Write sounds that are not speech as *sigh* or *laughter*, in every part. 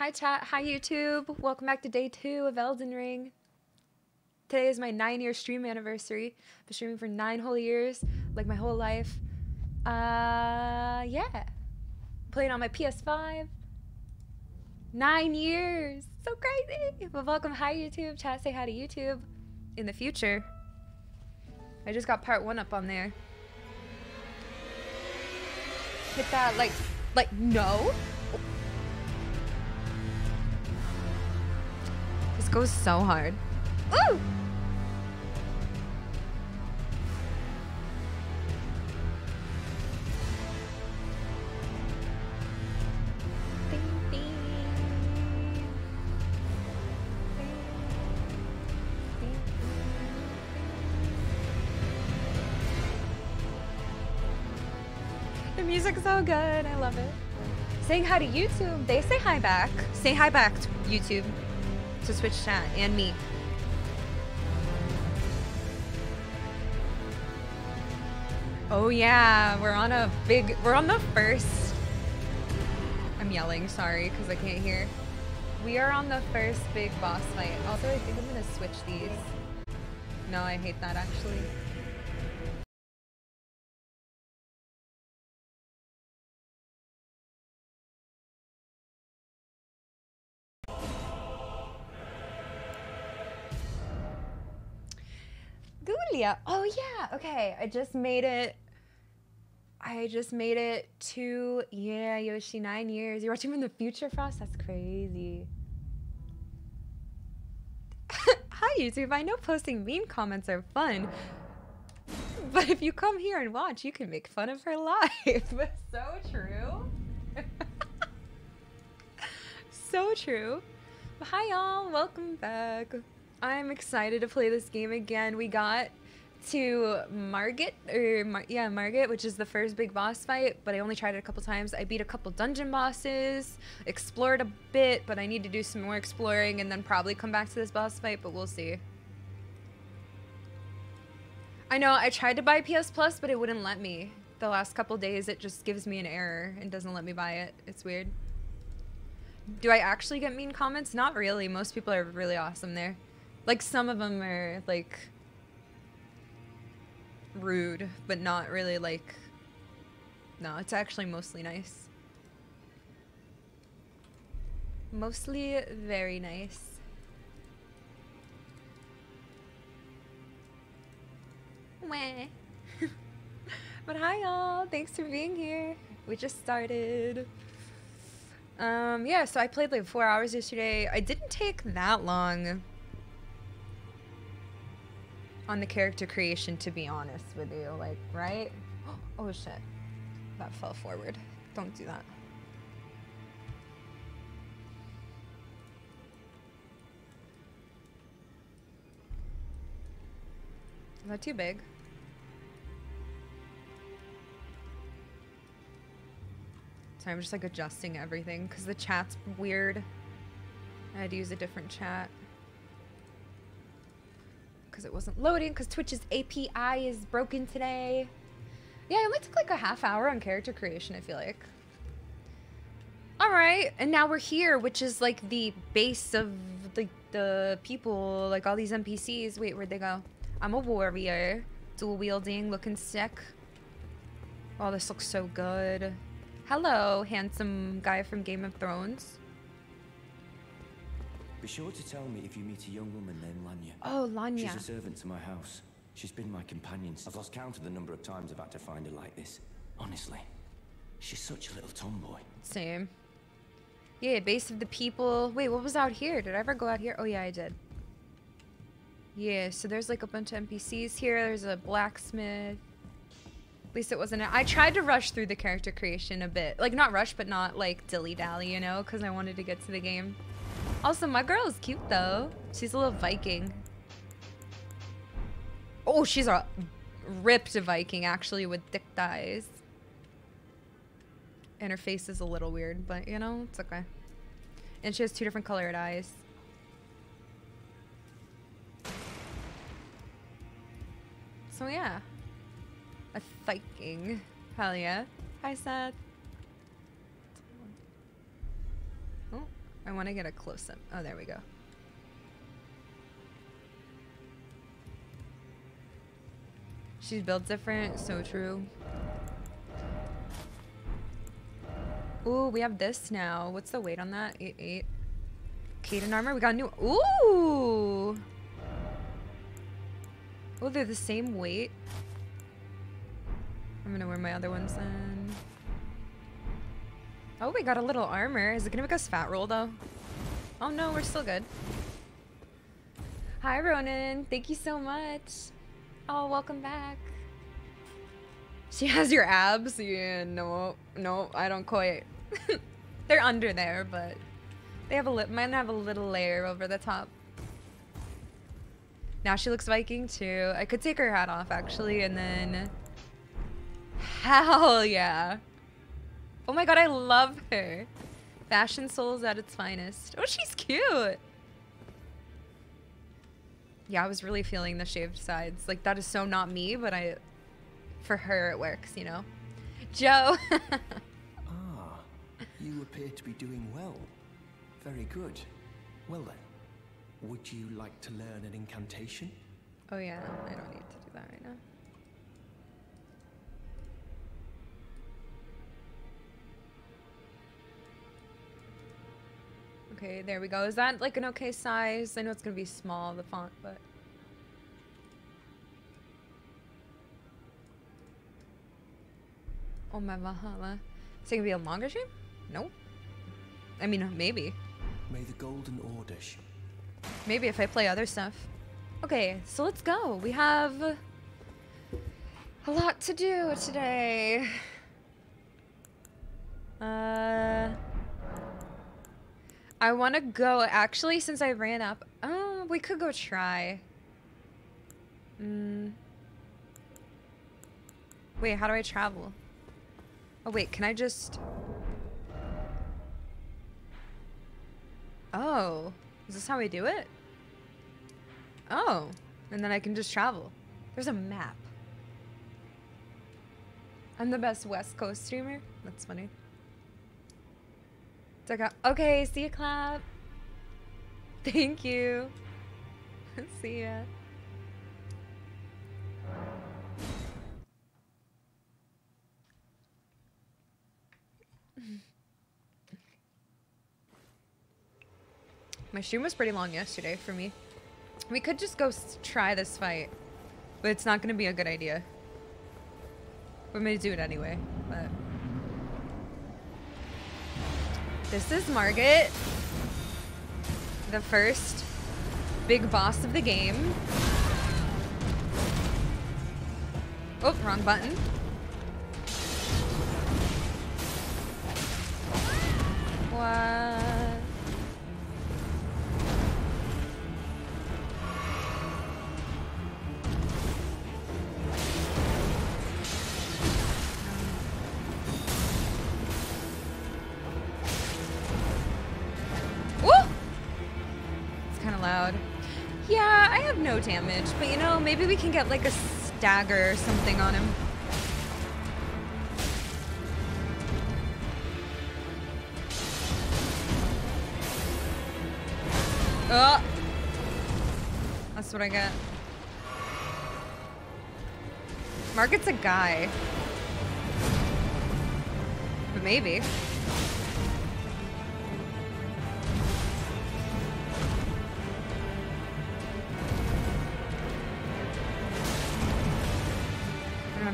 Hi chat, hi YouTube. Welcome back to day two of Elden Ring. Today is my nine year stream anniversary. I've been streaming for nine whole years, like my whole life. Uh, yeah. Playing on my PS5. Nine years. So crazy. But welcome, hi YouTube. Chat, say hi to YouTube in the future. I just got part one up on there. Hit that, like, like, no? Goes so hard. Ooh! The music's so good. I love it. Saying hi to YouTube. They say hi back. Say hi back to YouTube, to Twitch chat, and me. Oh yeah, we're on a big. We're on the first. I'm yelling. Sorry, because I can't hear. We are on the first big boss fight. Also, I think I'm gonna switch these. No, I hate that actually. Gulia. Oh yeah. Okay. I just made it. I just made it to yeah, Yoshi nine years. You're watching from the future, Frost. That's crazy. *laughs* Hi YouTube. I know posting mean comments are fun, but if you come here and watch, you can make fun of her *laughs* life. *laughs* so true. so true. Hi y'all. Welcome back. I'm excited to play this game again. We got to Margit, or Mar yeah, Margit, which is the first big boss fight, but I only tried it a couple times. I beat a couple dungeon bosses, explored a bit, but I need to do some more exploring and then probably come back to this boss fight, but we'll see. I know, I tried to buy PS Plus, but it wouldn't let me. The last couple days, it just gives me an error and doesn't let me buy it. It's weird. Do I actually get mean comments? Not really. Most people are really awesome there. Like some of them are like rude, but not really like No, it's actually mostly nice. Mostly very nice. Meh. *laughs* but hi y'all, thanks for being here. We just started. Um, yeah, so I played like four hours yesterday. I didn't take that long on the character creation, to be honest with you. Like, right? *gasps* Oh shit. That fell forward. Don't do that. Is that too big? Sorry, I'm just like adjusting everything because the chat's weird. I had to use a different chat because it wasn't loading because Twitch's API is broken today. Yeah, it only took like a half hour on character creation, I feel like. All right, and now we're here, which is like the base of like the people, like all these NPCs. Wait, where'd they go? I'm a warrior, dual wielding, looking sick. Oh, this looks so good. Hello, handsome guy from Game of Thrones. Be sure to tell me if you meet a young woman named Lanya. Oh, Lanya. She's a servant to my house. She's been my companion. I've lost count of the number of times I've had to find her like this. Honestly, she's such a little tomboy. Same. Yeah, base of the people. Wait, what was out here? Did I ever go out here? Oh, yeah, I did. Yeah, so there's like a bunch of NPCs here. There's a blacksmith. At least it wasn't. I tried to rush through the character creation a bit. Like, not rush, but not like dilly-dally, you know? Because I wanted to get to the game. Also, my girl is cute, though. She's a little Viking. Oh, she's a ripped Viking, actually, with thick thighs. And her face is a little weird, but, you know, it's okay. And she has two different colored eyes. So, yeah. A Viking. Hell yeah. Hi, Seth. Oh, I want to get a close-up. Oh, there we go. She's built different, so true. Ooh, we have this now. What's the weight on that? 8 8. Kaiden armor. We got a new. Ooh! Oh, they're the same weight. I'm gonna wear my other ones then. Oh, we got a little armor. Is it gonna make us fat roll though? Oh no, we're still good. Hi Ronan, thank you so much. Oh, welcome back. She has your abs? Yeah, no, no, I don't quite. *laughs* They're under there, but they have a lip. Mine have a little layer over the top. Now she looks Viking too. I could take her hat off actually, and then. *sighs* Hell yeah! Oh my god, I love her. Fashion souls at its finest. Oh, she's cute. Yeah, I was really feeling the shaved sides. Like that is so not me, but I, for her it works, you know. Joe. *laughs* ah, you appear to be doing well. Very good. Well then, would you like to learn an incantation? Oh yeah, I don't need to do that right now. Okay, there we go. Is that like an okay size? I know it's gonna be small, the font, but. Oh my Valhalla. Is it gonna be a longer stream? Nope. I mean, maybe. May the Golden Order Maybe if I play other stuff. Okay, so let's go. We have a lot to do today. Uh, I want to go. Actually, since I ran up, oh, we could go try. Mm. Wait, how do I travel? Oh wait, can I just? Oh, is this how we do it? Oh, and then I can just travel. There's a map. I'm the best West Coast streamer. That's funny. Okay, see you, clap. *laughs* Thank you. *laughs* see ya. *laughs* My stream was pretty long yesterday for me. We could just go try this fight, but it's not going to be a good idea. We're going to do it anyway, but... This is Margit. The first big boss of the game. Oh, wrong button. What? Damage, but you know, maybe we can get like a stagger or something on him. Oh! That's what I get. Margit's a guy. But maybe.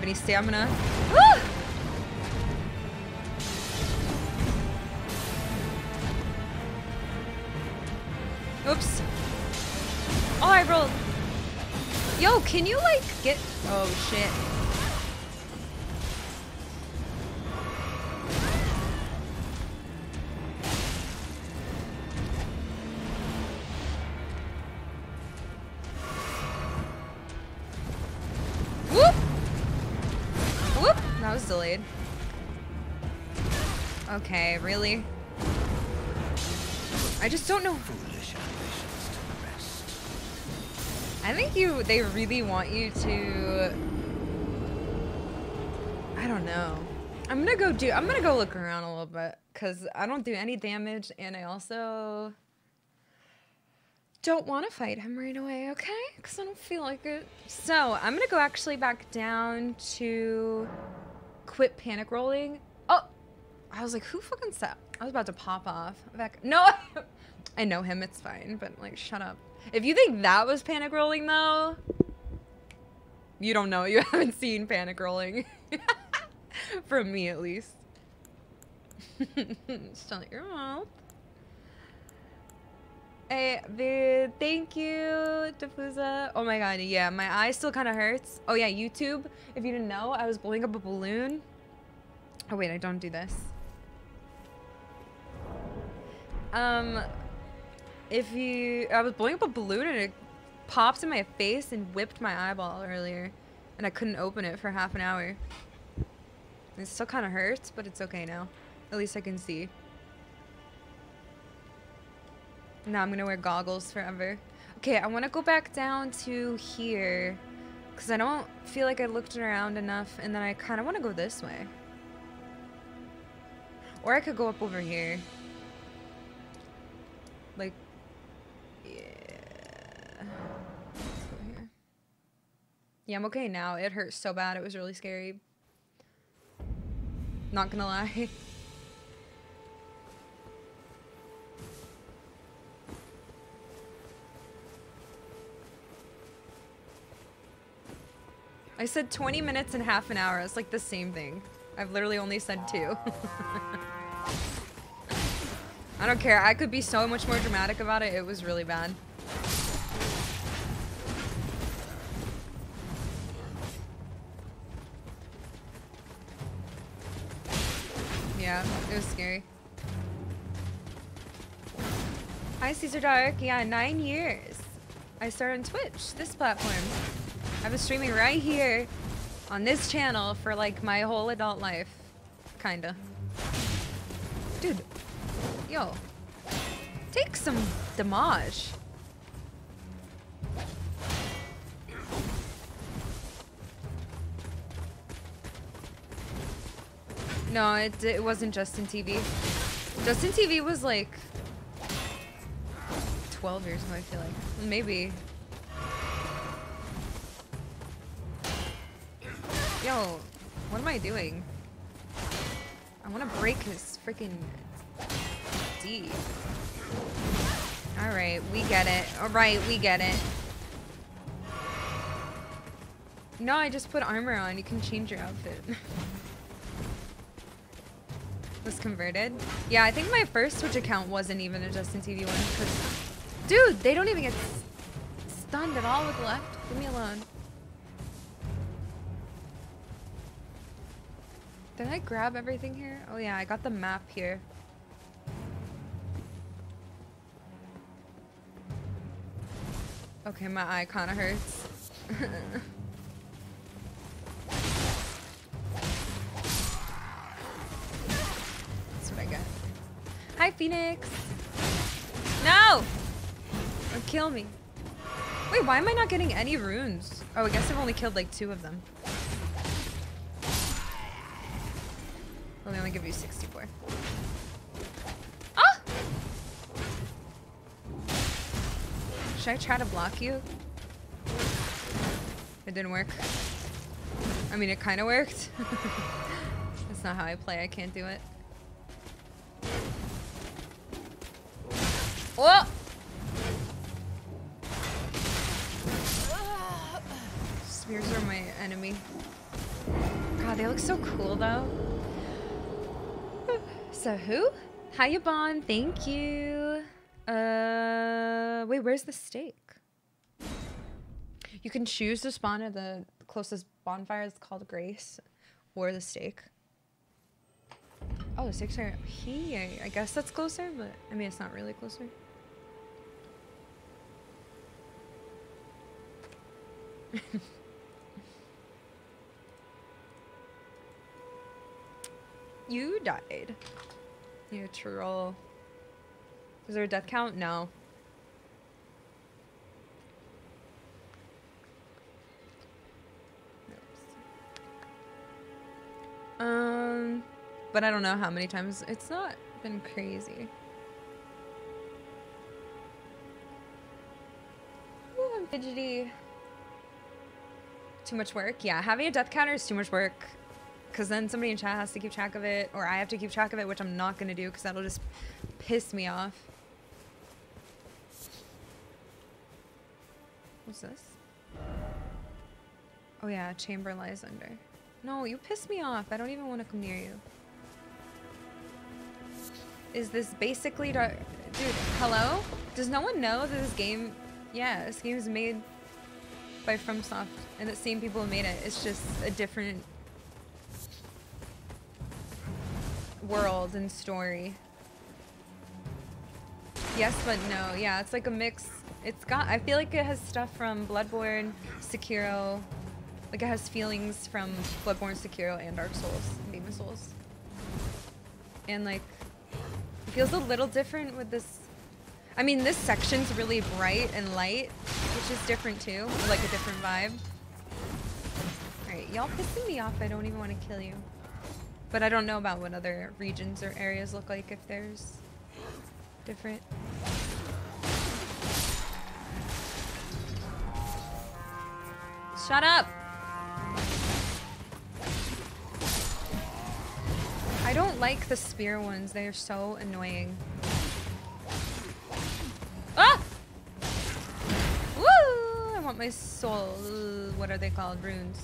Any stamina. Oops. Oh, I rolled. Yo, can you like get... Oh, shit. Want you to, I don't know. I'm gonna go do. I'm gonna go look around a little bit because I don't do any damage, and I also don't want to fight him right away. Okay, because I don't feel like it. So I'm gonna go actually back down to quit panic rolling. Oh, I was like, who fucking said? I was about to pop off. Back. No, *laughs* I know him. It's fine, but like, shut up. If you think that was panic rolling though, you don't know. *laughs* You haven't seen panic rolling. *laughs* From me, at least. *laughs* Shut your mouth. Hey, dude, thank you, Diffusa. Oh my god, yeah, my eye still kind of hurts. Oh yeah, YouTube, if you didn't know, I was blowing up a balloon. Oh wait, I don't do this. Um, if you, I was blowing up a balloon and it popped in my face and whipped my eyeball earlier. And I couldn't open it for half an hour. It still kind of hurts, but it's okay now. At least I can see. Now I'm going to wear goggles forever. Okay, I want to go back down to here. Because I don't feel like I looked around enough. And then I kind of want to go this way. Or I could go up over here. Like, Yeah, I'm okay now. It hurt so bad. It was really scary. Not gonna lie. *laughs* I said 20 minutes and half an hour. It's like the same thing. I've literally only said two. *laughs* I don't care. I could be so much more dramatic about it. It was really bad. Yeah, it was scary. Hi, Caesar Dark. Yeah, nine years. I started on Twitch, this platform. I've been streaming right here on this channel for like my whole adult life. Kinda. Dude. Yo. Take some damage. No, it, it wasn't Justin TV. Justin TV was like 12 years ago, I feel like. Maybe. Yo, what am I doing? I want to break his freaking D. Alright, we get it. Alright, we get it. No, I just put armor on. You can change your outfit. *laughs* was converted. Yeah, I think my first Twitch account wasn't even a Justin TV one. Cause, dude, they don't even get stunned at all with left. Leave me alone. Did I grab everything here? Oh yeah, I got the map here. Okay, my eye kind of hurts. *laughs* Hi, Phoenix. No! Or kill me. Wait, why am I not getting any runes? Oh, I guess I've only killed like two of them. Well, they only give you 64. Ah! Should I try to block you? It didn't work. I mean, it kind of worked. *laughs* That's not how I play. I can't do it. Oh! Spears are my enemy. God, they look so cool though. *sighs* So who? Hiya Bon, thank you. Uh, wait, where's the stake? You can choose to spawn at the closest bonfire. It's called Grace, or the stake. Oh, the stakes are here. I guess that's closer, but I mean, it's not really closer. *laughs* you died. You troll. Is there a death count? No. Um. but I don't know how many times. It's not been crazy. Ooh, I'm fidgety. Too much work? Yeah, having a death counter is too much work. Because then somebody in chat has to keep track of it, or I have to keep track of it, which I'm not going to do because that'll just piss me off. What's this? Oh yeah, chamber lies under. No, you piss me off. I don't even want to come near you. Is this basically Dude, hello? Does no one know that this game... Yeah, this game is made by FromSoft and the same people who made it. It's just a different world and story. Yes, but no. Yeah, it's like a mix. It's got, I feel like it has stuff from Bloodborne, Sekiro. Like it has feelings from Bloodborne, Sekiro, and Dark Souls, Demon Souls. And like, it feels a little different with this. I mean, this section's really bright and light, which is different too. Like a different vibe. Y'all pissing me off. I don't even want to kill you. But I don't know about what other regions or areas look like if there's different. Shut up! I don't like the spear ones. They are so annoying. Ah! Woo! I want my soul. What are they called? Runes.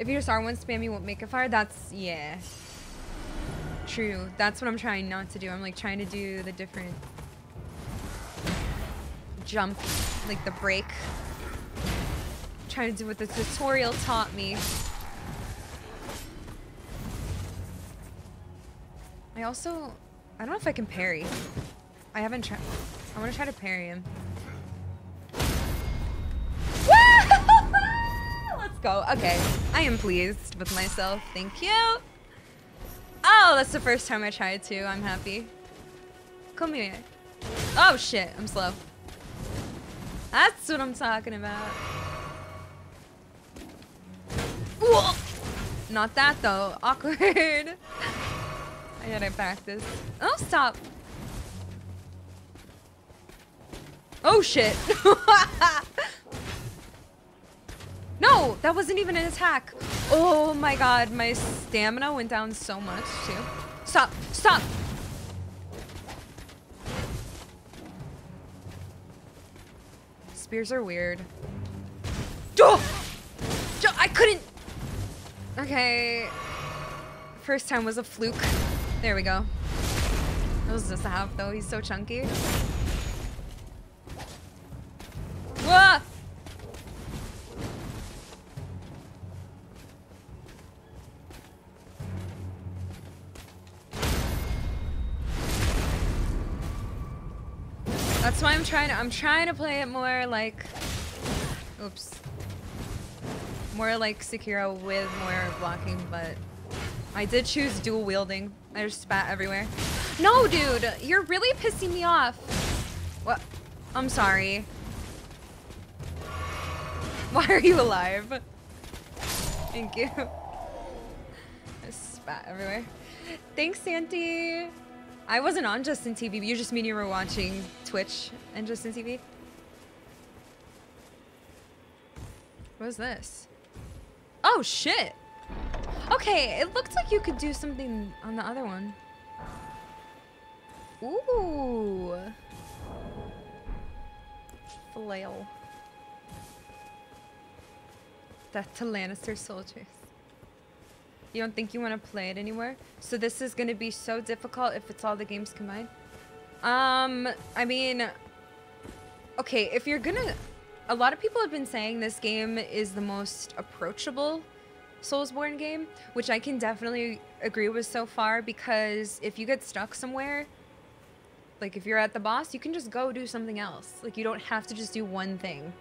If you just R1 spam, you won't make a fire? That's, yeah. True. That's what I'm trying not to do. I'm like trying to do the different jump, like the break trying to do what the tutorial taught me. I also, I don't know if I can parry. I haven't tried. I want to try to parry him. Go. Okay. I am pleased with myself. Thank you. Oh, that's the first time I tried to. I'm happy. Come here. Oh, shit. I'm slow. That's what I'm talking about. Whoa! Not that though. *laughs* Awkward. I gotta practice. Oh, stop. Oh shit. *laughs* no, that wasn't even an attack. Oh my god, my stamina went down so much too. Stop, stop. Spears are weird. Oh! I couldn't Okay. First time was a fluke. There we go. That was just a half though. He's so chunky. Whoa! That's why I'm trying to I'm trying to play it more like oops more like Sekiro with more blocking, but I did choose dual wielding. I just spat everywhere. No, dude, you're really pissing me off. What? I'm sorry. *laughs* Why are you alive? Thank you. *laughs* I spat everywhere. Thanks, Santi. I wasn't on Justin TV, you just mean you were watching Twitch and Justin TV? What is this? Oh, shit. Okay, it looks like you could do something on the other one. Ooh. Flail. Death to Lannister Chase. You don't think you want to play it anywhere? So this is going to be so difficult if it's all the games combined? Um, I mean... Okay, if you're gonna a lot of people have been saying this game is the most approachable Soulsborne game, which I can definitely agree with so far because if you get stuck somewhere, like if you're at the boss, you can just go do something else. Like you don't have to just do one thing.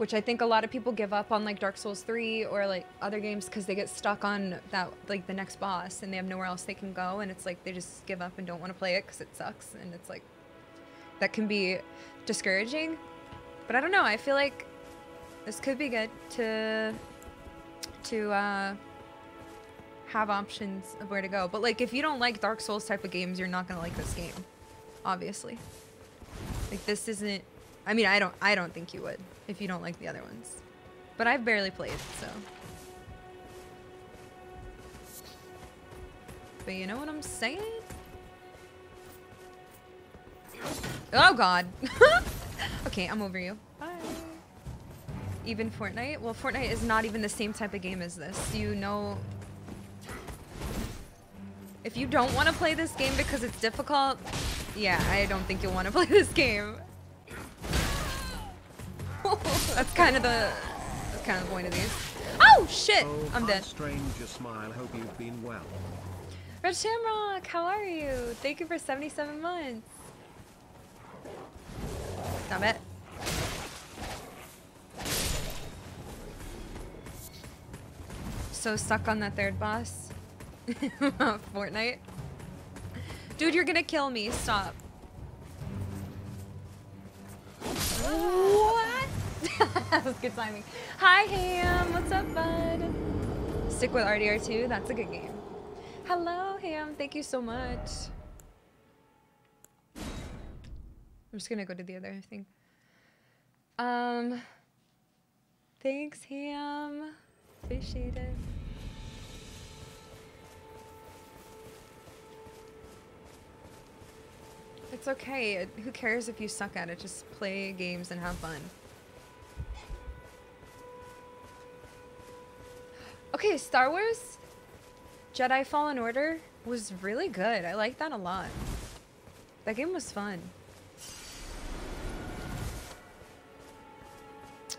Which I think a lot of people give up on like Dark Souls 3 or like other games because they get stuck on that like the next boss and they have nowhere else they can go and it's like they just give up and don't want to play it because it sucks and it's like that can be discouraging. But I don't know. I feel like this could be good to to uh, have options of where to go. But like if you don't like Dark Souls type of games, you're not gonna like this game. Obviously. Like this isn't I mean I don't I don't think you would if you don't like the other ones. But I've barely played, so. But you know what I'm saying? Oh god. *laughs* okay, I'm over you. Bye. Even Fortnite? Well, Fortnite is not even the same type of game as this. You know... If you don't want to play this game because it's difficult, yeah, I don't think you'll want to *laughs* play this game. That's kind of the... That's kind of the point of these. Oh, shit! Oh, I'm dead. stranger smile. Hope you've been well. Red Shamrock, how are you? Thank you for 77 months. Damn it. So stuck on that third boss. *laughs* Fortnite. Dude, you're gonna kill me. Stop. What? *laughs* that was good timing. Hi, Ham. What's up, bud? Stick with RDR2. That's a good game. Hello, Ham. Thank you so much. I'm just gonna go to the other thing. Um, thanks, Ham. Appreciate it. It's okay. Who cares if you suck at it? Just play games and have fun. Star Wars Jedi Fallen Order was really good. I liked that a lot. That game was fun.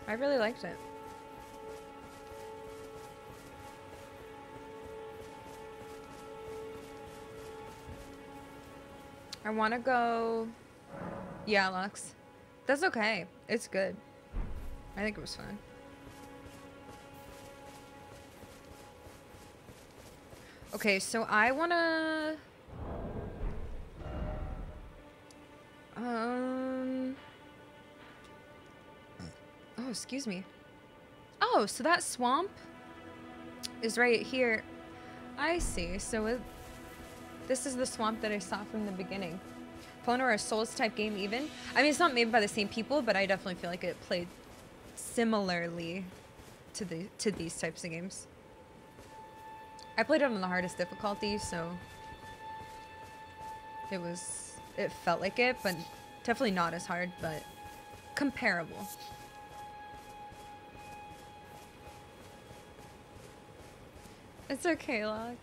I really liked it. I want to go... Yeah, Lux. That's okay. It's good. I think it was fun. Okay, so I want to... Um... Oh, excuse me. Oh, so that swamp is right here. I see. So it, this is the swamp that I saw from the beginning. Phone or a Souls type game even. I mean, it's not made by the same people, but I definitely feel like it played similarly to the to these types of games. I played it on the hardest difficulty, so it was it felt like it, but definitely not as hard, but comparable. It's okay, Lux.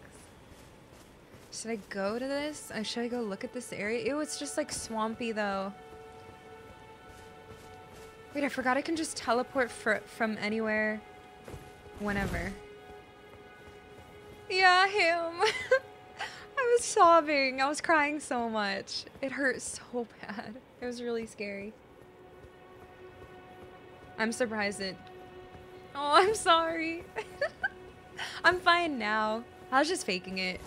Should I go to this? Uh, should I go look at this area? Ew, it's just like swampy though. Wait, I forgot I can just teleport fr from anywhere, whenever. Yeah, him. *laughs* I was sobbing. I was crying so much. It hurt so *laughs* bad. It was really scary. I'm surprised it... *laughs* Oh, I'm sorry. I'm fine now. I was just faking it.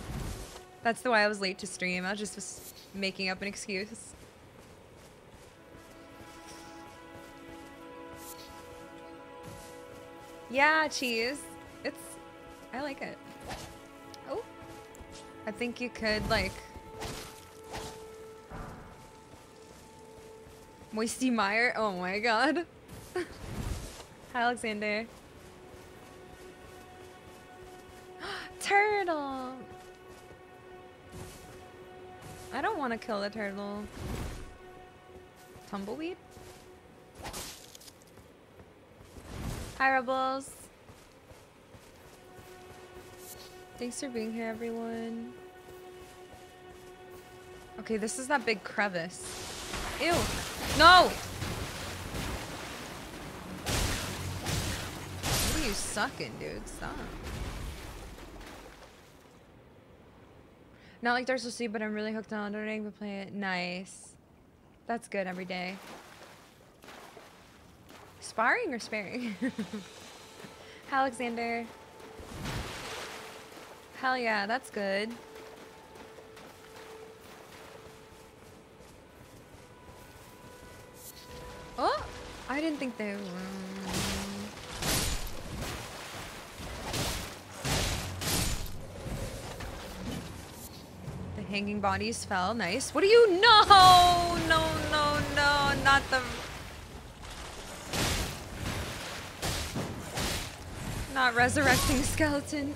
That's the why I was late to stream. I was just making up an excuse. Yeah, cheese. It's... I like it. I think you could, like... Moisty Meyer? Oh my god. Hi, *laughs* Alexander. *gasps* turtle! I don't want to kill the turtle. Tumbleweed? Hi, Rebels. Thanks for being here, everyone. Okay, this is that big crevice. Ew! No! What are you sucking, dude? Stop. Not like Dark Souls 2, but I'm really hooked on learning to play it. Nice. That's good every day. Sparring or sparing? *laughs* Alexander. Hell yeah, that's good. Oh! I didn't think they were... The hanging bodies fell. Nice. What do you? No! No, no, no. Not the... Not resurrecting skeletons.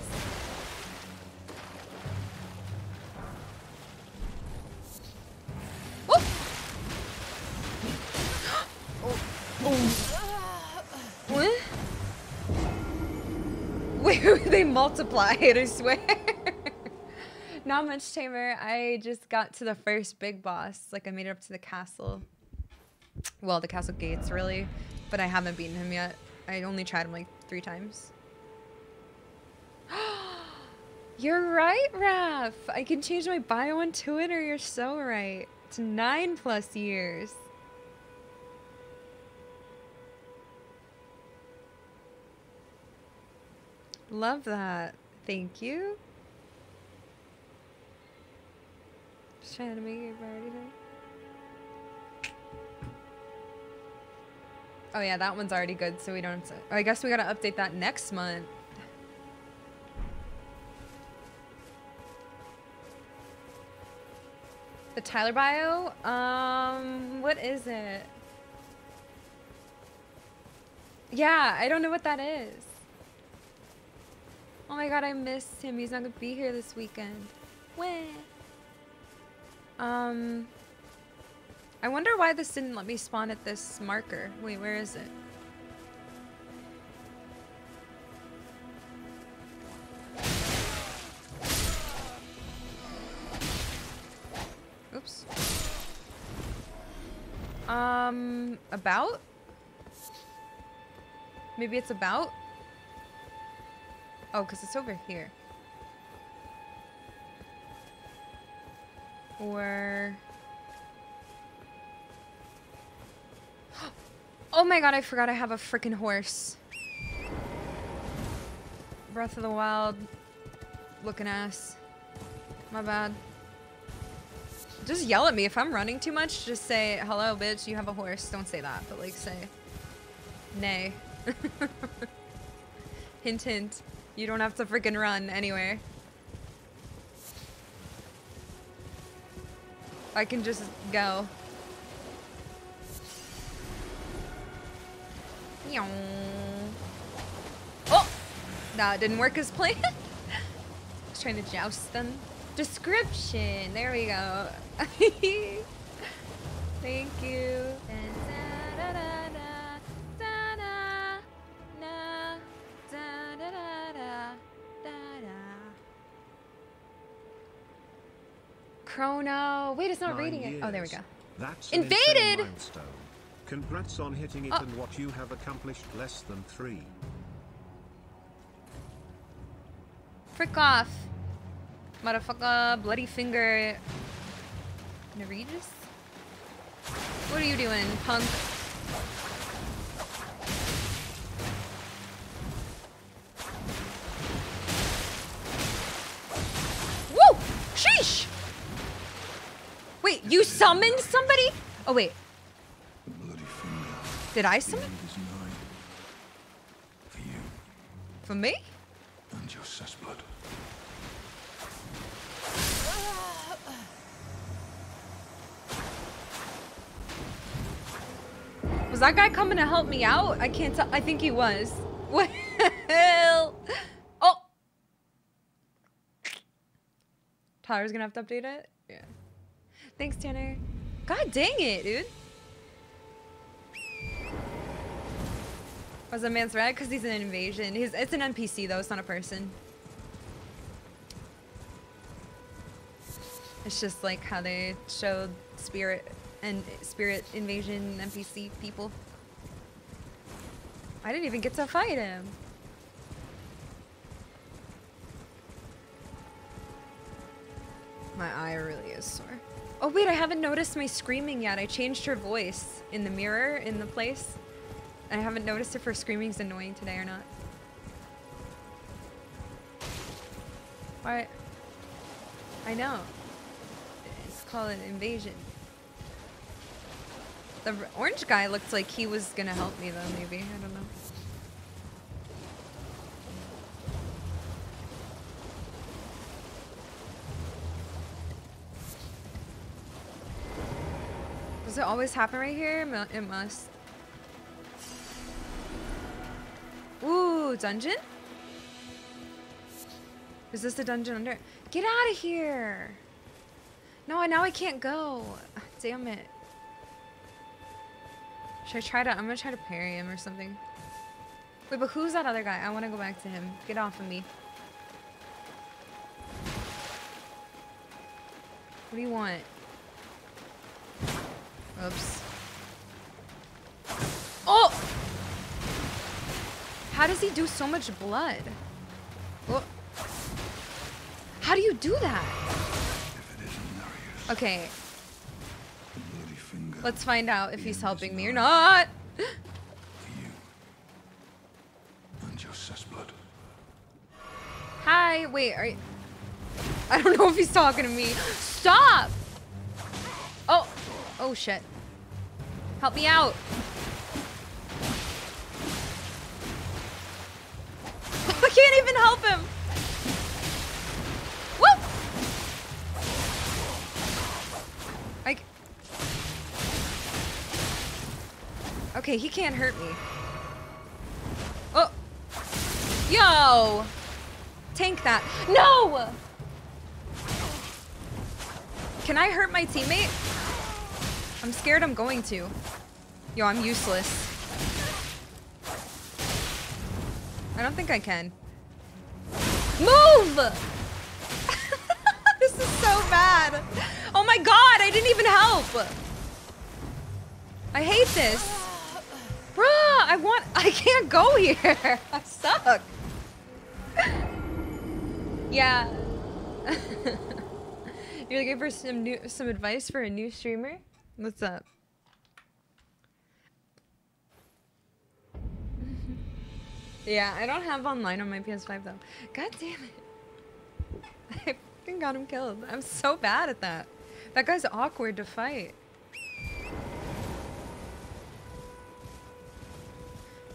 What? Wait, they multiplied, I swear. Not much, Tamer. I just got to the first big boss. Like, I made it up to the castle. Well, the castle gates, really. But I haven't beaten him yet. I only tried him, like, three times. *gasps* You're right, Raph. I can change my bio on Twitter. You're so right. It's nine plus years. Love that. Thank you. Just trying to make it thing. Oh yeah, that one's already good, so we don't have to. I guess we gotta update that next month. The Tyler bio? Um, what is it? Yeah, I don't know what that is. Oh my god, I missed him. He's not gonna be here this weekend. When? Um, I wonder why this didn't let me spawn at this marker. Wait, where is it? Oops. Um, about? Maybe it's about? Oh, because it's over here. Or... *gasps* Oh my god, I forgot I have a freaking horse. Breath of the Wild looking ass. My bad. Just yell at me. If I'm running too much, just say, hello, bitch, you have a horse. Don't say that, but like say, nay. *laughs* hint, hint. You don't have to freaking run anywhere. I can just go. Oh! That didn't work as planned. *laughs* I was trying to joust them. Description. There we go. *laughs* Thank you. Chrono. Wait, it's not Nine reading it. Oh, there we go. That's Invaded! Congrats on hitting it uh, Oh. and what you have accomplished less than three. Frick off. Motherfucker, bloody finger. Nerijus? What are you doing, punk? Woo! Sheesh! Summoned somebody? Oh, wait. Did I summon? For you For me? and your cessblood. Was that guy coming to help me out? I can't tell. I think he was. *laughs* Well, oh. Tyler's gonna have to update it. Yeah. Thanks, Tanner. God dang it, dude. Was a man's red because he's an invasion. He's it's an NPC though. It's not a person. It's just like how they showed spirit and spirit invasion NPC people. I didn't even get to fight him. My eye really is sore. Oh wait, I haven't noticed my screaming yet. I changed her voice in the mirror in the place. I haven't noticed if her screaming's annoying today or not. Why? I know. It's called an invasion. The orange guy looked like he was gonna help me though, maybe. I don't know. Does it always happen right here? It must. Ooh, dungeon? Is this the dungeon under? Get out of here! No, I now I can't go. *sighs* Damn it. Should I try to? I'm gonna try to parry him or something. Wait, but who's that other guy? I want to go back to him. Get off of me. What do you want? Oops. Oh! How does he do so much blood? Oh. How do you do that? Okay, let's find out if he's helping me or not. Hi, wait, are you... I don't know if he's talking to me. Stop! Oh, shit. Help me out. *laughs* I can't even help him. Woo! I... Okay, he can't hurt me. Oh! Yo! Tank that. No! Can I hurt my teammate? I'm scared I'm going to. Yo, I'm useless. I don't think I can. Move! *laughs* this is so bad. Oh my god, I didn't even help. I hate this. Bruh, I want- *laughs* I can't go here. *laughs* I suck. Yeah. You're looking for some new some advice for a new streamer? What's up? yeah, I don't have online on my PS5 though. God damn it. *laughs* I fucking got him killed. I'm so bad at that. That guy's awkward to fight.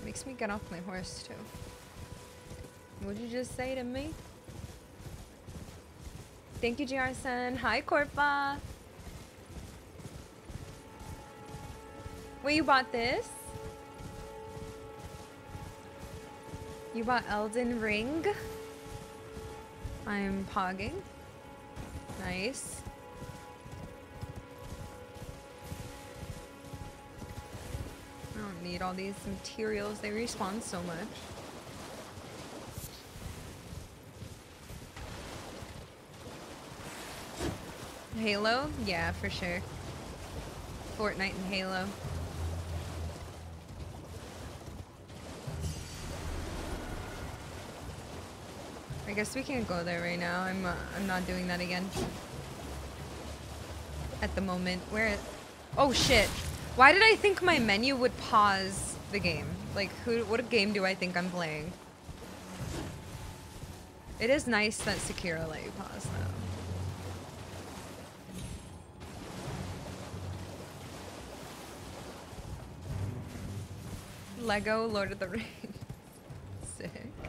Makes me get off my horse too. What'd you just say to me? Thank you, GR-san. Hi, Corpa. Wait, you bought this? You bought Elden Ring? I'm pogging. Nice. I don't need all these materials. They respawn so much. Halo? Yeah, for sure. Fortnite and Halo. I guess we can't go there right now. I'm uh, I'm not doing that again. At the moment, where? Oh shit! Why did I think my menu would pause the game? Like, who? What game do I think I'm playing? It is nice that Sekiro let you pause though. Lego Lord of the Rings. *laughs* Sick.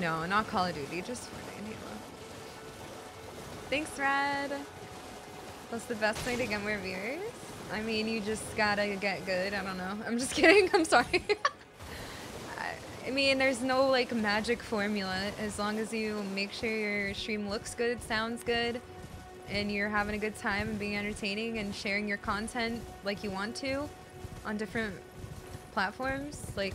No, not Call of Duty, just Fortnite Halo. Thanks, Red. What's the best way to get more viewers? I mean, you just gotta get good. I don't know. *laughs* I'm just kidding. I'm sorry. *laughs* I mean, there's no like magic formula. As long as you make sure your stream looks good, sounds good, and you're having a good time and being entertaining and sharing your content like you want to on different platforms, like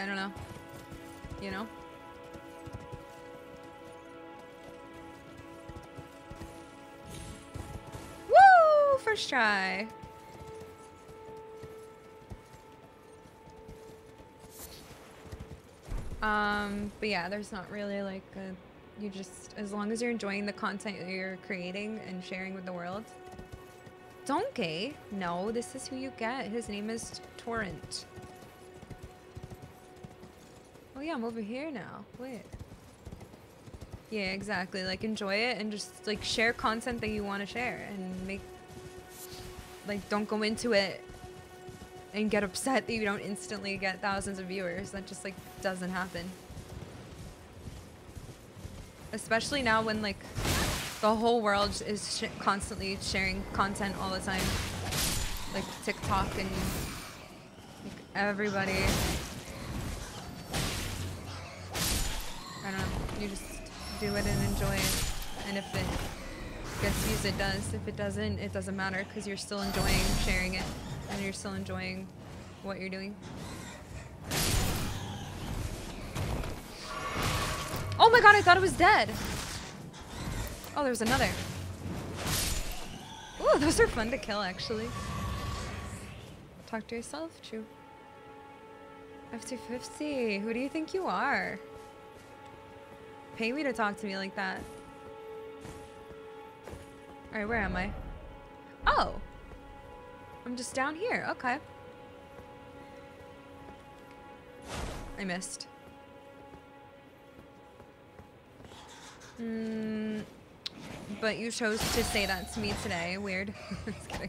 I don't know. You know? Woo! First try. Um, but yeah, there's not really like a, you just, as long as you're enjoying the content you're creating and sharing with the world. Donkey? No, this is who you get. His name is Torrent. Oh yeah, I'm over here now. Wait. Yeah, exactly. Like enjoy it and just like share content that you want to share and make like don't go into it and get upset that you don't instantly get thousands of viewers. That just like doesn't happen. especially now when like the whole world is sh constantly sharing content all the time, like TikTok and like, everybody. You just do it and enjoy it, and if it gets used, it does. If it doesn't, it doesn't matter because you're still enjoying sharing it, and you're still enjoying what you're doing. Oh my god, I thought it was dead. Oh, there's another. Ooh, those are fun to kill, actually. Talk to yourself, true. F250, who do you think you are? Pay me to talk to me like that. Alright, where am I? Oh! I'm just down here, okay. I missed. Mm, but you chose to say that to me today. Weird. *laughs* Just kidding.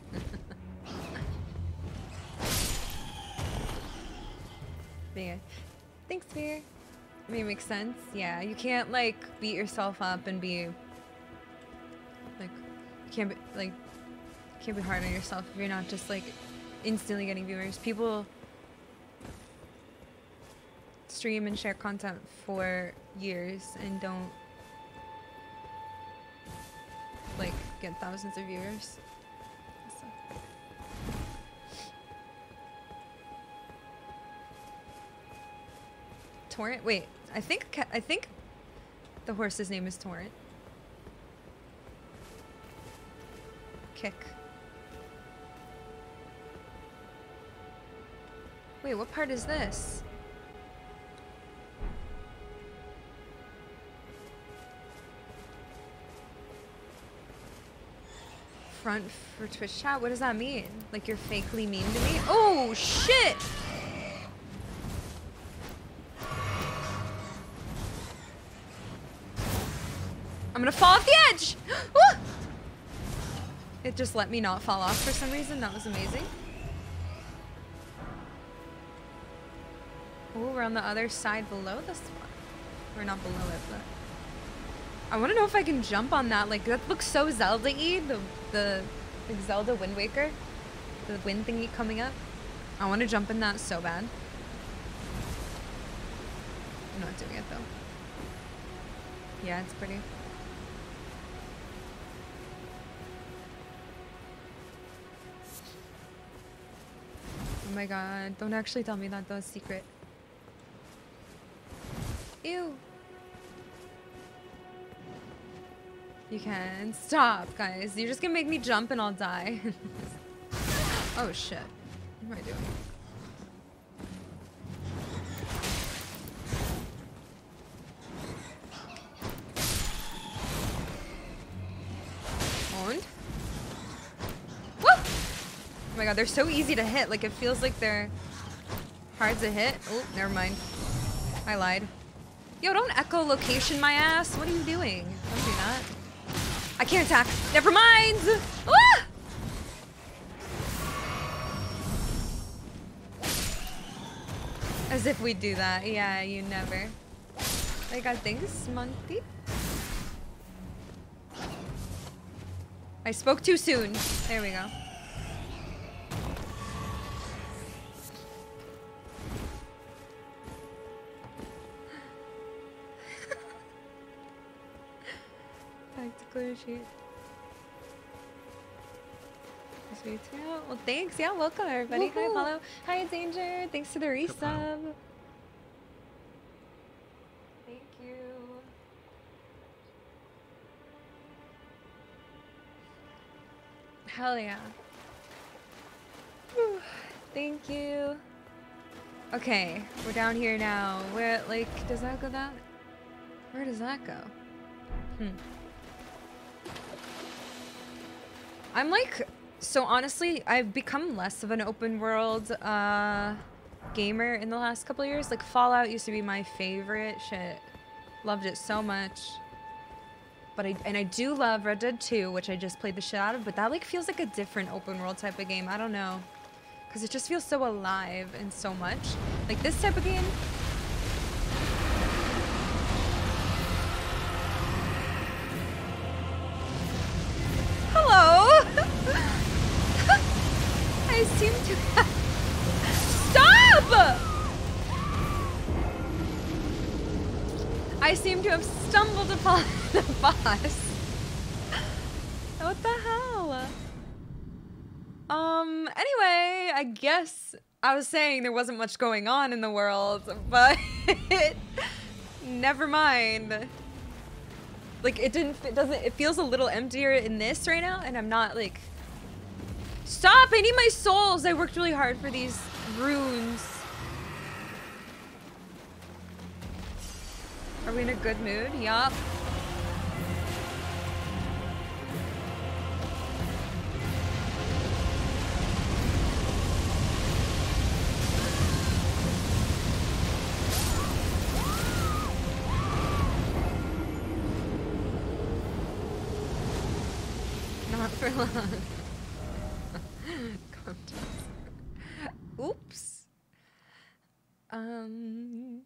*laughs* Thanks, Fear. I mean, makes sense. Yeah, you can't like beat yourself up and be like, you can't be like, can't be hard on yourself if you're not just like instantly getting viewers. People stream and share content for years and don't like get thousands of viewers. Torrent? Wait, I think I think the horse's name is Torrent. Kick. Wait, what part is this? Front for Twitch chat? What does that mean? Like you're fakely mean to me? Oh, shit! I'm gonna fall off the edge! *gasps* It just let me not fall off for some reason. That was amazing. Oh, we're on the other side below this one. We're not below it, but... I want to know if I can jump on that. Like, that looks so Zelda-y, the, the like Zelda Wind Waker. The wind thingy coming up. I want to jump in that so bad. I'm not doing it, though. Yeah, it's pretty. Oh my god, don't actually tell me that, though. Secret. Ew. You can. Stop, guys. You're just gonna make me jump and I'll die. *laughs* oh shit. What am I doing? My god, they're so easy to hit. Like, it feels like they're hard to hit. Oh, never mind. I lied. Yo, don't echolocation my ass. What are you doing? Don't do that. I can't attack. Never mind. Ah! As if we do that. Yeah, you never. Like, I think monkey. I spoke too soon. There we go. Tactical sheet. Sweet yeah. Well, thanks. Yeah, welcome everybody. Hi, follow. Hi, Danger. Thanks to the resub. Thank you. Hell yeah. Whew. Thank you. Okay, we're down here now. Where, like, does that go that? Where does that go? Hmm. I'm like, so honestly, I've become less of an open world uh, gamer in the last couple years. Like Fallout used to be my favorite shit. Loved it so much. But I, and I do love Red Dead 2, which I just played the shit out of, but that like feels like a different open world type of game. I don't know. Cause it just feels so alive and so much. Like this type of game, upon *laughs* the boss. What the hell? Um, anyway, I guess I was saying there wasn't much going on in the world, *laughs* but never mind. Like it didn't it doesn't it feels a little emptier in this right now and I'm not like Stop! I need my souls. I worked really hard for these runes. Are we in a good mood? Yup. Not for long. *laughs* Oops. Um.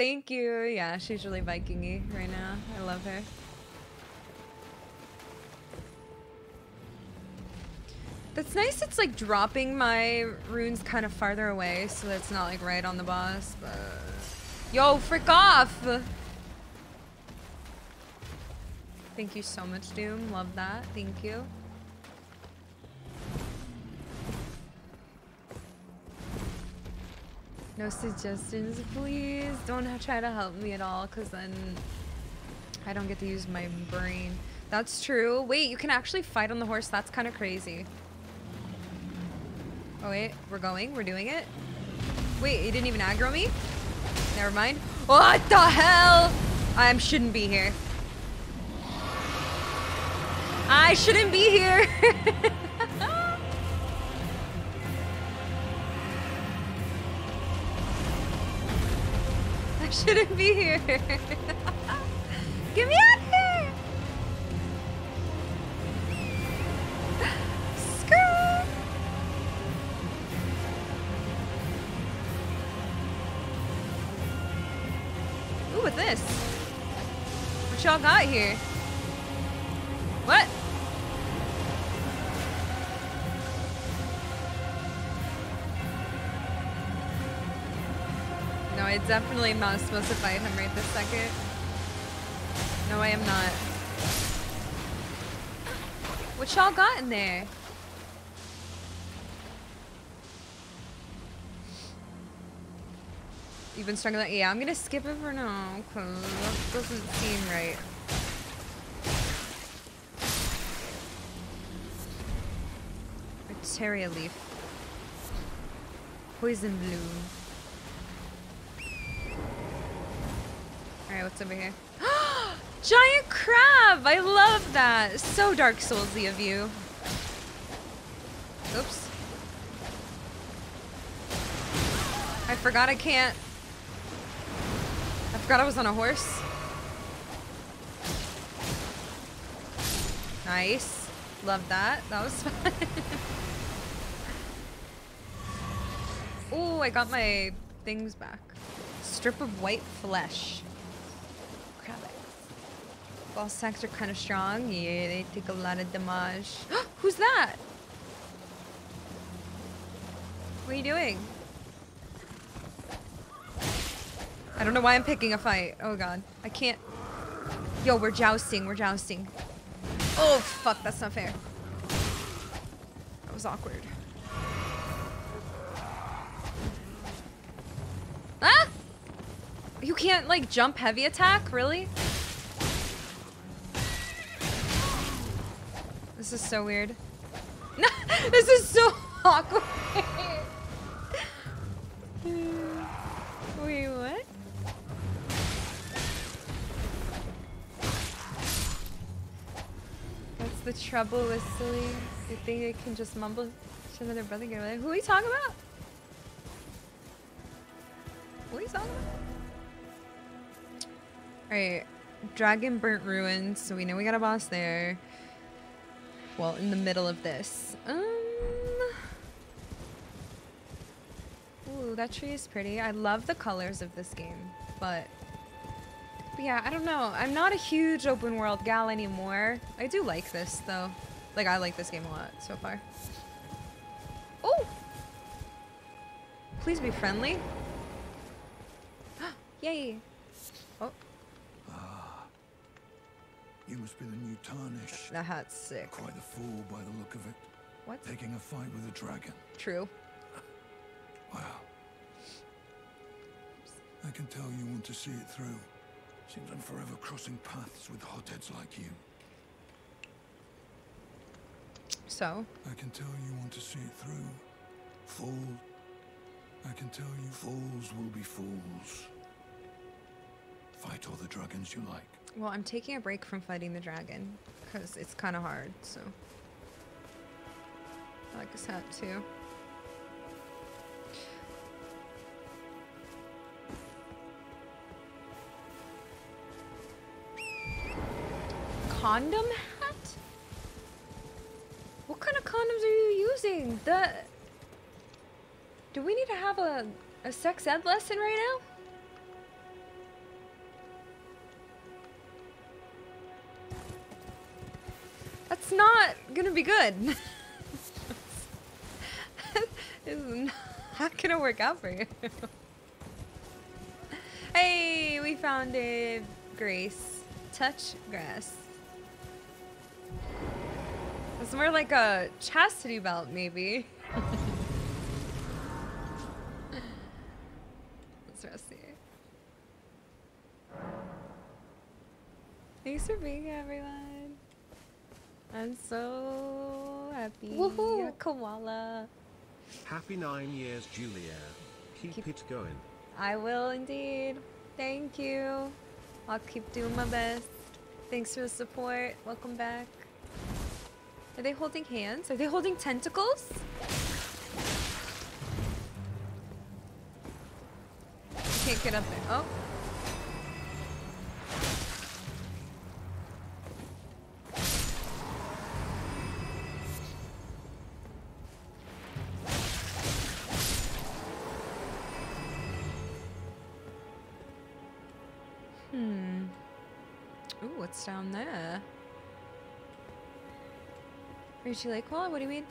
Thank you. Yeah, she's really Vikingy right now. I love her. That's nice. It's like dropping my runes kind of farther away, so that it's not like right on the boss. But yo, frick off! Thank you so much, Doom. Love that. Thank you. No suggestions, please. Don't try to help me at all, because then I don't get to use my brain. That's true. Wait, you can actually fight on the horse. That's kind of crazy. Oh, wait. We're going. We're doing it. Wait, you didn't even aggro me? Never mind. What the hell? I shouldn't be here. I shouldn't be here. *laughs* I *laughs* shouldn't be here. *laughs* Get me out of here. *gasps* Screw. Ooh, with this? What y'all got here? Definitely not supposed to fight him right this second. No, I am not. What y'all got in there? You've been struggling? Yeah, I'm gonna skip it for now, because that doesn't seem right. Arteria leaf. Poison bloom. Alright, what's over here? *gasps* Giant crab! I love that! So Dark Soulsy of you. Oops. I forgot I can't. I forgot I was on a horse. Nice. Love that. That was *laughs* fun. oh, I got my things back. Strip of white flesh. Ball sacks are kind of strong. Yeah, they take a lot of damage. *gasps* Who's that? What are you doing? I don't know why I'm picking a fight. Oh god. I can't. Yo, we're jousting. We're jousting. Oh, fuck. That's not fair. That was awkward. Ah! You can't, like, jump heavy attack? Really? This is so weird. No, *laughs* this is so *laughs* awkward. Wait, what? That's the trouble with silly. You think they can just mumble to another brother? Who are you talking about? What are you talking about? Alright. Dragon Burnt Ruins. So we know we got a boss there. Well, in the middle of this. Um. Ooh, that tree is pretty. I love the colors of this game, but, but yeah, I don't know. I'm not a huge open world gal anymore. I do like this though. Like I like this game a lot so far. Oh! Please be friendly. *gasps* Yay! You must be the new Tarnish. That hat's sick. Quite the fool by the look of it. What? Taking a fight with a dragon. True. Wow. I can tell you want to see it through. Seems I'm forever crossing paths with hotheads like you. So, I can tell you want to see it through. Fool. I can tell you fools will be fools. Fight all the dragons you like. Well, I'm taking a break from fighting the dragon because it's kind of hard. So, I like this hat too. Condom hat? What kind of condoms are you using? The Do we need to have a a sex ed lesson right now? That's not gonna be good. *laughs* it's not gonna work out for you. hey, we found it. Grace. Touch grass. It's more like a chastity belt, maybe. Let's rest here. Thanks for being here, everyone. I'm so happy. Woohoo. Koala. Happy nine years, Julia. Keep, Keep- it going. I will indeed. Thank you. I'll keep doing my best. Thanks for the support. Welcome back. Are they holding hands? Are they holding tentacles? I can't get up there. Oh. What's down there? Richie Lake Wall? What do you mean?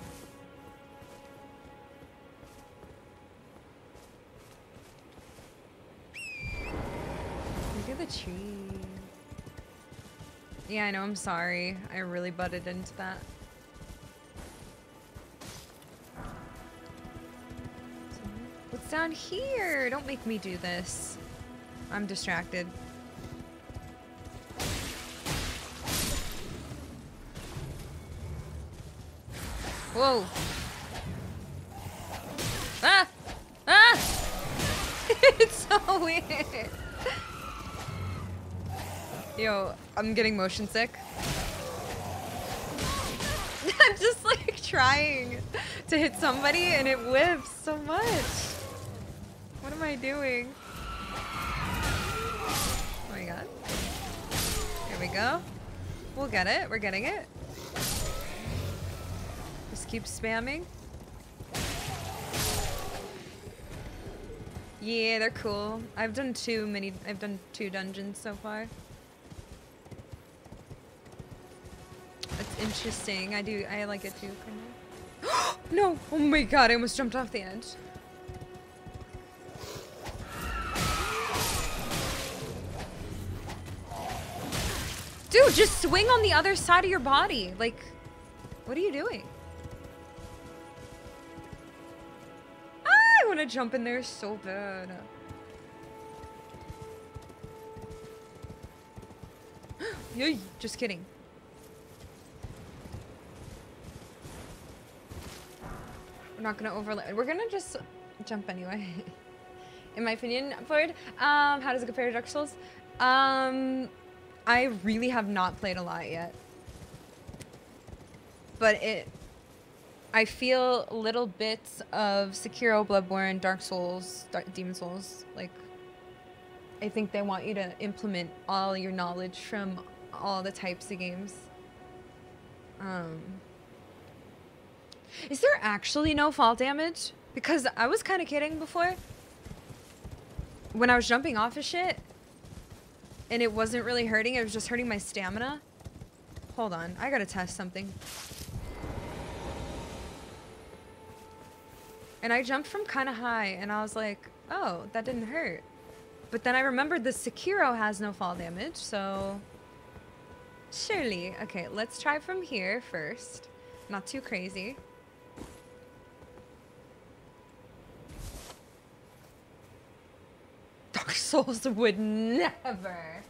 Look at the tree. Yeah, I know, I'm sorry. I really butted into that. What's down here? Don't make me do this. I'm distracted. Whoa. Ah! Ah! *laughs* it's so weird. Yo, I'm getting motion sick. *laughs* I'm just like trying to hit somebody and it whips so much. What am I doing? Oh my god. Here we go. We'll get it. We're getting it. Keep spamming. Yeah, they're cool. I've done too many. I've done two dungeons so far. That's interesting. I do. I like it too. Kind of. *gasps* no! Oh my god! I almost jumped off the edge. Dude, just swing on the other side of your body. Like, what are you doing? Want to jump in there so bad. *gasps* Yay, just kidding. We're not gonna overlay. We're gonna just jump anyway. *laughs* In my opinion, Floyd, um, how does it compare to Dark Souls? Um, I really have not played a lot yet. But it I feel little bits of Sekiro, Bloodborne, Dark Souls, Dark, Demon Souls. Like, I think they want you to implement all your knowledge from all the types of games. Um, is there actually no fall damage? Because I was kind of kidding before. When I was jumping off of shit, and it wasn't really hurting, it was just hurting my stamina. Hold on, I gotta test something. And I jumped from kind of high, and I was like, oh, that didn't hurt. But then I remembered the Sekiro has no fall damage, so... Surely. Okay, let's try from here first. Not too crazy. Dark *laughs* Souls would never.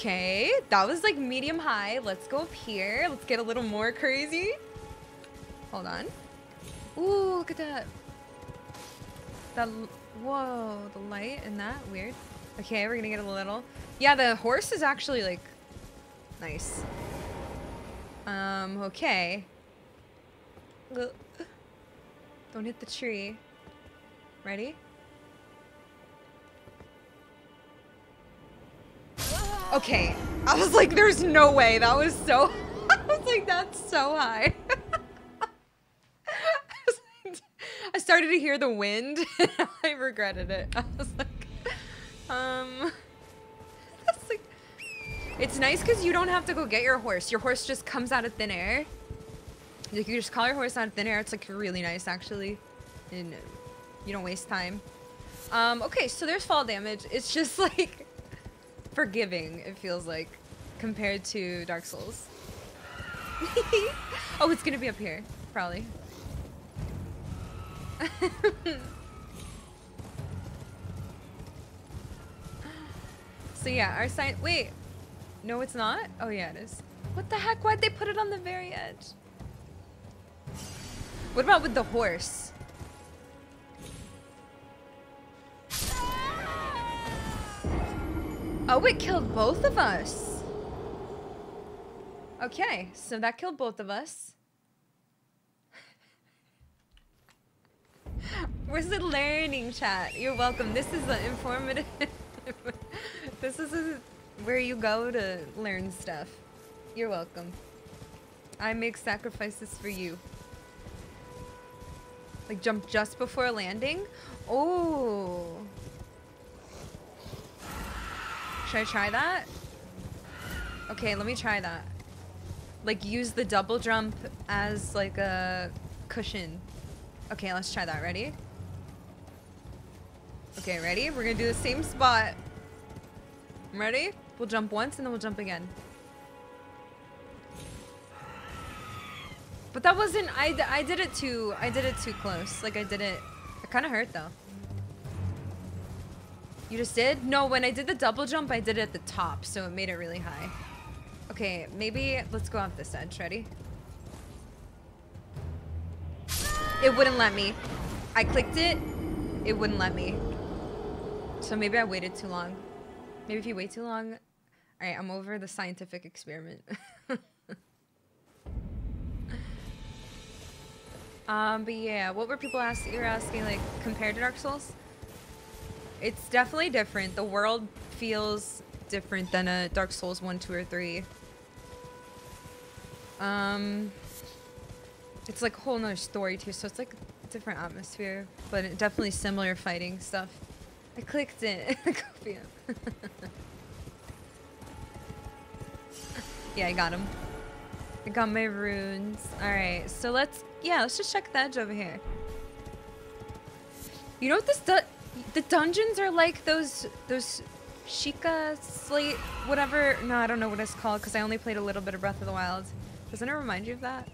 Okay, that was like medium high. Let's go up here. Let's get a little more crazy. Hold on. Ooh, look at that. That, whoa, the light and that, weird. Okay, we're gonna get a little. Yeah, the horse is actually like, nice. Um, okay. *sighs* Don't hit the tree. Ready? Okay. I was like, there's no way. That was so. *laughs* I was like, that's so high. *laughs* I, started to hear the wind. *laughs* I regretted it. I was like, um. Like. It's nice because you don't have to go get your horse. Your horse just comes out of thin air. Like you just call your horse out of thin air. It's like really nice actually, and you don't waste time. Um, okay, so there's fall damage. It's just like forgiving. It feels like compared to Dark Souls. *laughs* oh, it's gonna be up here, probably. *laughs* so yeah, our sign. Wait, no, it's not. Oh yeah, it is. What the heck? Why'd they put it on the very edge? What about with the horse? Oh, it killed both of us. Okay, so that killed both of us. *laughs* Where's the learning chat? You're welcome. This is the informative. *laughs* this is a, where you go to learn stuff. You're welcome. I make sacrifices for you. Like jump just before landing? Oh. Should I try that? Okay, let me try that. Like use the double jump as like a cushion. Okay, let's try that. Ready? Okay, ready? We're gonna do the same spot. Ready? We'll jump once and then we'll jump again. But that wasn't, I, I did it too, I did it too close. Like I did it, it kind of hurt though. You just did? No, when I did the double jump, I did it at the top, so it made it really high. Okay, maybe, let's go off this edge, ready? It wouldn't let me. I clicked it, it wouldn't let me. So maybe I waited too long. Maybe if you wait too long, alright, I'm over the scientific experiment. *laughs* Um, but yeah, what were people asking? You're asking like compared to Dark Souls? It's definitely different. The world feels different than a Dark Souls 1, 2, or 3. Um, it's like a whole nother story too, so it's like a different atmosphere, but it definitely similar fighting stuff. I clicked it. *laughs* *laughs* Yeah, I got him. I got my runes. Alright, so let's, yeah, let's just check the edge over here. You know what this du the dungeons are like those, those Sheikah slate, whatever. No, I don't know what it's called because I only played a little bit of Breath of the Wild. Doesn't it remind you of that?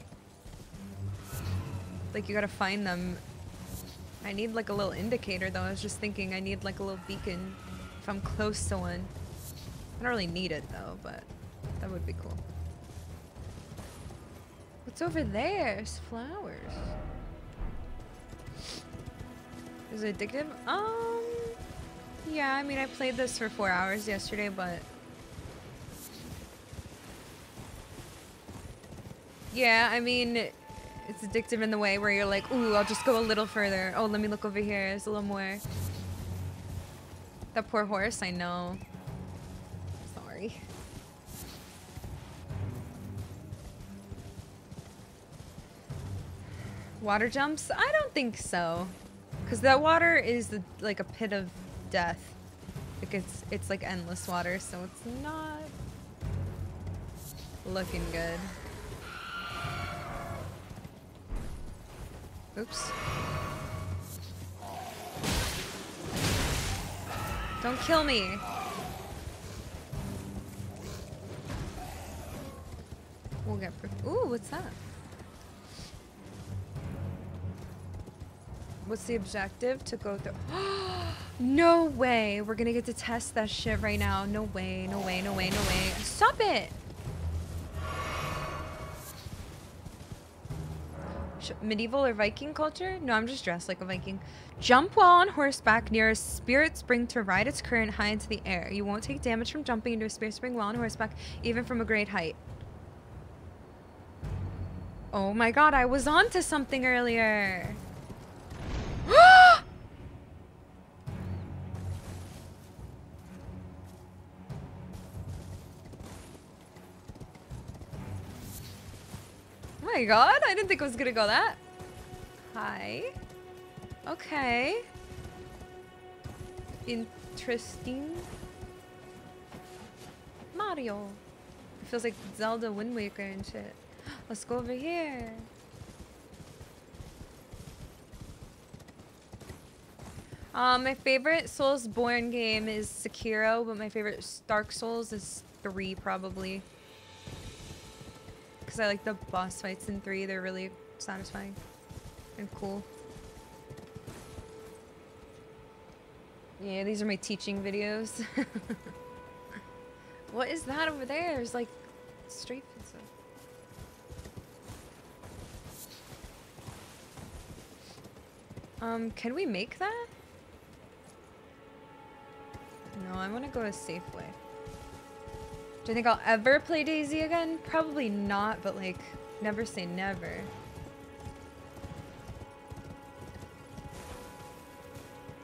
Like you gotta find them. I need like a little indicator though. I was just thinking I need like a little beacon if I'm close to one. I don't really need it though, but that would be cool. What's over there? It's flowers. Is it addictive? Um, yeah, I mean, I played this for four hours yesterday, but... Yeah, I mean, it's addictive in the way where you're like, ooh, I'll just go a little further. Oh, let me look over here. There's a little more. That poor horse, I know. Sorry. Water jumps? I don't think so. Because that water is the, like a pit of death. Like it's, it's like endless water, so it's not looking good. Oops. Don't kill me. We'll get... Ooh, what's that? What's the objective? To go through. *gasps* no way. We're gonna get to test that shit right now. No way. No way. No way. No way. Stop it. Medieval or Viking culture? No, I'm just dressed like a Viking. Jump while on horseback near a spirit spring to ride its current high into the air. You won't take damage from jumping into a spirit spring while on horseback, even from a great height. Oh my god, I was on to something earlier. *gasps* Oh my god, I didn't think it was gonna go that. Hi. Okay. Interesting. Mario. It feels like Zelda Wind Waker and shit. Let's go over here. Um, my favorite Soulsborne game is Sekiro, but my favorite Dark Souls is 3 probably. Because I like the boss fights in 3, they're really satisfying and cool. Yeah, these are my teaching videos. *laughs* what is that over there? There's like strafe and. Um, can we make that? No, I want to go a safe way. Do you think I'll ever play Daisy again? Probably not, but like, never say never.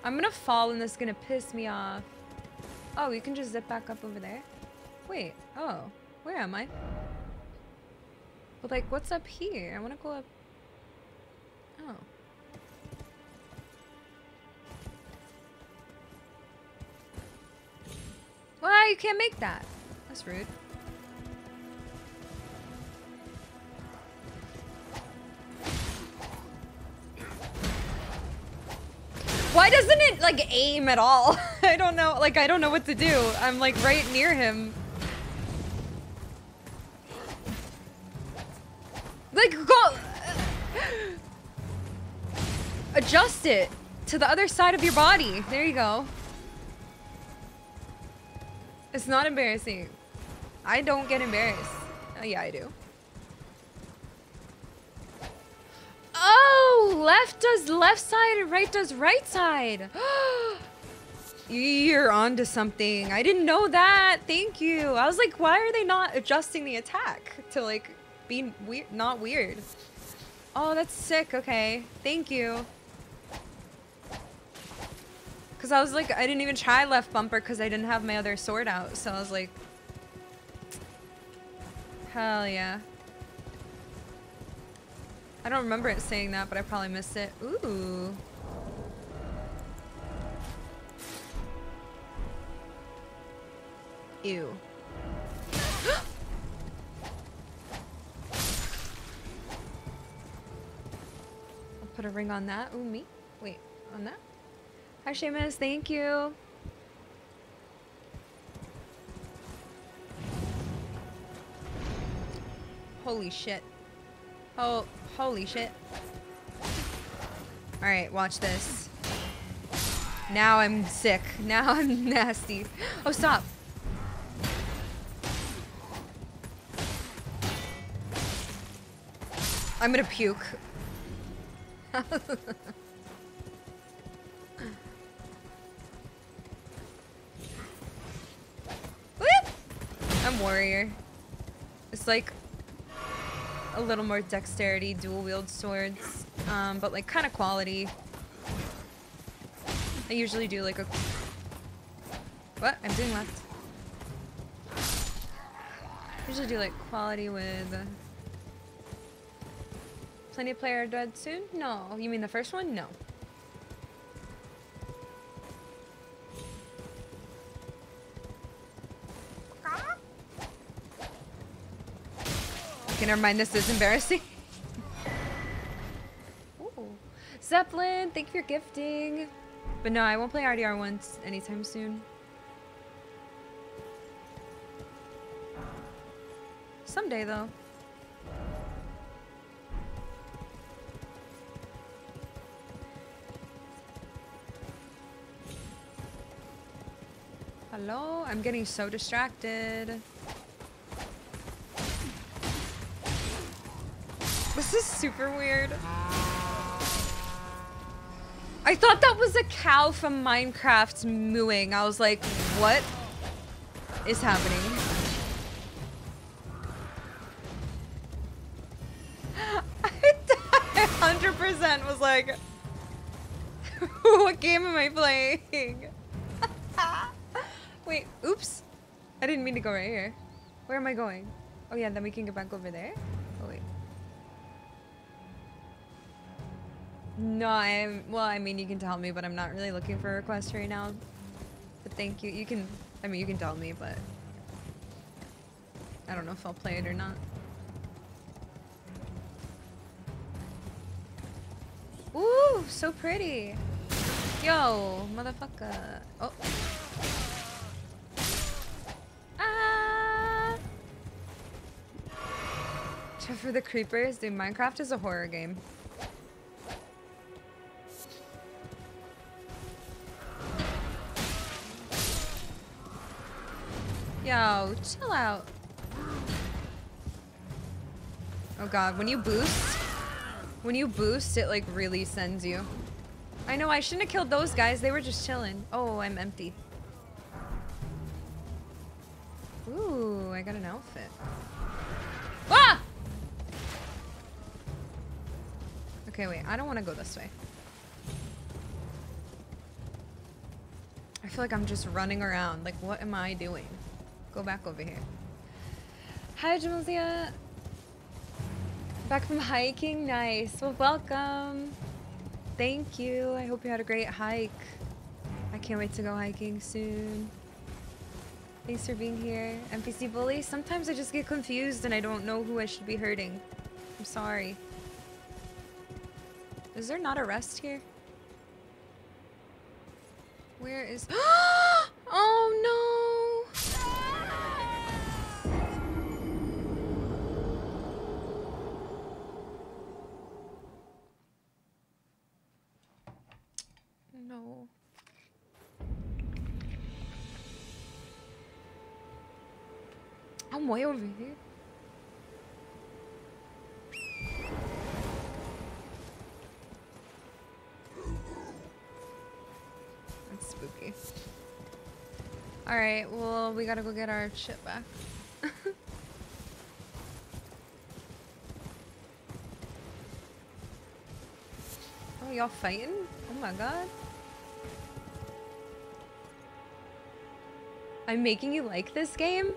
I'm gonna fall and this is gonna piss me off. Oh, you can just zip back up over there? Wait, oh, where am I? But like, what's up here? I wanna go up. Why, you can't make that. That's rude. Why doesn't it like aim at all? *laughs* I don't know. Like I don't know what to do. I'm like right near him. Like go *gasps* Adjust it to the other side of your body. There you go. It's not embarrassing. I don't get embarrassed. Oh yeah, I do. Oh, left does left side and right does right side. *gasps* You're onto something. I didn't know that. Thank you. I was like, why are they not adjusting the attack to like be weird, not weird? Oh, that's sick. Okay. Thank you. Because I was like, I didn't even try left bumper because I didn't have my other sword out. So I was like, hell yeah. I don't remember it saying that, but I probably missed it. Ooh. Ew. *gasps* I'll put a ring on that. Ooh, me? Wait, on that? Hi, Seamus. Thank you. Holy shit. Oh, holy shit. Alright, watch this. Now I'm sick. *laughs* Now I'm nasty. Oh, stop. I'm gonna puke. *laughs* warrior. It's like a little more dexterity, dual wield swords, um, but like kind of quality. I usually do like a. What? I'm doing left. Usually do like quality with. Uh, plenty player dead soon? No. You mean the first one? No. Okay, never mind. This is embarrassing. Ooh. Zeppelin, thank you for gifting. But no, I won't play RDR once anytime soon. Someday, though. Hello? I'm getting so distracted. This is super weird. I thought that was a cow from Minecraft mooing. I was like, what is happening? *laughs* I 100% was like, *laughs* what game am I playing? *laughs* Wait, oops. I didn't mean to go right here. Where am I going? Oh yeah, then we can get back over there. No, I'm, well, I mean, you can tell me, but I'm not really looking for a request right now. But thank you. You can, I mean, you can tell me, but I don't know if I'll play it or not. Ooh, so pretty. Yo, motherfucker. Oh. Ah. For the creepers, dude, Minecraft is a horror game. Yo, chill out. Oh god, when you boost, when you boost, it like really sends you. I know, I shouldn't have killed those guys. They were just chilling. Oh, I'm empty. Ooh, I got an outfit. Ah! Okay, wait. I don't want to go this way. I feel like I'm just running around. Like, what am I doing? Go back over here. Hi, Jamelia. Back from hiking. Nice. Well, welcome. Thank you. I hope you had a great hike. I can't wait to go hiking soon. Thanks for being here. NPC bully. Sometimes I just get confused and I don't know who I should be hurting. I'm sorry. Is there not a rest here? Where is... *gasps* oh no! No. I'm way over here. That's spooky. Alright, well, we gotta go get our shit back. *laughs* oh, y'all fighting? Oh my god. I'm making you like this game?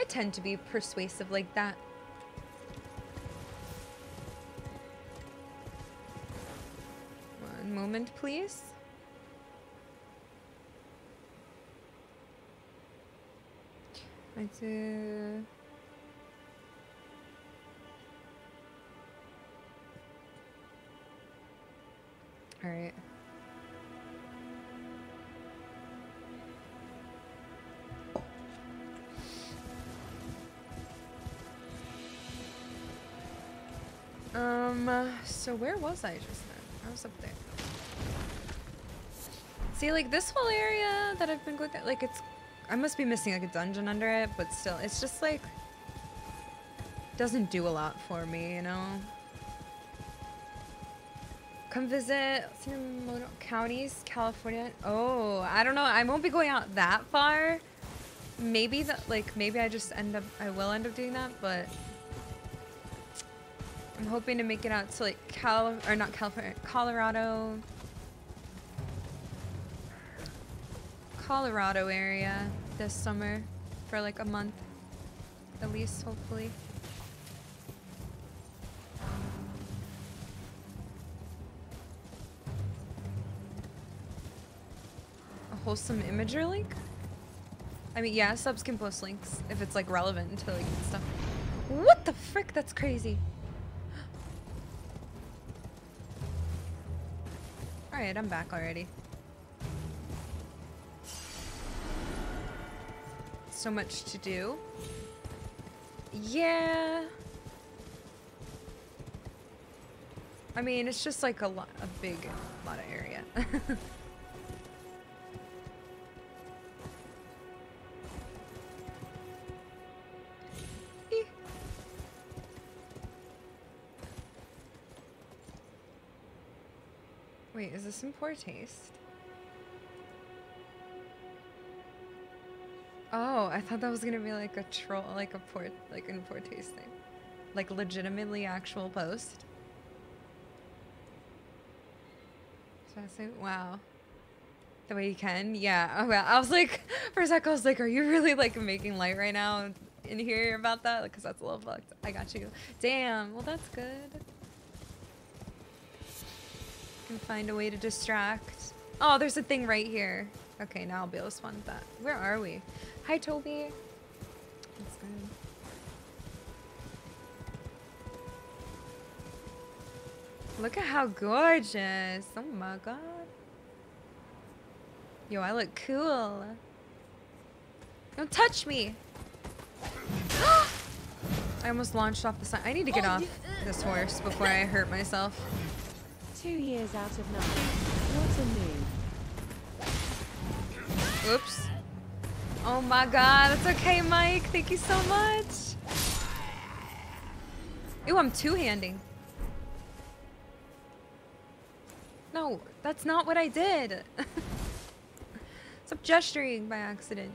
I tend to be persuasive like that. One moment, please. I do. All Um, so where was I just then? I was up there. See, like this whole area that I've been going through, like it's, I must be missing like a dungeon under it, but still, it's just like, doesn't do a lot for me, you know? Come visit Sonoma counties, California. Oh, I don't know. I won't be going out that far. Maybe that, like, maybe I just end up, I will end up doing that, but I'm hoping to make it out to like Cal or not California, Colorado, Colorado area this summer for like a month, at least hopefully. A wholesome Imgur link? I mean, yeah, subs can post links if it's like relevant to like stuff. What the frick? That's crazy. Alright, I'm back already. So much to do. Yeah. I mean, it's just like a lot, a big, lot of area. *laughs* this in poor taste? Oh, I thought that was gonna be like a troll, like a poor, like in poor taste thing, like legitimately actual post. So I say, wow, the way you can, yeah. Oh, wow. I was like, *laughs* for a sec, I was like, are you really like making light right now in here about that? Because that's a little fucked. I got you. Damn. Well, that's good. Can find a way to distract. Oh, there's a thing right here. Okay, now I'll be able to spawn that. Where are we? Hi, Toby. That's good. Look at how gorgeous. Oh my god. Yo, I look cool. Don't touch me. *gasps* I almost launched off the side. I need to get oh, off this horse before I hurt myself. Two years out of nine. What a move. Oops. Oh my god, it's okay, Mike. Thank you so much. Ew, I'm two-handing. No, that's not what I did. *laughs* Stop gesturing by accident.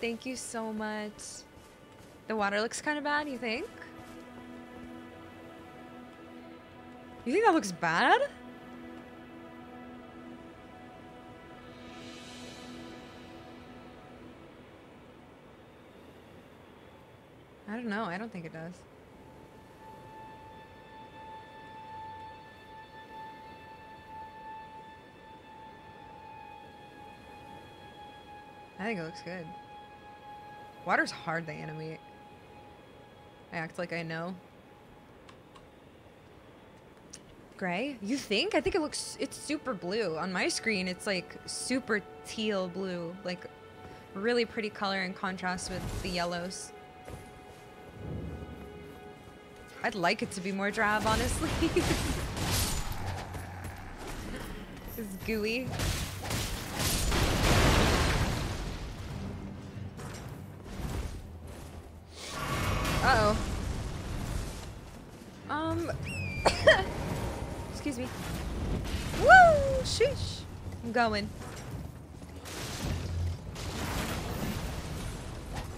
Thank you so much. The water looks kind of bad, you think? You think that looks bad? I don't know. I don't think it does. I think it looks good. Water's hard to animate. I act like I know. Gray? You think? I think it looks, it's super blue. On my screen, it's like super teal blue. Like really pretty color in contrast with the yellows. I'd like it to be more drab, honestly. *laughs* it's gooey. Uh-oh. Excuse me. Woo! Sheesh. I'm going.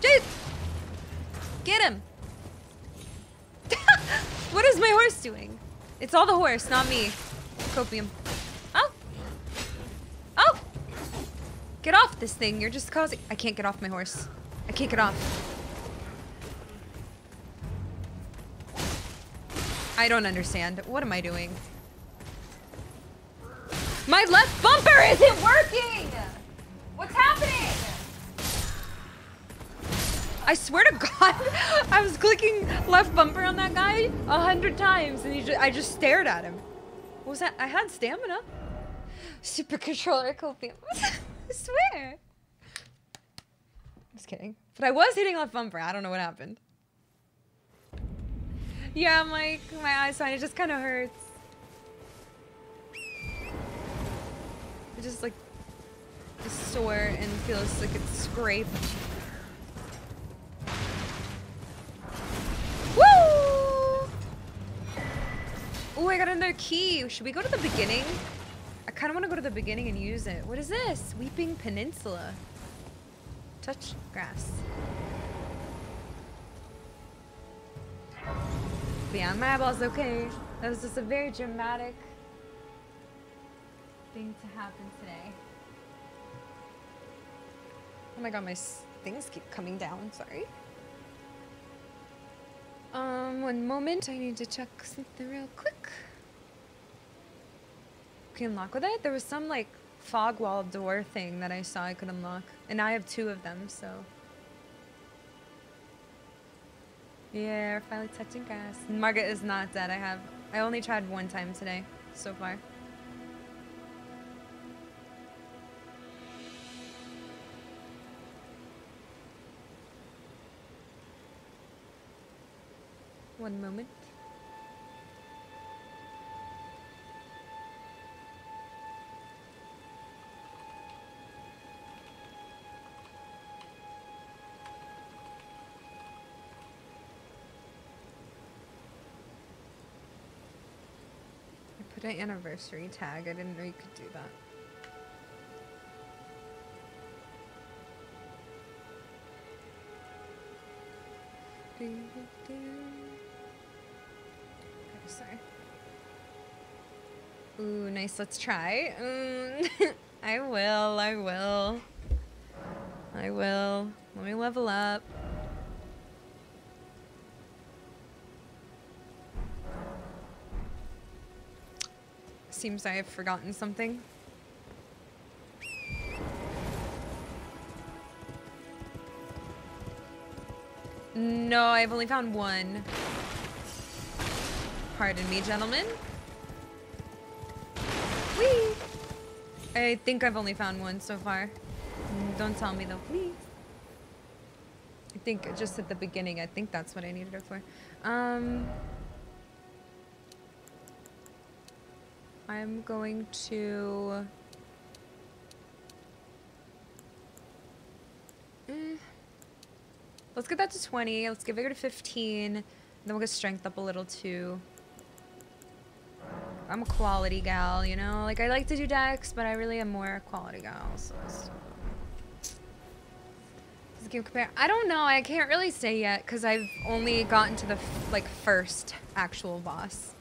Dude! Get him! *laughs* what is my horse doing? It's all the horse, not me. Copium. Oh! Oh! Get off this thing. You're just causing- I can't get off my horse. I can't get off. I don't understand. What am I doing? My left bumper isn't working! What's happening? I swear to God, *laughs* I was clicking left bumper on that guy a hundred times and I just stared at him. What was that? I had stamina. Super controller copium. *laughs* I swear. Just kidding. But I was hitting left bumper. I don't know what happened. Yeah, Mike, my eyes fine. It just kind of hurts. Just like is sore and feels like it's scraped. Woo! Oh, I got another key. Should we go to the beginning? I kind of want to go to the beginning and use it. What is this? Weeping Peninsula. Touch grass. Beyond my eyeball's okay. That was just a very dramatic thing to happen today. Oh my god, my things keep coming down. Sorry. Um, one moment. I need to check something real quick. Can unlock with it? There was some like fog wall door thing that I saw I could unlock. And I have two of them, so. Yeah, finally touching grass. Margit is not dead. I have. I only tried one time today, so far. One moment. I put an anniversary tag. I didn't know you could do that. Do, do, do. Ooh, nice. Let's try. Mm, *laughs* I will. I will. I will. Let me level up. Seems I have forgotten something. No, I've only found one. Pardon me, gentlemen. I think I've only found one so far. Mm, Don't tell me though, please. I think just at the beginning, I think that's what I needed it for. Um, I'm going to. Eh. Let's get that to 20. Let's get vigor to 15. Then we'll get strength up a little too. I'm a quality gal, you know? Like, I like to do dex, but I really am more quality gal, so... Does game compare? I don't know. I can't really say yet, because I've only gotten to the, like, first actual boss.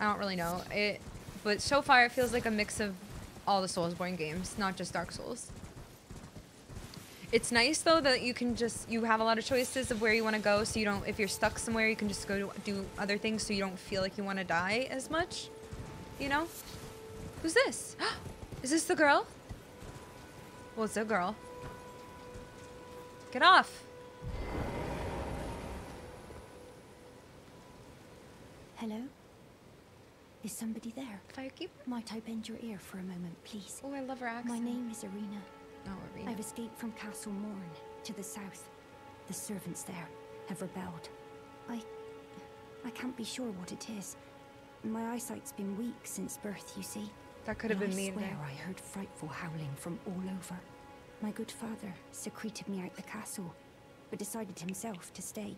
I don't really know. It, But so far, it feels like a mix of all the Soulsborne games, not just Dark Souls. It's nice though that you can just you have a lot of choices of where you want to go, so you don't if you're stuck somewhere, you can just go to do other things, so you don't feel like you want to die as much. You know? Who's this? *gasps* Is this the girl? Well, it's a girl. Get off. Hello? Is somebody there? Firekeep. Might I bend your ear for a moment, please? Oh, I love her accent. My name is Irina. Oh, Irina. I've escaped from Castle Morne to the south. The servants there have rebelled. I. I can't be sure what it is. My eyesight's been weak since birth, you see. That could have And been me I swear. I heard frightful howling from all over. My good father secreted me out the castle, but decided himself to stay.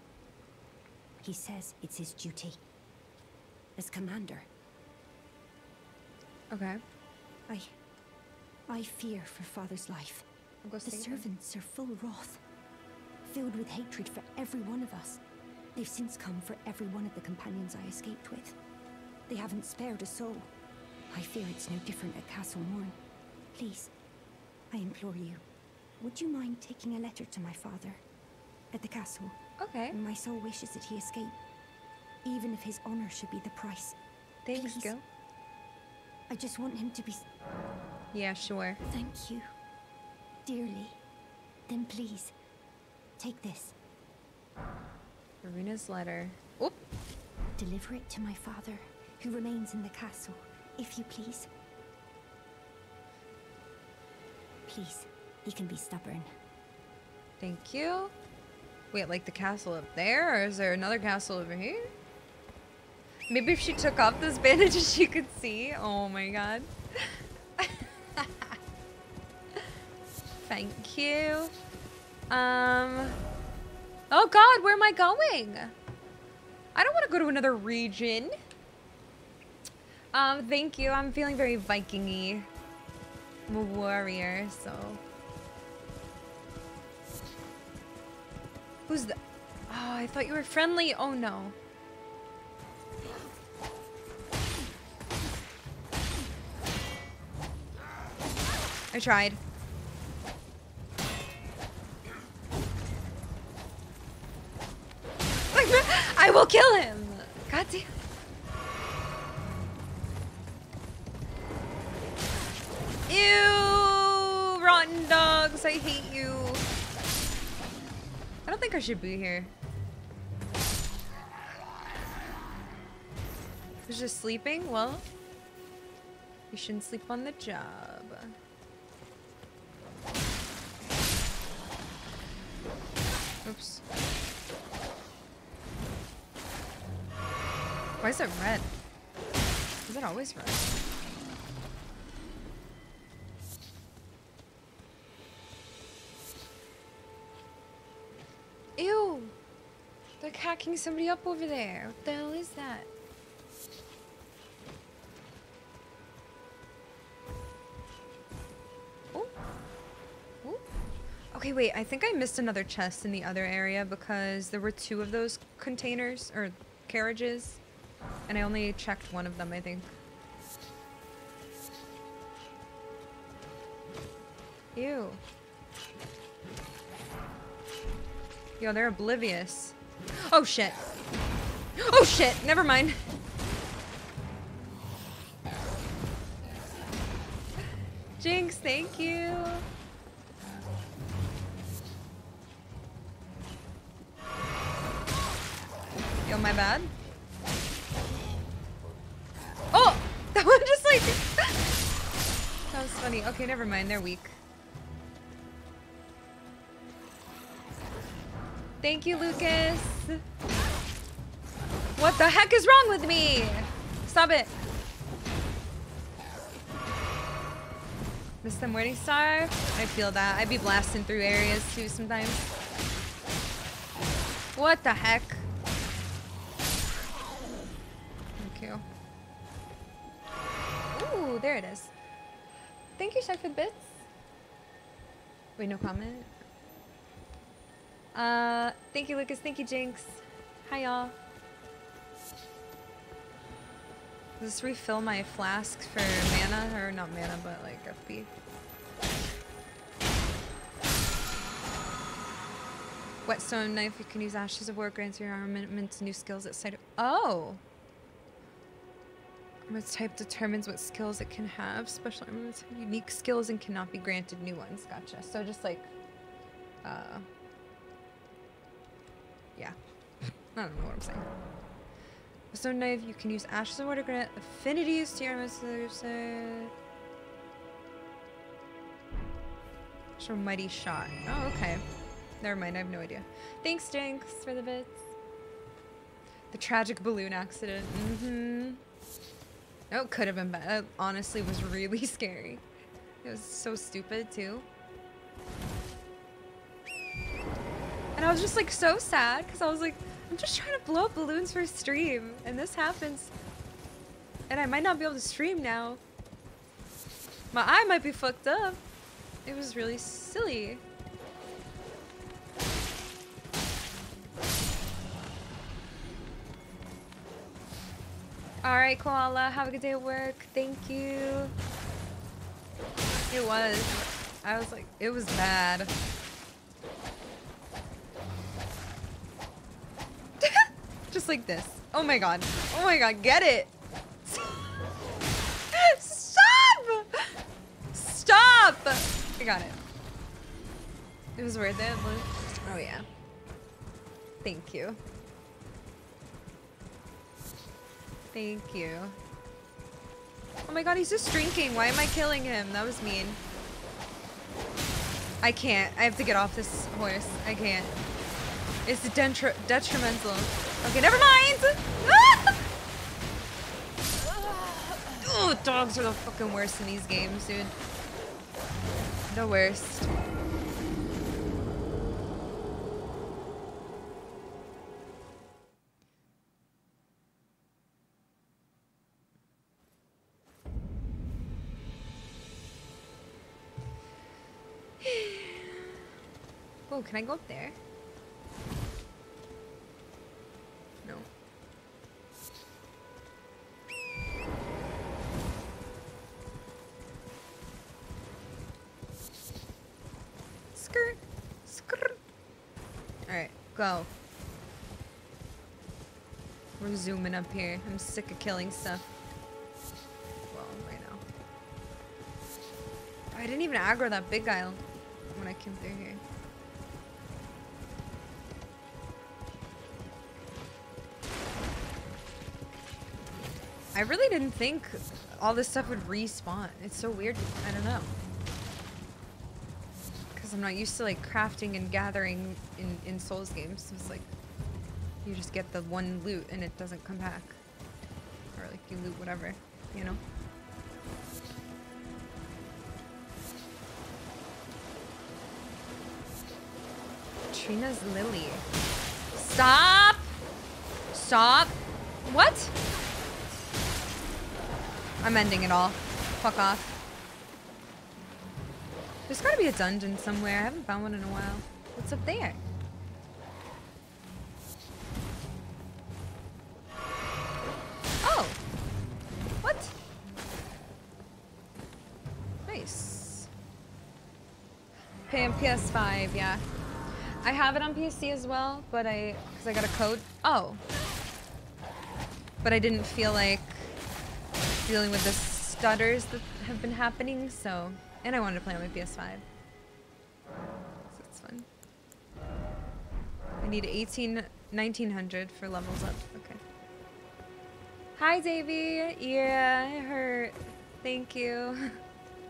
He says it's his duty. As commander, Okay. I. I fear for father's life. The servants are full wrath, filled with hatred for every one of us. They've since come for every one of the companions I escaped with. They haven't spared a soul. I fear it's no different at Castle Morne. Please, I implore you, would you mind taking a letter to my father at the castle? Okay. My soul wishes that he escape, even if his honor should be the price. Thanks, Please. Gil. I just want him to be. Yeah, sure. Thank you, dearly. Then please, take this. Irina's letter. Oop. Deliver it to my father, who remains in the castle, if you please. Please, he can be stubborn. Thank you. Wait, like the castle up there, or is there another castle over here? Maybe if she took off those *laughs* bandages, she could see. Oh my god. *laughs* Thank you. Um. Oh god, where am I going? I don't want to go to another region. Um, thank you. I'm feeling very Viking-y. I'm a warrior, so. Who's the? Oh, I thought you were friendly. Oh no. I tried. *laughs* I will kill him. God damn. Ew, rotten dogs. I hate you. I don't think I should be here. Was just sleeping? Well, you shouldn't sleep on the job. Oops. Why is it red? Is it always red? hacking somebody up over there. What the hell is that? Oh. Oh. Okay, wait. I think I missed another chest in the other area because there were two of those containers or carriages. And I only checked one of them, I think. Ew. Yo, they're oblivious. Oh shit. Oh shit. Never mind. Jinx, thank you. Yo, my bad. Oh! *laughs* That one just like... *laughs* that was funny. Okay, never mind. They're weak. Thank you, Lucas. What the heck is wrong with me? Stop it. Miss the Morning Star? I feel that. I'd be blasting through areas too sometimes. What the heck? Thank you. Ooh, there it is. Thank you, Chef for the bits. Wait, no comment? Uh, thank you, Lucas. Thank you, Jinx. Hi, y'all. Does this refill my flask for mana? Or not mana, but like FP. Whetstone knife, you can use ashes of war, grants your armaments new skills at sight of- Oh! Armament type determines what skills it can have. Special armaments have unique skills and cannot be granted new ones. Gotcha. So just like, uh, yeah. I don't know what I'm saying. Stone knife, you can use ashes of war grant affinities to your side. Show mighty shot. Oh, okay. Never mind, I have no idea. Thanks, Jinx, for the bits. The tragic balloon accident. Mm-hmm. Oh, could have been bad. That honestly was really *laughs* scary. It was so stupid, too. And I was just like so sad because I was like, I'm just trying to blow up balloons for a stream. And this happens. And I might not be able to stream now. My eye might be fucked up. It was really silly. Alright, Koala. Have a good day at work. Thank you. It was. I was like, it was bad. Just like this. Oh my god. Oh my god, get it! Stop! Stop! I got it. It was worth it. Oh yeah. Thank you. Thank you. Oh my god, he's just drinking. Why am I killing him? That was mean. I can't. I have to get off this horse. I can't. It's detri detrimental. Okay, never mind! *laughs* Ugh, dogs are the fucking worst in these games, dude. The worst. *sighs* Whoa, can I go up there? Go. We're zooming up here. I'm sick of killing stuff. Well, right now. I didn't even aggro that big guy when I came through here. I really didn't think all this stuff would respawn. It's so weird. I don't know. Because I'm not used to like crafting and gathering in, in Souls games. It's like you just get the one loot and it doesn't come back. Or like you loot whatever, you know? Trina's Lily. Stop! Stop! What? I'm ending it all. Fuck off. There's gotta be a dungeon somewhere. I haven't found one in a while. What's up there? Oh! What? Nice. Pay on PS5, yeah. I have it on PC as well, but I, because I got a code. Oh. But I didn't feel like dealing with the stutters that have been happening, so. And I wanted to play on my PS5. So fun. I need 18, 1900 for levels up. Okay. Hi, Davey. Yeah, I hurt. Thank you.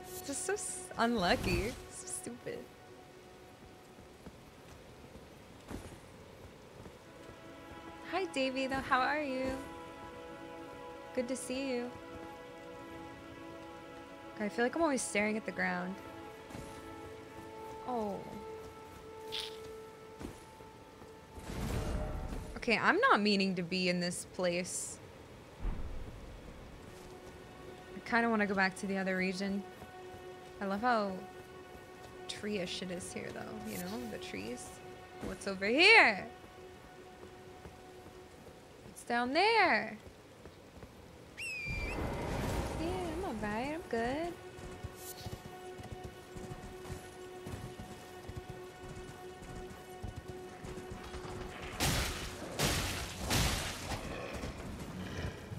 It's *laughs* Just so unlucky. So stupid. Hi, Davey. Though, how are you? Good to see you. I feel like I'm always staring at the ground. Oh. Okay, I'm not meaning to be in this place. I kind of want to go back to the other region. I love how tree-ish it is here, though. You know, the trees. What's over here? What's down there? Yeah, I'm alright. I'm good.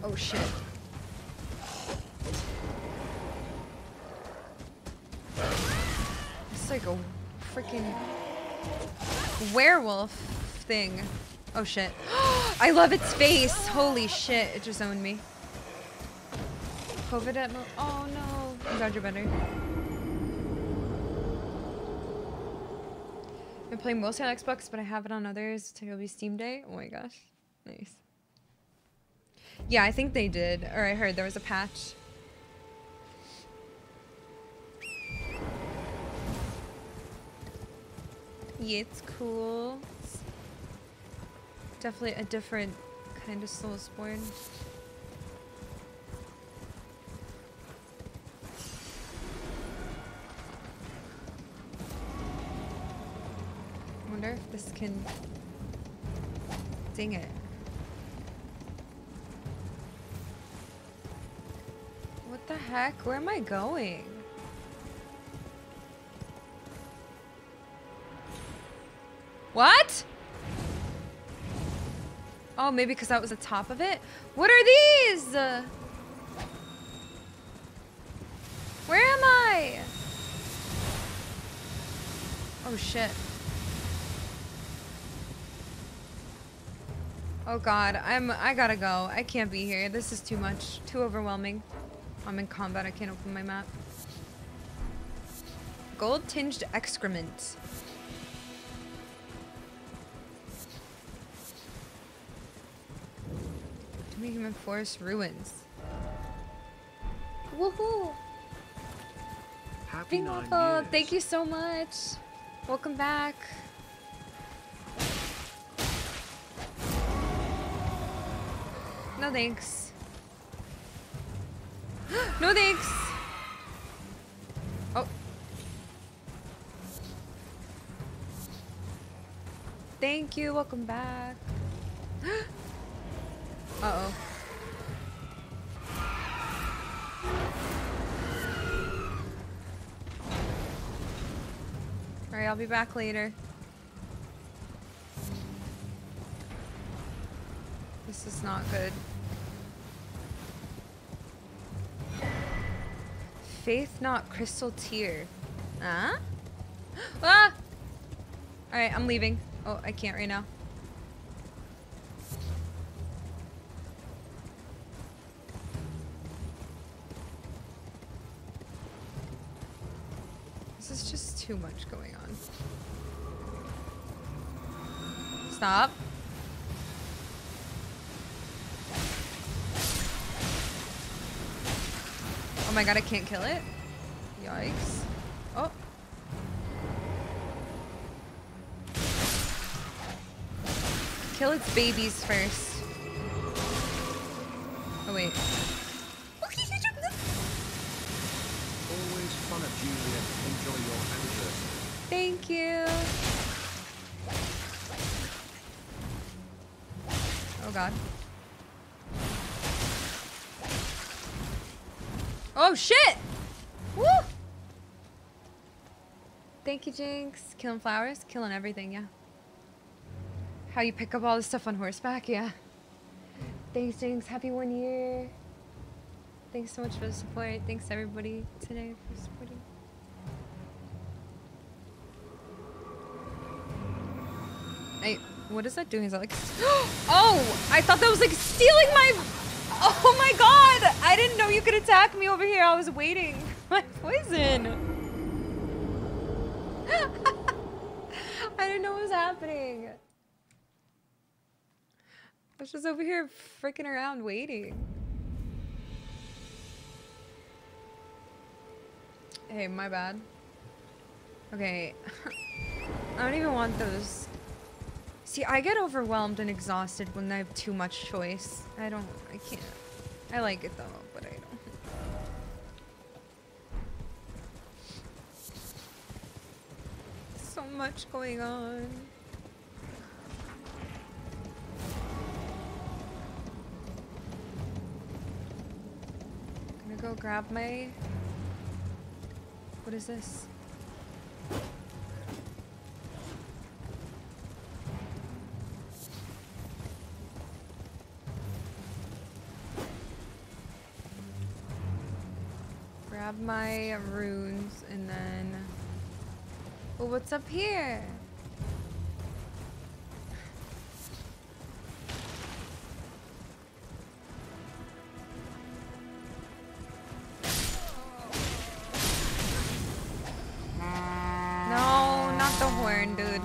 Oh shit. It's like a freaking werewolf thing. Oh shit. *gasps* I love its face. Holy shit. It just owned me. COVID at Oh. I'm you're better. Been playing mostly on Xbox, but I have it on others. Today will be Steam Day. Oh my gosh. Nice. Yeah, I think they did. Or I heard there was a patch. Yeah, it's cool. It's definitely a different kind of Soulsborne. Wonder if this can... Ding it. What the heck? Where am I going? What? Oh, maybe because that was the top of it? What are these? Where am I? Oh shit. Oh god, I'm I gotta go. I can't be here. This is too much. Too overwhelming. I'm in combat, I can't open my map. Gold tinged excrement. Human Forest ruins. Woohoo! Happy Thank you so much. Welcome back. No thanks. *gasps* no thanks. Oh. Thank you. Welcome back. *gasps* Uh oh. Alright, I'll be back later. This is not good. Faith-knot crystal tear. Huh? *gasps* ah! Alright, I'm leaving. Oh, I can't right now. This is just too much going on. Stop. Oh my god, I can't kill it? Yikes. Oh. Kill its babies first. Oh wait. Always fun at Juliet. Enjoy your Thank you. Oh god. Oh shit! Woo! Thank you, Jinx. Killing flowers, killing everything, yeah. How you pick up all this stuff on horseback, yeah. Thanks, Jinx. Happy one year. Thanks so much for the support. Thanks everybody today for supporting. Hey, what is that doing? Is that like? *gasps* Oh, I thought that was like stealing my. Oh my god! I didn't know you could attack me over here. I was waiting *laughs* my poison. *laughs* I didn't know what was happening. I was just over here freaking around waiting. Hey, my bad. Okay. *laughs* I don't even want those. See, I get overwhelmed and exhausted when I have too much choice. I don't, I can't. I like it though, but I don't. So much going on. Gonna go grab my what is this? Grab my runes and then... Well, what's up here? No, not the horn, dude.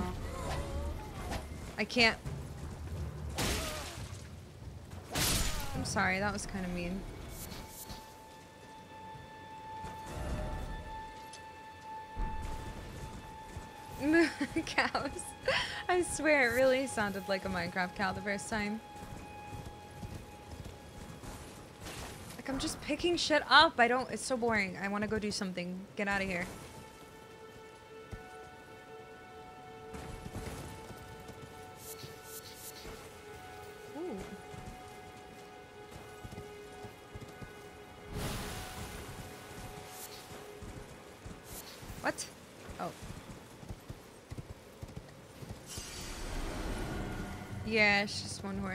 I can't. I'm sorry, that was kind of mean. Swear, it really sounded like a Minecraft cow the first time. Like, I'm just picking shit up. I don't- it's so boring. I want to go do something. Get out of here.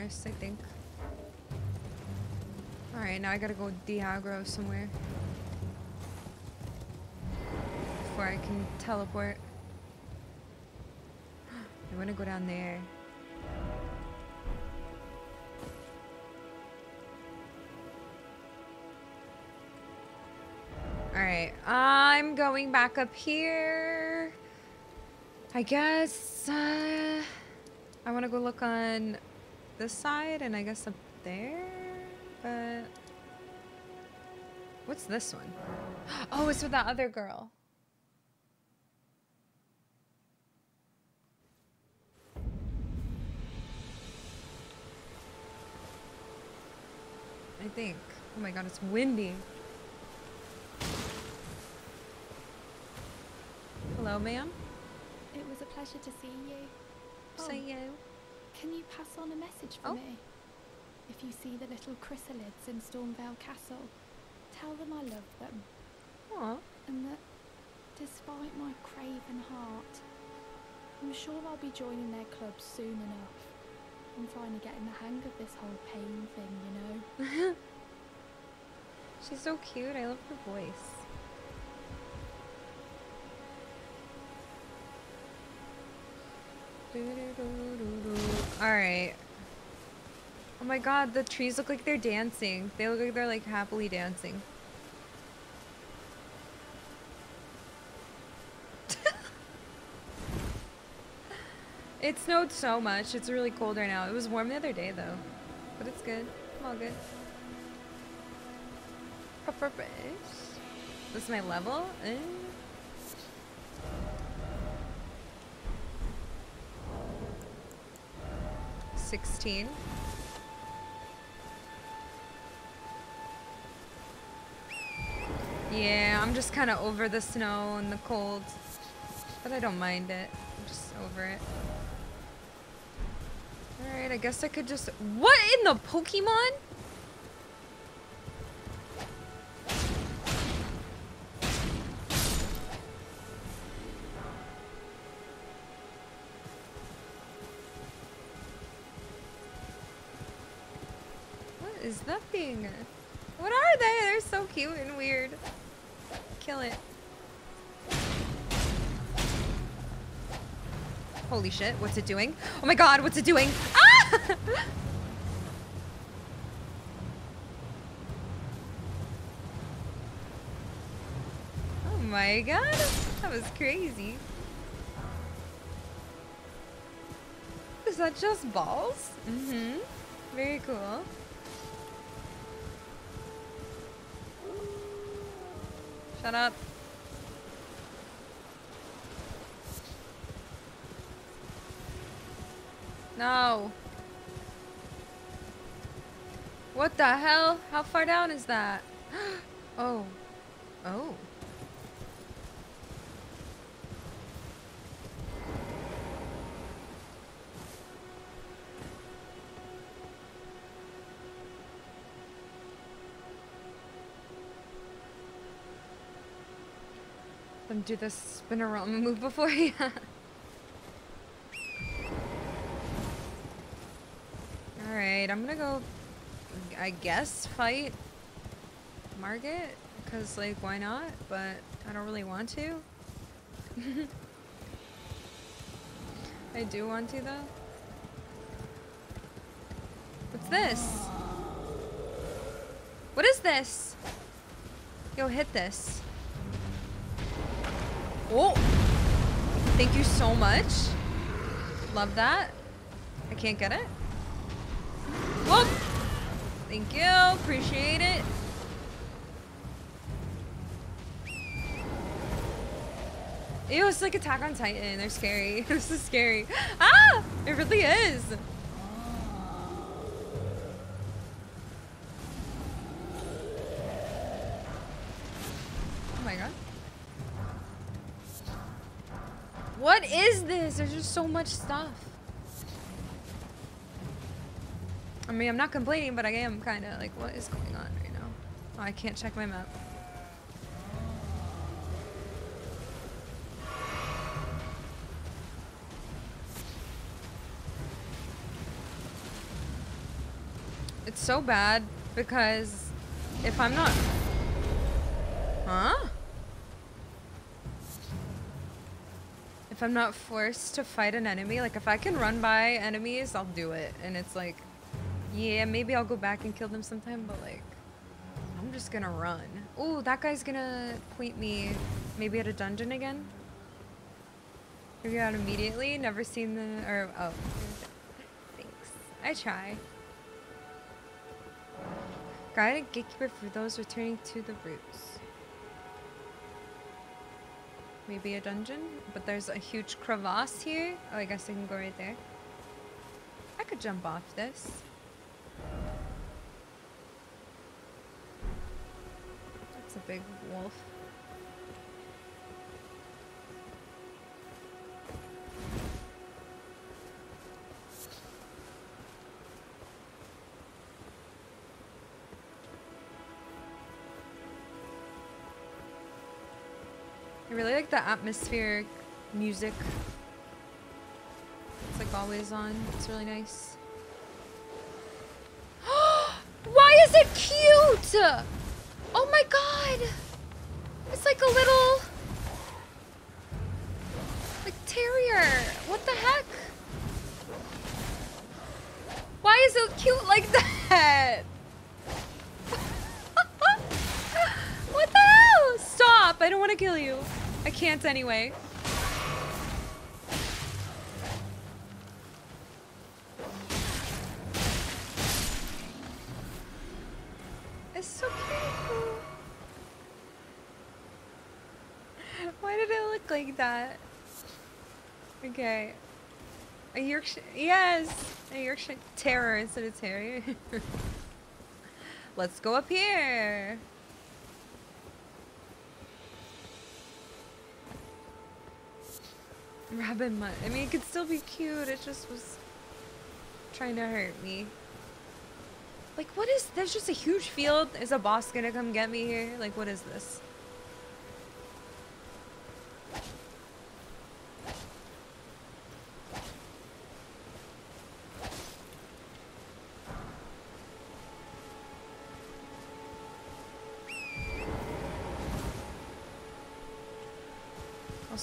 I think. Alright, now I gotta go de-aggro somewhere. Before I can teleport. *gasps* I wanna go down there. Alright, I'm going back up here. I guess, uh, I want to go look on this side and I guess up there, but what's this one? *gasps* Oh, it's with that other girl. I think. Oh my god, it's windy. Hello, ma'am. It was a pleasure to see you. Oh, Say you. Can you pass on a message for Oh. me? If you see the little chrysalids in Stormveil Castle, tell them I love them Aw. and that despite my craven heart, I'm sure I'll be joining their club soon enough. I'm finally getting the hang of this whole pain thing, you know? *laughs* She's so cute. I love her voice. Alright. Oh my god, the trees look like they're dancing. They look like they're like happily dancing. *laughs* it snowed so much. It's really cold right now. It was warm the other day though. But it's good. I'm all good. This is my level? Eh. 16. Yeah, I'm just kind of over the snow and the cold. But I don't mind it. I'm just over it. Alright, I guess I could just... What in the Pokemon? What are they? They're so cute and weird. Kill it. Holy shit, what's it doing? Oh my god, what's it doing? Ah! *laughs* oh my god, that was crazy. Is that just balls? Mm-hmm. Very cool. Up. No. What the hell? How far down is that? *gasps* oh. Oh. Them do the spinorama move before, *laughs* yeah. Alright, I'm gonna go, I guess, fight Margit. Because, like, why not? But I don't really want to. *laughs* I do want to, though. What's this? What is this? Yo, hit this. Oh! Thank you so much. Love that. I can't get it. Whoop! Thank you. Appreciate it. Ew, it's like Attack on Titan. They're scary. *laughs* this is scary. Ah! It really is. This? There's just so much stuff. I mean, I'm not complaining, but I am kind of like, what is going on right now? Oh, I can't check my map. It's so bad because if I'm not... Huh? If I'm not forced to fight an enemy, like if I can run by enemies, I'll do it. And it's like, yeah, maybe I'll go back and kill them sometime, but like, I'm just gonna run. Oh, that guy's gonna point me maybe at a dungeon again. Figure out immediately. Never seen the, or, oh. Thanks. I try. Guided gatekeeper for those returning to the roots. Maybe a dungeon, but there's a huge crevasse here. Oh, I guess I can go right there. I could jump off this. That's a big wolf. I really like the atmospheric music. It's like always on. It's really nice. *gasps* Why is it cute? Oh my god! It's like a little... Like terrier. What the heck? Why is it cute like that? *laughs* what the hell? Stop! I don't want to kill you. Can't anyway. It's so cute. Why did it look like that? Okay. A Yorkshire, yes! A Yorkshire Terror instead of Terrier. *laughs* Let's go up here. Rabbit mutt. I mean, it could still be cute. It just was trying to hurt me. Like, what is... There's just a huge field. Is a boss gonna come get me here? Like, what is this?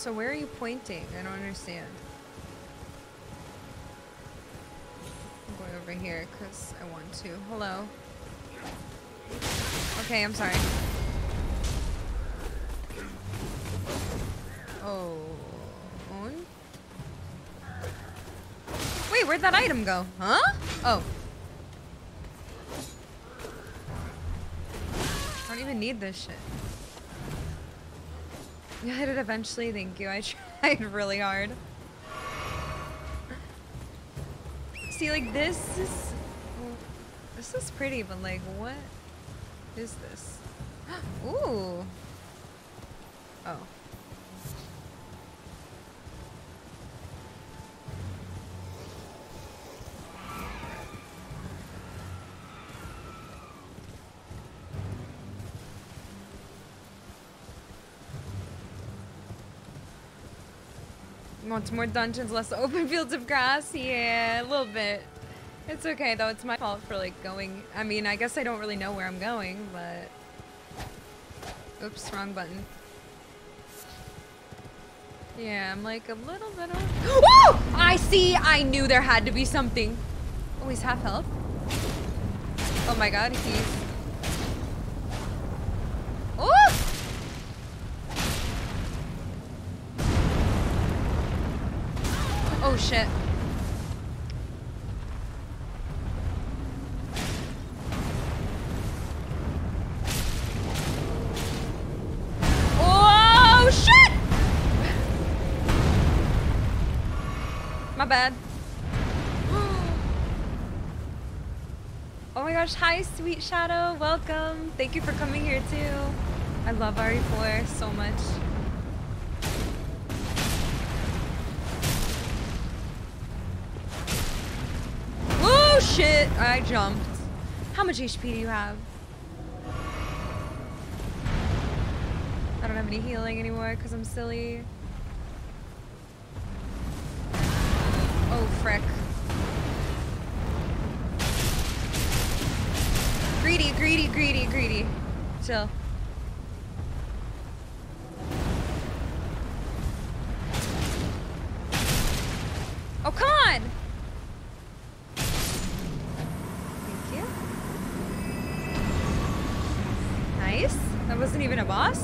Also, where are you pointing? I don't understand. I'm going over here because I want to. Hello. Okay, I'm sorry. Oh. Wait, where'd that item go? Huh? Oh. I don't even need this shit. You hit it eventually, thank you. I *laughs* tried really hard. See, like, this is... this is pretty, but, like, what is this? *gasps* Ooh. Oh. More dungeons, less *laughs* open fields of grass? Yeah, a little bit. It's okay though, it's my fault for like going. I mean, I guess I don't really know where I'm going, but... Oops, wrong button. Yeah, I'm like a little bit of... *gasps* Woo! I see! I knew there had to be something. Oh, he's half health. Oh my god, he's... Oh shit. Oh shit! My bad. *gasps* Oh my gosh, hi sweet shadow, welcome. Thank you for coming here too. I love RE4 so much. Shit! I jumped. How much HP do you have? I don't have any healing anymore because I'm silly. Oh frick. Greedy, greedy, greedy, greedy. Chill. Oh, come on! Thank you. Nice. That wasn't even a boss.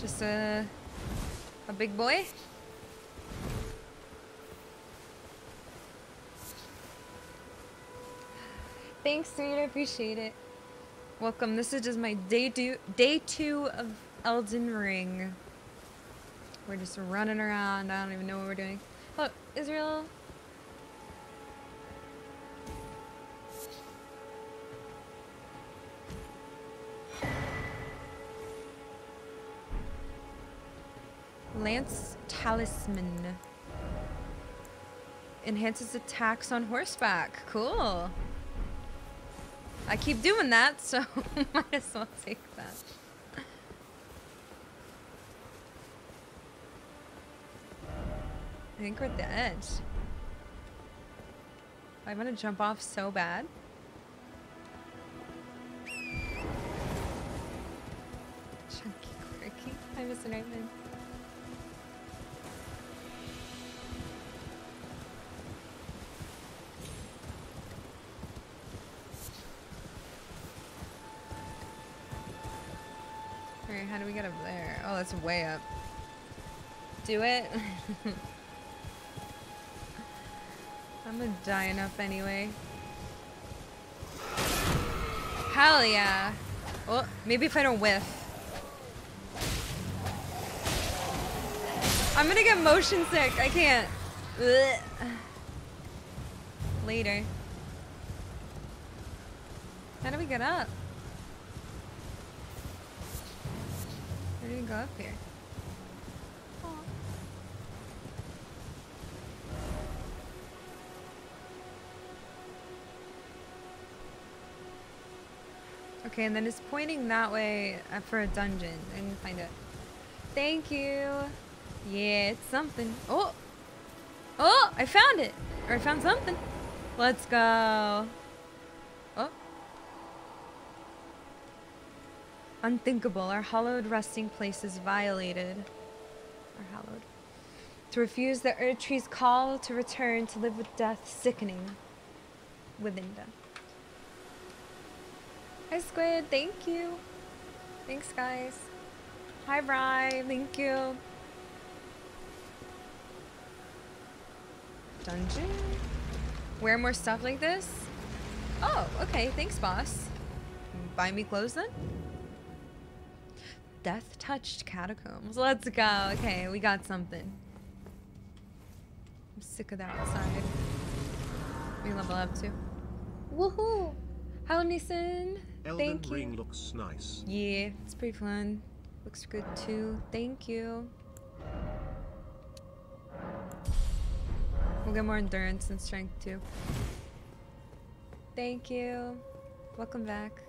Just a a big boy. Thanks, sweet. I appreciate it. Welcome. This is just my day two day two of Elden Ring. We're just running around. I don't even know what we're doing. Oh, Israel. Lance Talisman. Enhances attacks on horseback. Cool. I keep doing that, *laughs* so might as well take that. I think we're at the edge. I want to jump off so bad. Chunky quirky. I miss an Nightman. Alright, how do we get up there? Oh, that's way up. Do it? *laughs* I'm gonna die enough anyway. Hell yeah. Well, maybe if I don't whiff. I'm gonna get motion sick. I can't. Later. How do we get up? I didn't go up here. Okay, and then it's pointing that way uh, for a dungeon. I didn't find it. Thank you. Yeah, it's something. Oh! Oh! I found it! Or I found something. Let's go. Unthinkable. Our hallowed resting places violated. Our hallowed. To refuse the Erdtree's call to return to live with death, sickening within them. Hi, Squid. Thank you. Thanks, guys. Hi, Bri. Thank you. Dungeon? Wear more stuff like this? Oh, okay. Thanks, boss. Buy me clothes then? Death touched catacombs. Let's go. Okay, we got something. I'm sick of the outside. We level up too. Woohoo! Hello, Nissan. Elden Thank you. Ring looks nice. Yeah, it's pretty fun. Looks good too. Thank you. We'll get more endurance and strength too. Thank you. Welcome back.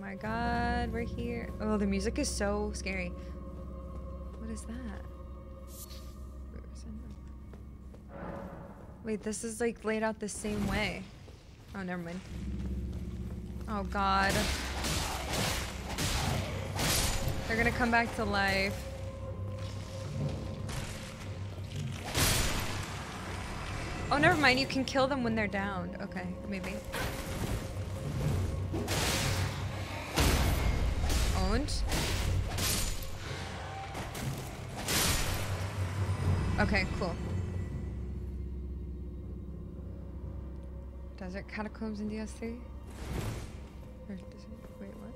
My god, we're here. Oh, the music is so scary. What is that? Wait, this is like laid out the same way. Oh, never mind. Oh god. They're gonna come back to life. Oh, never mind. You can kill them when they're downed. Okay, maybe. Okay, cool. Desert Catacombs in DS3? Or wait, what?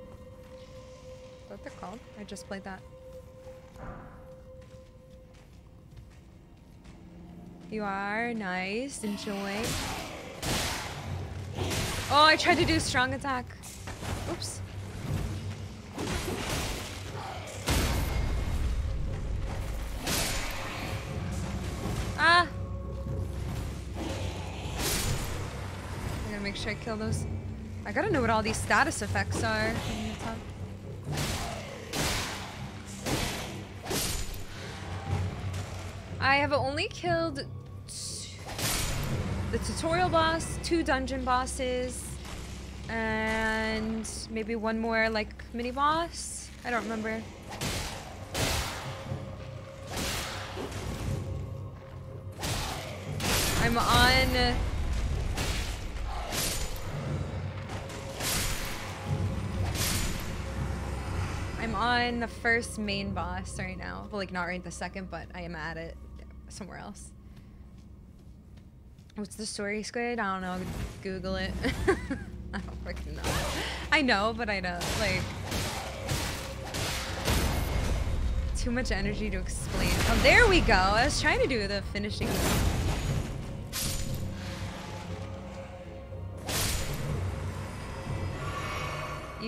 What they're called? I just played that. You are nice. Enjoy. Oh, I tried to do strong attack. Oops. Kill those. I gotta know what all these status effects are. I have only killed the tutorial boss, two dungeon bosses, and maybe one more like mini boss. I don't remember. I'm on. On the first main boss right now. Well, like not right the second, but I am at it somewhere else. What's the story, Squid? I don't know. Google it. *laughs* I don't freaking know. I know, but I don't. Like, too much energy to explain. Oh, there we go. I was trying to do the finishing.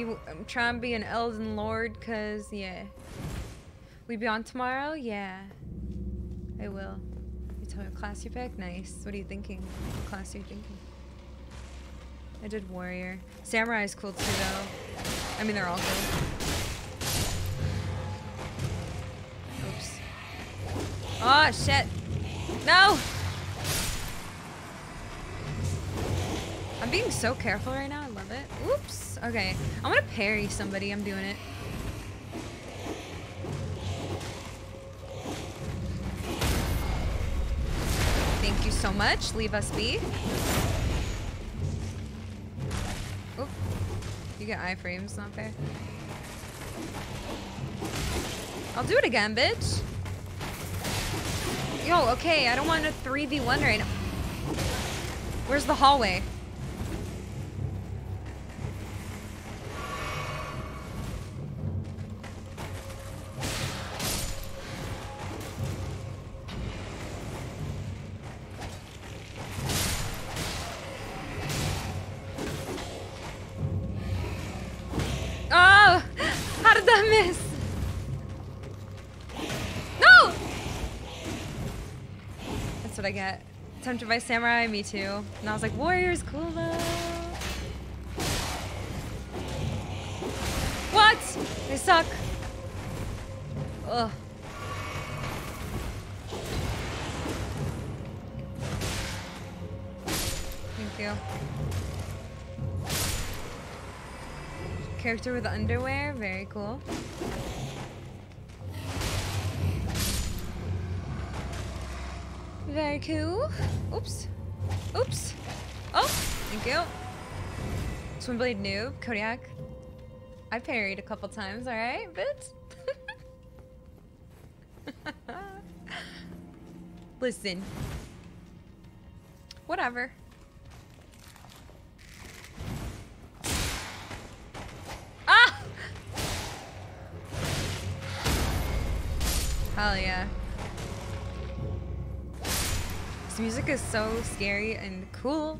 You, um, I'm trying to be an Elden Lord, cause yeah. We be on tomorrow? Yeah. I will. You tell me what class you pick? Nice. What are you thinking? What class are you thinking? I did warrior. Samurai is cool too though. I mean they're all cool. Oops. Oh shit. No! I'm being so careful right now. Oops. Okay. I'm gonna parry somebody. I'm doing it. Thank you so much. Leave us be. Oop. You get iframes, not fair. I'll do it again, bitch. Yo, okay, I don't want a 3v1 right now. Where's the hallway? Tempted by samurai, me too. And I was like, warrior's cool though. What? They suck. Ugh. Thank you. Character with underwear, very cool. Very cool. Oops. Oops. Oh, thank you. Swimblade noob, Kodiak. I parried a couple times, alright, bit? *laughs* Listen. Whatever. Ah! Hell yeah. This music is so scary and cool.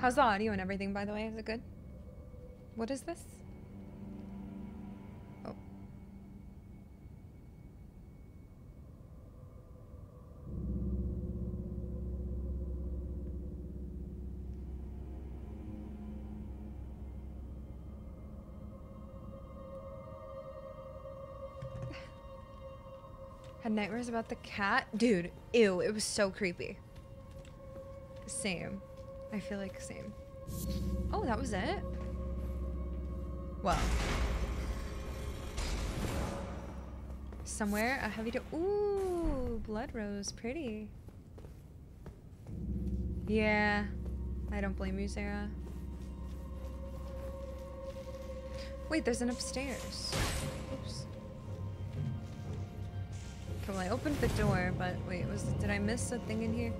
How's the audio and everything, by the way? Is it good? What is this? Had nightmares about the cat? Dude, ew, it was so creepy. Same. I feel like same. Oh, that was it? Well. Somewhere a heavy do- Ooh, blood rose, pretty. Yeah, I don't blame you, Sarah. Wait, there's an upstairs. Oops. Well I opened the door, but wait, was did I miss a thing in here?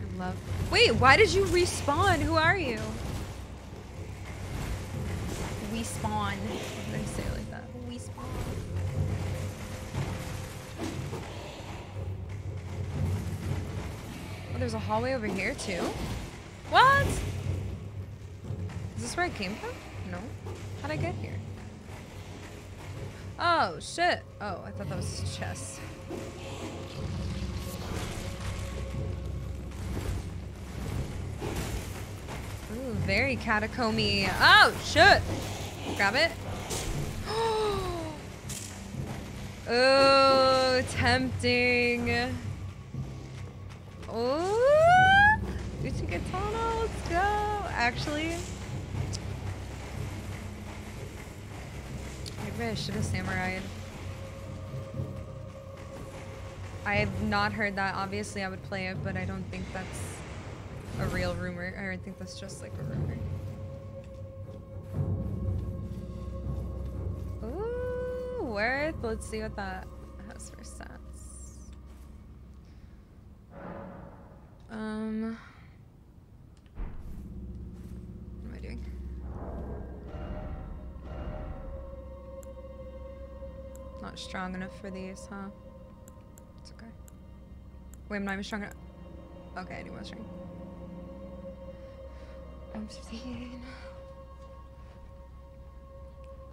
I love. Wait, why did you respawn? Who are you? We spawn. I say it like that? We spawn. There's a hallway over here too. What? Is this where I came from? No. How'd I get here? Oh, shit. Oh, I thought that was chess. Ooh, very catacomby. Oh, shit. Grab it. *gasps* Oh, tempting. Oh, Uchigatana, let's go. Actually, maybe I should have samurai'd. I have not heard that. Obviously, I would play it, but I don't think that's a real rumor. I don't think that's just like a rumor. Ooh, worth. Let's see what that Um, what am I doing? Not strong enough for these, huh? It's okay. Wait, I'm not even strong enough. Okay, I I was strong. I'm 15.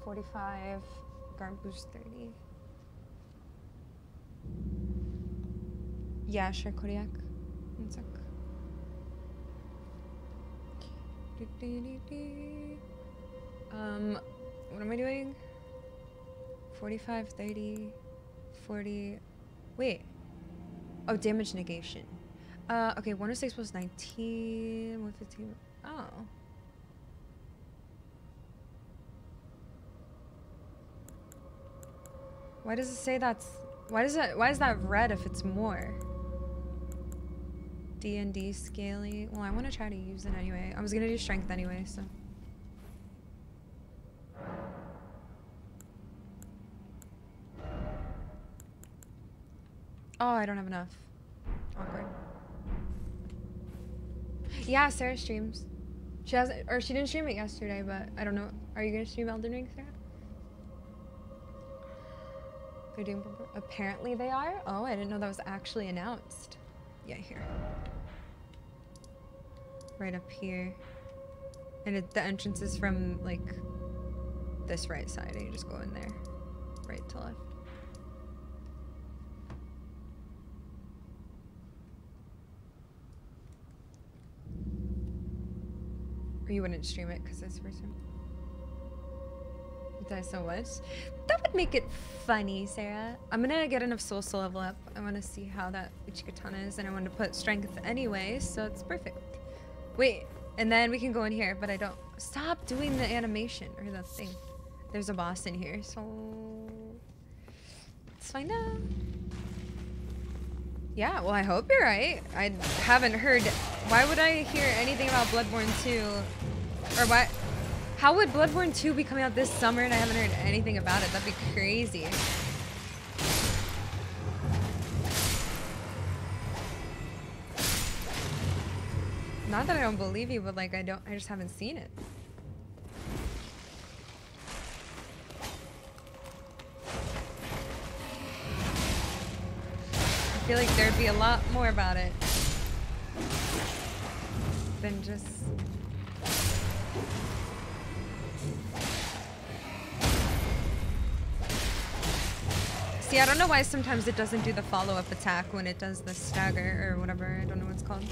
45. Guard boost 30. Yeah, sure, Kodiak. One Um, what am I doing? 45, 30, 40. Wait. Oh, damage negation. Uh, okay, 106 plus 19, 115. Oh. Why does it say that's... Why does that... Why is that red if it's more? D&D scaly. Well, I want to try to use it anyway. I was going to do strength anyway, so... Oh, I don't have enough. Awkward. Yeah, Sarah streams. She hasn't, or she didn't stream it yesterday, but I don't know. Are you gonna stream Elden Ring, Sarah? They're doing. Apparently they are. Oh, I didn't know that was actually announced. Yeah, here. Right up here. And it, the entrance is from, like, this right side. And you just go in there. Right to left. Or you wouldn't stream it because it's first time. You die so much? Make it funny, Sarah. I'm gonna get enough souls to level up. I want to see how that Uchigatana is, and I want to put strength anyway, so it's perfect. Wait, and then we can go in here, but I don't. Stop doing the animation or the thing. There's a boss in here, so let's find out. Yeah, well, I hope you're right. I haven't heard. Why would I hear anything about Bloodborne 2? Or what? How would Bloodborne 2 be coming out this summer and I haven't heard anything about it? That'd be crazy. Not that I don't believe you, but like I don't, I just haven't seen it. I feel like there'd be a lot more about it than just. See, I don't know why sometimes it doesn't do the follow-up attack when it does the stagger or whatever. I don't know what it's called.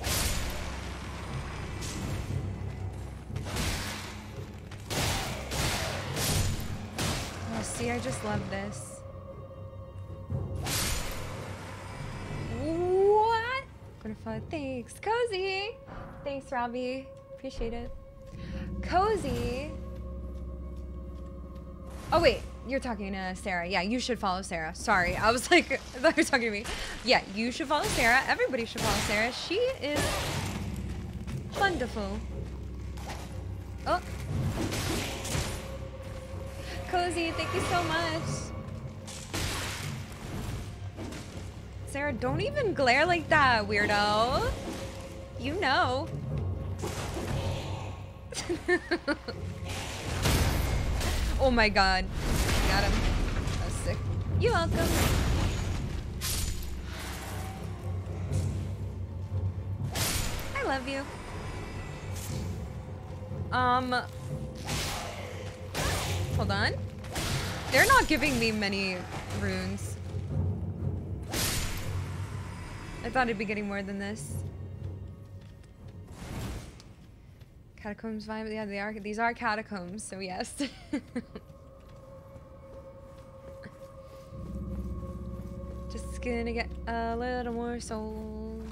Oh, see, I just love this. What? Follow. Thanks, Cozy. Thanks, Robbie. Appreciate it. Cozy. Oh wait, you're talking to Sarah. Yeah, you should follow Sarah. Sorry, I was *laughs* like, I thought you were talking to me. Yeah, you should follow Sarah. Everybody should follow Sarah. She is wonderful. Oh. Cozy, thank you so much. Sarah, don't even glare like that, weirdo. You know. *laughs* oh my god. Got him. That's sick. You're welcome. I love you. Um. Hold on. They're not giving me many runes. I thought I'd be getting more than this. Catacombs vibe. Yeah, they are. These are catacombs, so yes. *laughs* Just gonna get a little more souls.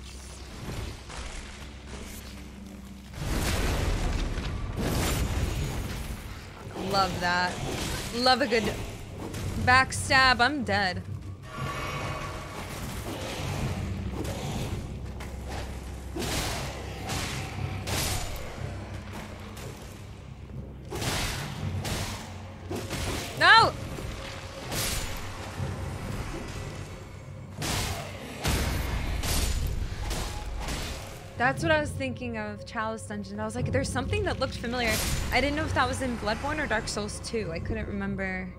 Love that. Love a good backstab. I'm dead. That's what I was thinking of Chalice Dungeon. I was like, there's something that looked familiar. I didn't know if that was in Bloodborne or Dark Souls 2. I couldn't remember.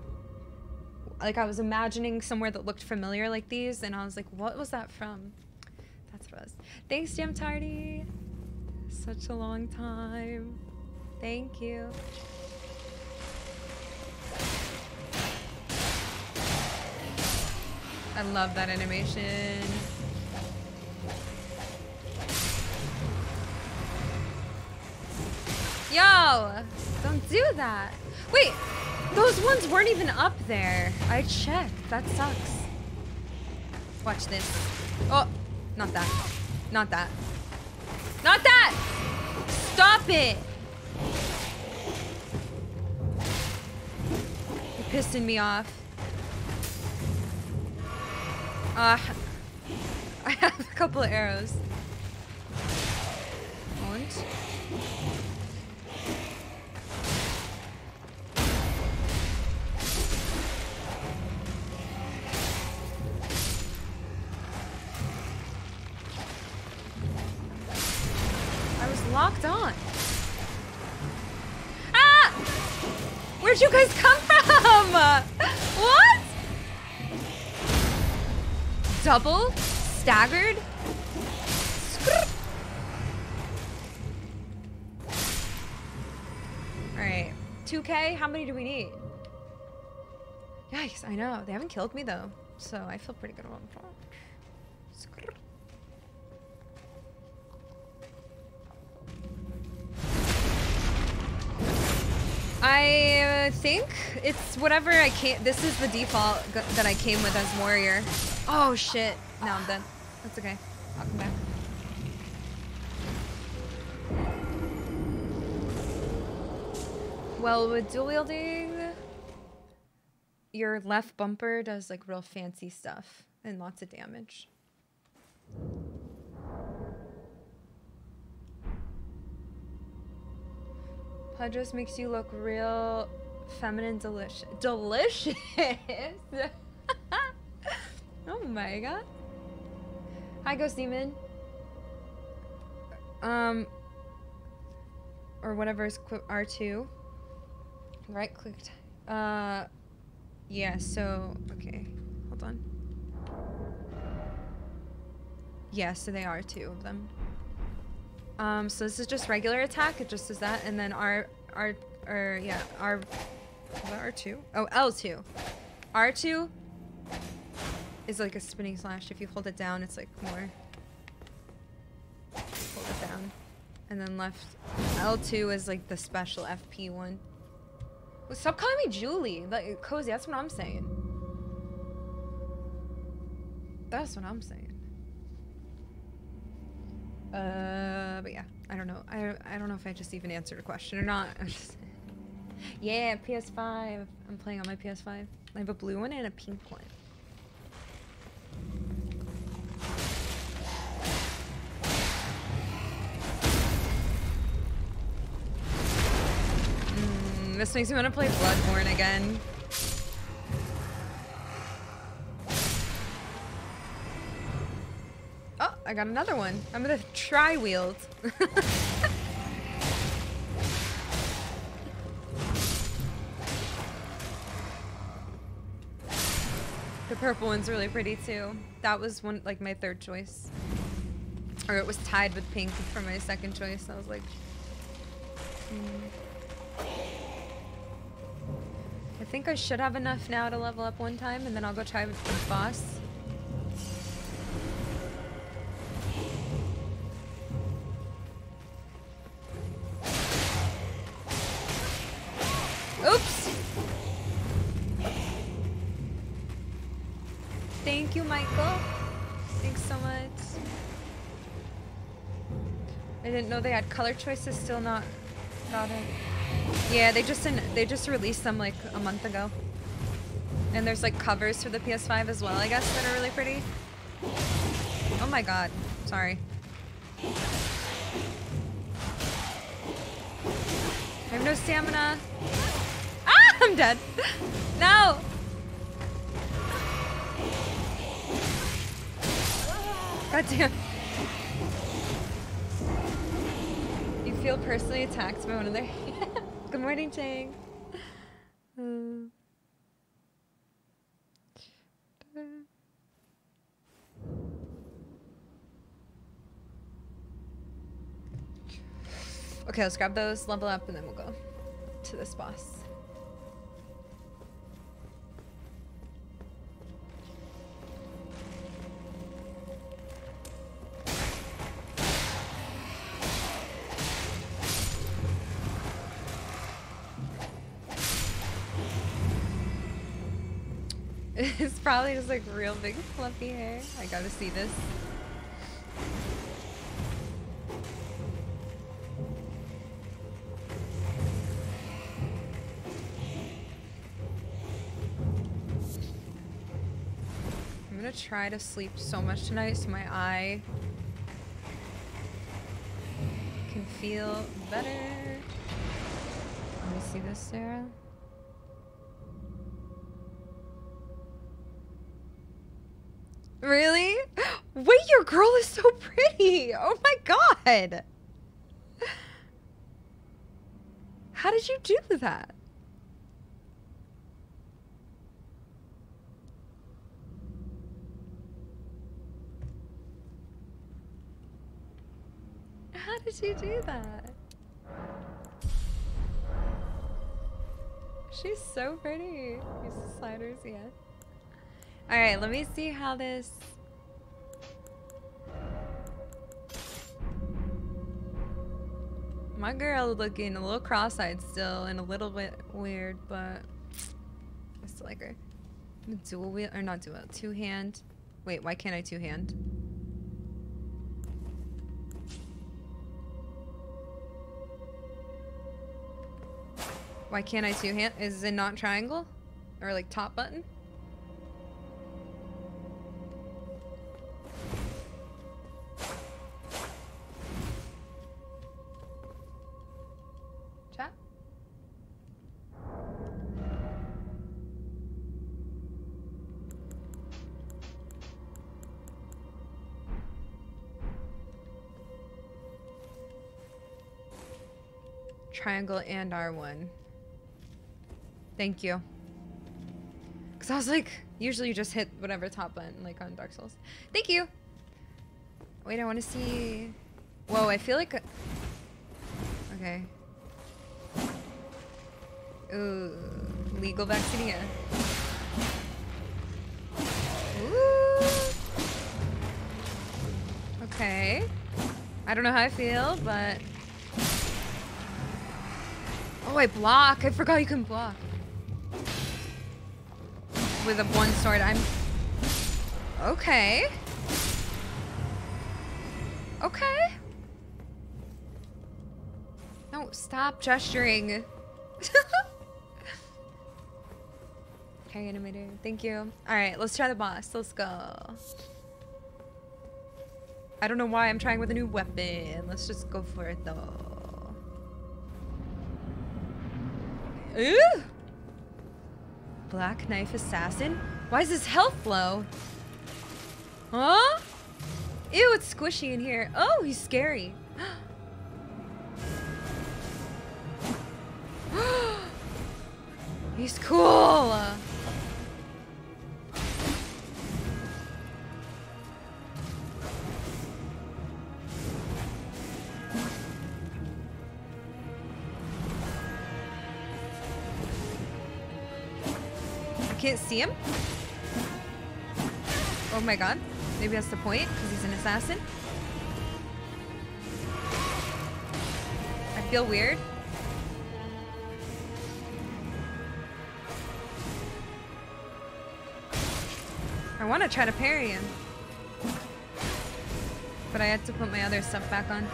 Like, I was imagining somewhere that looked familiar like these, and I was like, what was that from? That's what it was. Thanks, Jim Tardy. Such a long time. Thank you. I love that animation. Yo! Don't do that. Wait, those ones weren't even up there. I checked. That sucks. Watch this. Oh, not that. Not that. Not that! Stop it! You're pissing me off. Uh, *laughs* I have a couple of arrows. Und? Locked on. Ah! Where'd you guys come from? *laughs* What? Double? Staggered? Alright. 2k? How many do we need? Yikes, I know. They haven't killed me though. So I feel pretty good about that. I think it's whatever I came. This is the default that I came with as warrior. Oh shit! Now I'm done. That's okay. I'll come back. Well, with dual wielding, your left bumper does like real fancy stuff and lots of damage. Pud just makes you look real feminine delicious. Delicious! *laughs* oh my god. Hi, Ghost Demon. Um, or whatever is qu- R2. Right clicked. Uh, yeah, so, okay. Hold on. Yeah, so they are two of them. Um, so this is just regular attack. It just does that, and then R, R, or yeah, R, is that R2? Oh, L2. R2 is like a spinning slash. If you hold it down, it's like more. Hold it down, and then left. L2 is like the special FP one. Well, stop calling me Julie. Like cozy. That's what I'm saying. That's what I'm saying. Uh, but yeah, I don't know. I I don't know if I just even answered a question or not. *laughs* Yeah, PS5. I'm playing on my PS5. I have a blue one and a pink one. Mm, this makes me want to play Bloodborne again. I got another one. I'm gonna try wield. *laughs* the purple one's really pretty too. That was one like my third choice. Or it was tied with pink for my second choice. I was like, hmm. I think I should have enough now to level up one time, and then I'll go try with the boss. Know they had color choices. Still not got it. Yeah, they just in, they just released them like a month ago. And there's like covers for the PS5 as well, I guess, that are really pretty. Oh my god. Sorry. I have no stamina. Ah, I'm dead. *laughs* No. God damn. Feel personally attacked by one of their. *laughs* Good morning, Chang. Okay, let's grab those, level up, and then we'll go to this boss. Probably just like real big fluffy hair. I gotta see this. I'm gonna try to sleep so much tonight so my eye can feel better. Let me see this, Sarah. Really? Wait, your girl is so pretty. Oh my god. How did you do that? How did you do that? She's so pretty. Sliders, yeah. Alright, let me see how this... My girl looking a little cross-eyed still and a little bit weird, but I still like her. Dual wheel or not dual, two hand. Wait, why can't I two hand? Why can't I two hand? Is it not triangle? Or like top button? Triangle and R1. Thank you. Because I was like, usually you just hit whatever top button, like on Dark Souls. Thank you! Wait, I want to see... Whoa, I feel like... Okay. Ooh, legal vaccine. Ooh. Okay. I don't know how I feel, but... Oh, I block. I forgot you can block. With a one sword, I'm... Okay. Okay. No, stop gesturing. *laughs* okay, animator. Thank you. Alright, let's try the boss. Let's go. I don't know why I'm trying with a new weapon. Let's just go for it though. Ooh! Black Knife Assassin? Why is his health low? Huh? Ew, it's squishy in here. Oh, he's scary. *gasps* *gasps* he's cool. See him. Oh my god. Maybe that's the point, because he's an assassin. I feel weird. I want to try to parry him. But I had to put my other stuff back on.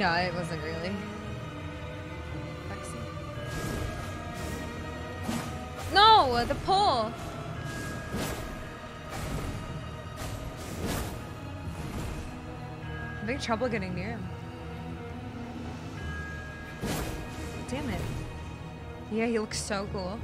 No, it wasn't really. No, the pole. I'm having trouble getting near him. Damn it. Yeah, he looks so cool.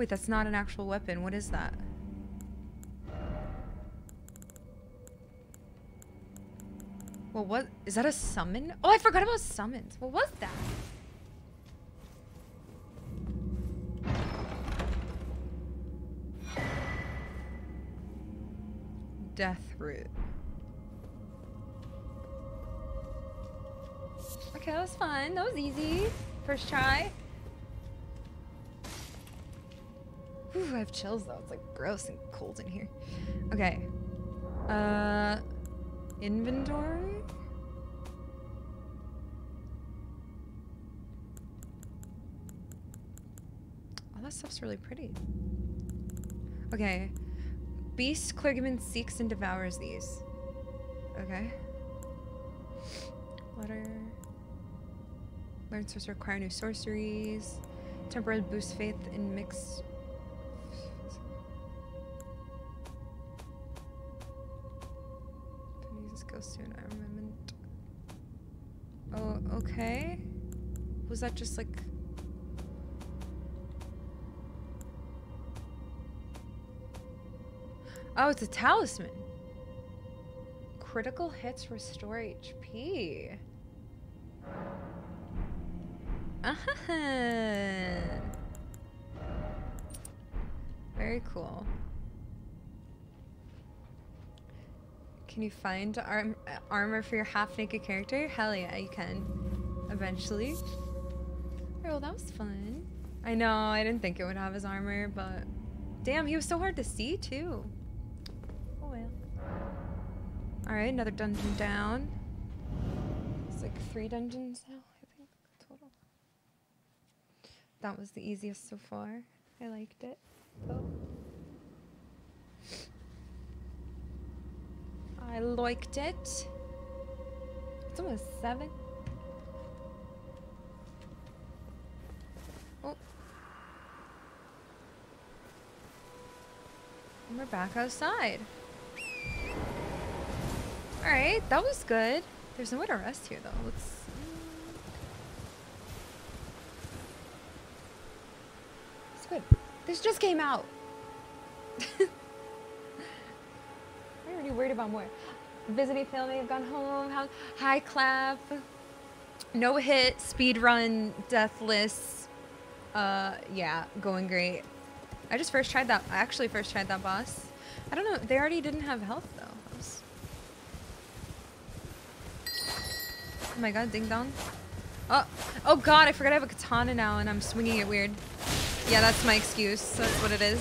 Wait, that's not an actual weapon. What is that? Well, what? Is that a summon? Oh, I forgot about summons. What was that? Deathroot. Okay, that was fun. That was easy. First try. Whew, I have chills though. It's like gross and cold in here. Okay. Uh. Inventory? All that stuff's really pretty. Okay. Beast Clergyman seeks and devours these. Okay. Letter. Learn to require new sorceries. Temporary boost faith in mixed. Was that just like. Oh, it's a talisman. Critical hits restore HP. Ah, *laughs* very cool. Can you find arm armor for your half-naked character? Hell yeah, you can. Eventually. Oh, well, that was fun. I know, I didn't think it would have his armor, but... Damn, he was so hard to see, too. Oh, well. Alright, another dungeon down. It's like three dungeons now, I think, total. That was the easiest so far. I liked it. Oh. I liked it. It's almost seven. Oh. And we're back outside. Alright, that was good. There's nowhere to rest here though. Let's It's good. This just came out. *laughs* I'm already worried about more. Visiting family have gone home. High clap. No hit, speed run, deathless. Uh yeah, going great. I just first tried that I actually first tried that boss. I don't know, they already didn't have health though. Was- Oh my god, ding dong. Oh, oh god, I forgot I have a katana now and I'm swinging it weird. Yeah, that's my excuse. That's what it is.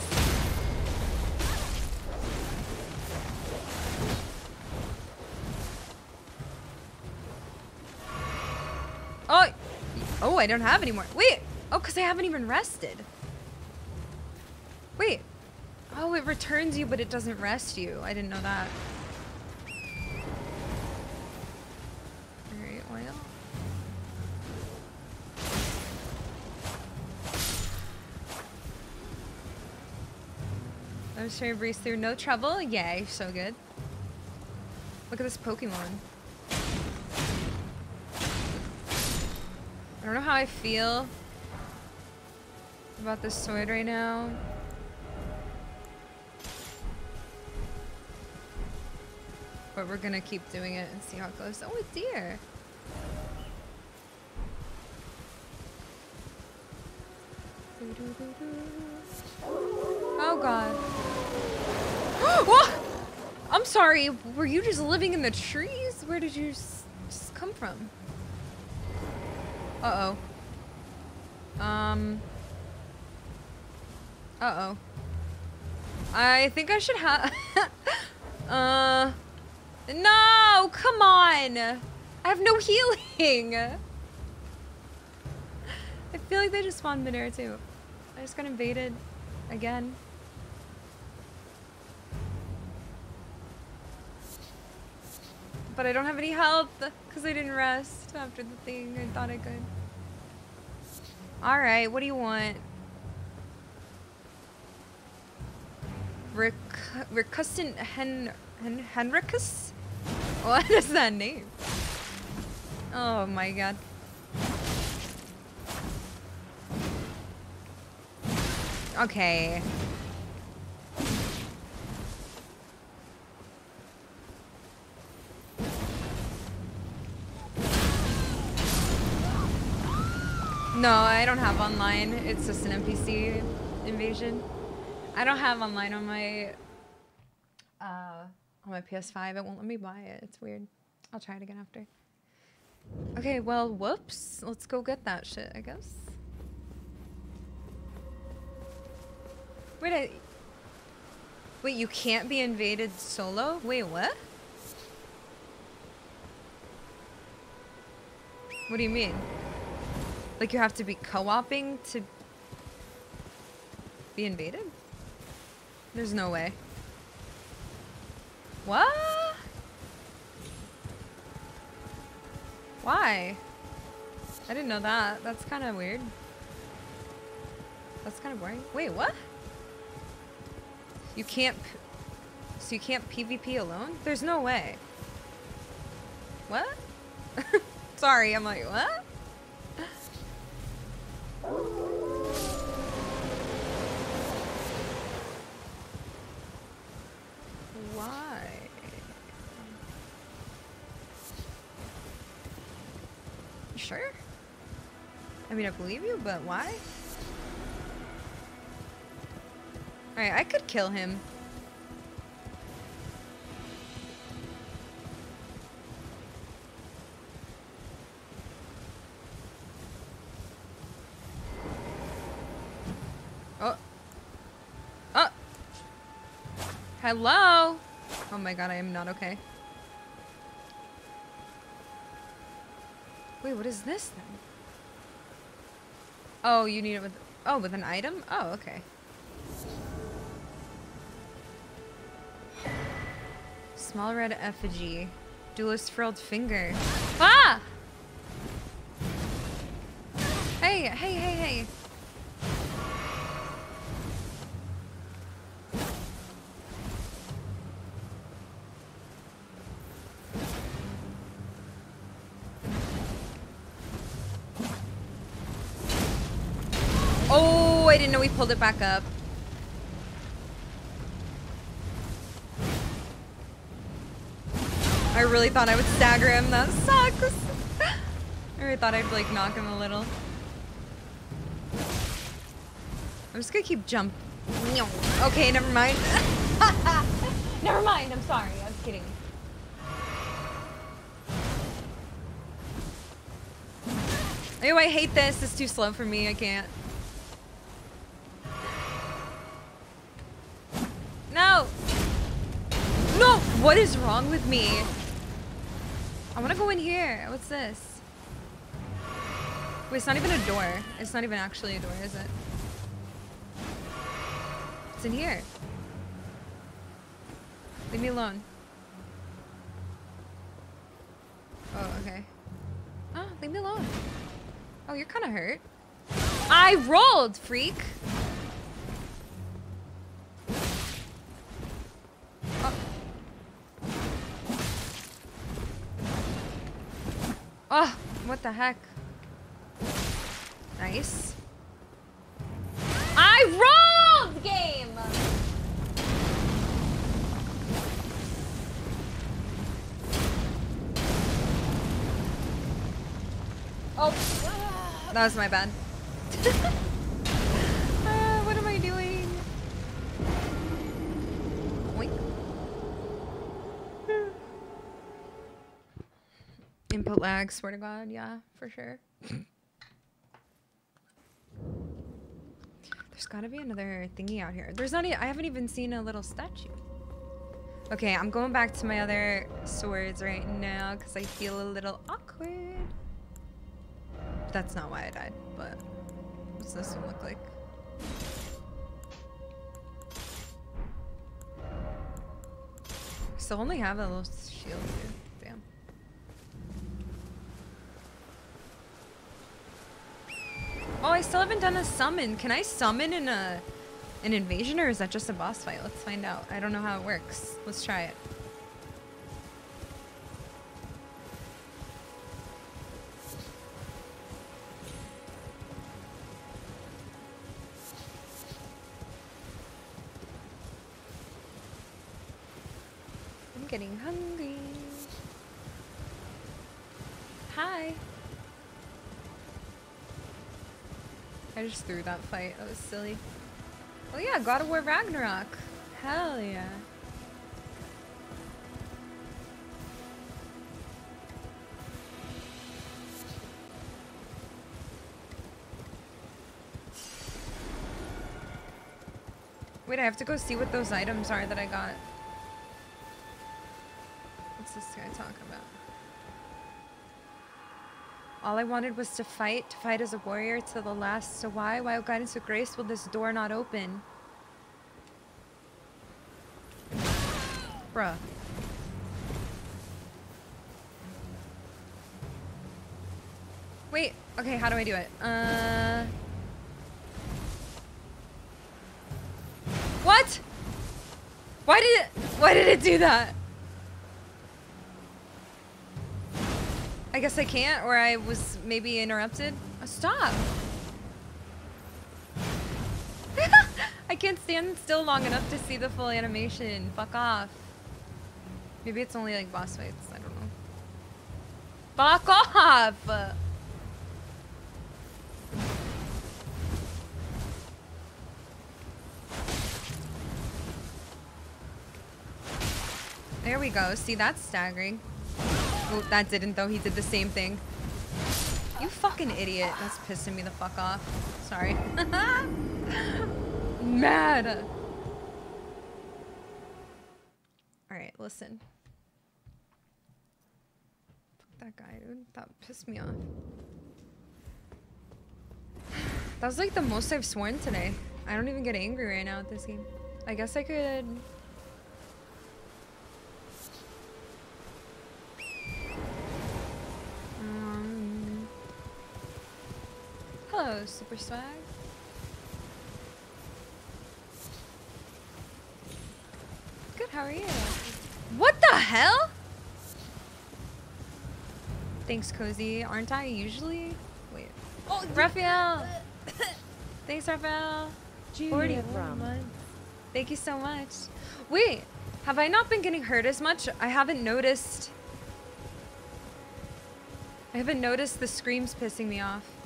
Oh, oh, I don't have any more. Wait, oh, because I haven't even rested. Wait. Oh, it returns you, but it doesn't rest you. I didn't know that. Oil. I was trying to breeze through no trouble. Yay, so good. Look at this Pokemon. I don't know how I feel about this sword right now. But we're gonna keep doing it and see how it goes. Oh, a deer. Oh god. *gasps* what? I'm sorry. Were you just living in the trees? Where did you just come from? Uh oh. Um. Uh oh. I think I should have. *laughs* uh. No! Come on! I have no *laughs* healing! I feel like they just spawned midair too. I just got invaded again. But I don't have any health because I didn't rest after the thing. I thought I could. Alright, what do you want? Rick Hen, Hen Henricus? *laughs* What is that name? Oh my god. Okay. No, I don't have online. It's just an NPC invasion. I don't have online on my uh, on my PS5. It won't let me buy it. It's weird. I'll try it again after. Okay, well, whoops. Let's go get that shit, I guess. Wait, I... Wait, you can't be invaded solo? Wait, what? What do you mean? Like you have to be co-oping to be invaded? There's no way. What? Why? I didn't know that. That's kind of weird. That's kind of boring. Wait, what? You can't... So you can't PvP alone? There's no way. What? *laughs* Sorry, I'm like, what? Sure? I mean, I believe you, but why? Alright, I could kill him. Oh. Oh. Hello. Oh my god, I am not okay. Wait, what is this then? Oh, you need it with oh, with an item? Oh, okay. Small red effigy. Duelist furled finger. Ah! Hey, hey, hey, hey. Pulled it back up. I really thought I would stagger him. That sucks. *laughs* I really thought I'd like knock him a little. I'm just gonna keep jump. Okay, never mind. *laughs* never mind. I'm sorry. I was kidding. Oh, I hate this. It's too slow for me. I can't. What is wrong with me? I want to go in here. What's this? Wait, it's not even a door. It's not even actually a door, is it? It's in here. Leave me alone. Oh, okay. Oh, leave me alone. Oh, you're kind of hurt. I rolled, freak! The heck? Nice. I rolled game! Oh, that was my bad. *laughs* Input lag, swear to God, yeah, for sure. *laughs* There's gotta be another thingy out here. There's not, I haven't even seen a little statue. Okay, I'm going back to my other swords right now because I feel a little awkward. That's not why I died, but what's this one look like? Still only have a little shield here. Damn. Oh, I still haven't done a summon. Can I summon in a an invasion or is that just a boss fight? Let's find out. I don't know how it works. Let's try it. I'm getting hungry. Hi. I just threw that fight. That was silly. Oh yeah, God of War Ragnarok. Hell yeah. Wait, I have to go see what those items are that I got. What's this guy talking about? All I wanted was to fight, to fight as a warrior to the last. So why, why, oh guidance of grace, will this door not open? Bruh. Wait, okay, how do I do it? Uh... What? Why did it, why did it do that? I guess I can't, or I was maybe interrupted. Oh, stop. *laughs* I can't stand still long enough to see the full animation. Fuck off. Maybe it's only like boss fights. I don't know. Fuck off! There we go. See, that's staggering. That didn't though. He did the same thing. You fucking idiot. That's pissing me the fuck off. Sorry. *laughs* Mad. Alright, listen. Fuck that guy, dude. That pissed me off. *sighs* That was like the most I've sworn today. I don't even get angry right now at this game. I guess I could hello, Super Swag. Good, how are you? What the hell? Thanks, Cozy. Aren't I usually? Wait. Oh, Raphael! *coughs* Thanks, Raphael. Julia 41 from. Thank you so much. Wait, have I not been getting hurt as much? I haven't noticed. I haven't noticed the screams pissing me off.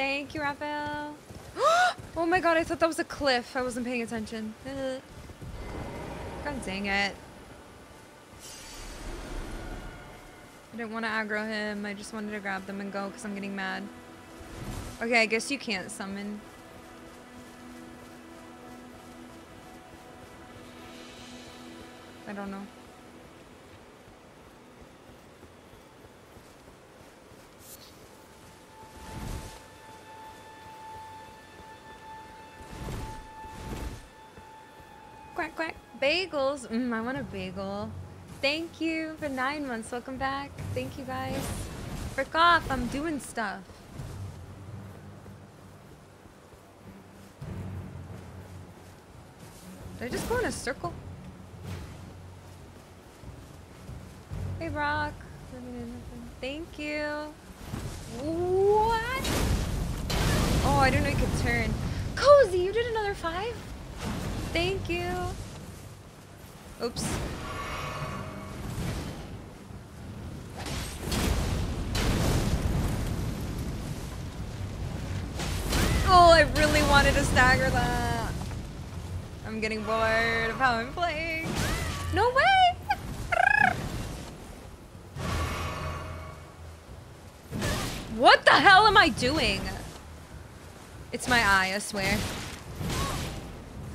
Thank you, Raphael. *gasps* oh my god, I thought that was a cliff. I wasn't paying attention. *laughs* God dang it. I didn't want to aggro him. I just wanted to grab them and go because I'm getting mad. Okay, I guess you can't summon. I don't know. Quack quack. Bagels. Mm, I want a bagel. Thank you for nine months. Welcome back. Thank you guys. Frick off. I'm doing stuff. Did I just go in a circle? Hey, Brock. Thank you. What? Oh, I didn't know you could turn. Cozy, you did another five? Thank you. Oops. Oh, I really wanted to stagger that. I'm getting bored of how I'm playing. No way! What the hell am I doing? It's my eye, I swear.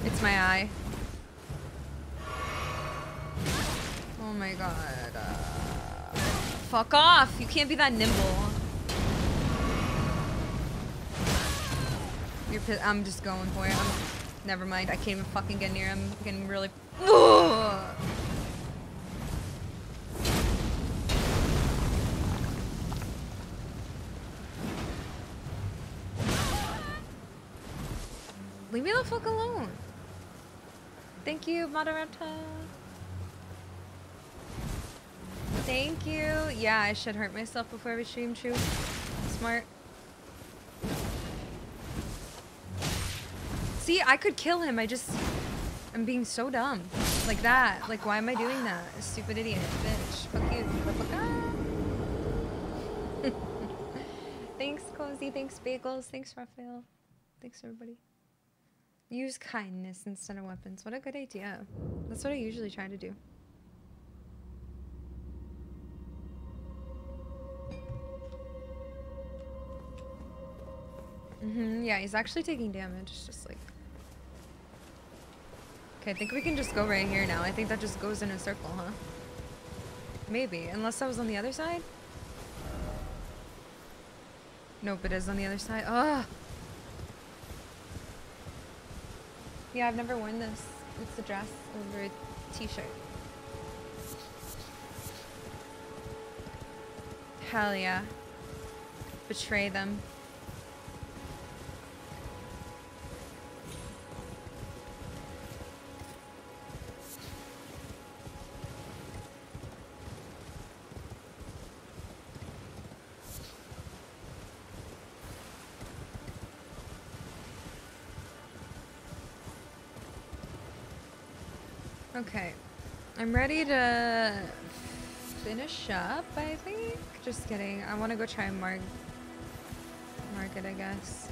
It's my eye. Oh my god. Uh, fuck off! You can't be that nimble. You're I'm just going for it. I'm, never mind. I can't even fucking get near him. I'm getting really. Ugh. Leave me the fuck alone. Thank you, Moderator. Thank you. Yeah, I should hurt myself before we stream, true. Smart. See, I could kill him. I just... I'm being so dumb. Like that. Like, why am I doing that? Stupid idiot. Bitch. Fuck you. *laughs* Thanks, Cozy. Thanks, Bagels. Thanks, Raphael. Thanks, everybody. Use kindness instead of weapons. What a good idea. That's what I usually try to do. hmm yeah, he's actually taking damage. Just like... Okay, I think we can just go right here now. I think that just goes in a circle, huh? Maybe, unless I was on the other side. Nope, it is on the other side. Ugh. Yeah, I've never worn this. It's a dress over a t-shirt. Hell yeah. Betray them. Okay. I'm ready to finish up, I think. Just kidding. I want to go try Marg Margit, I guess.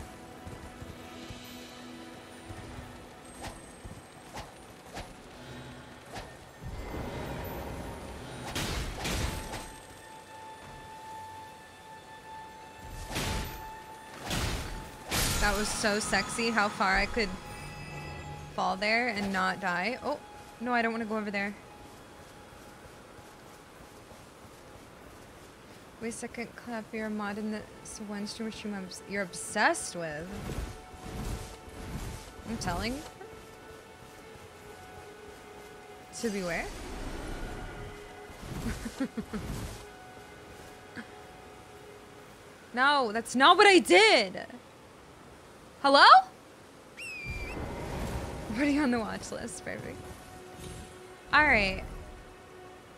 That was so sexy how far I could fall there and not die. Oh, no, I don't want to go over there. Wait a second, clap. You're a mod in the one stream you're obsessed with. I'm telling. To beware. *laughs* no, that's not what I did. Hello? Already on the watch list. Perfect. All right.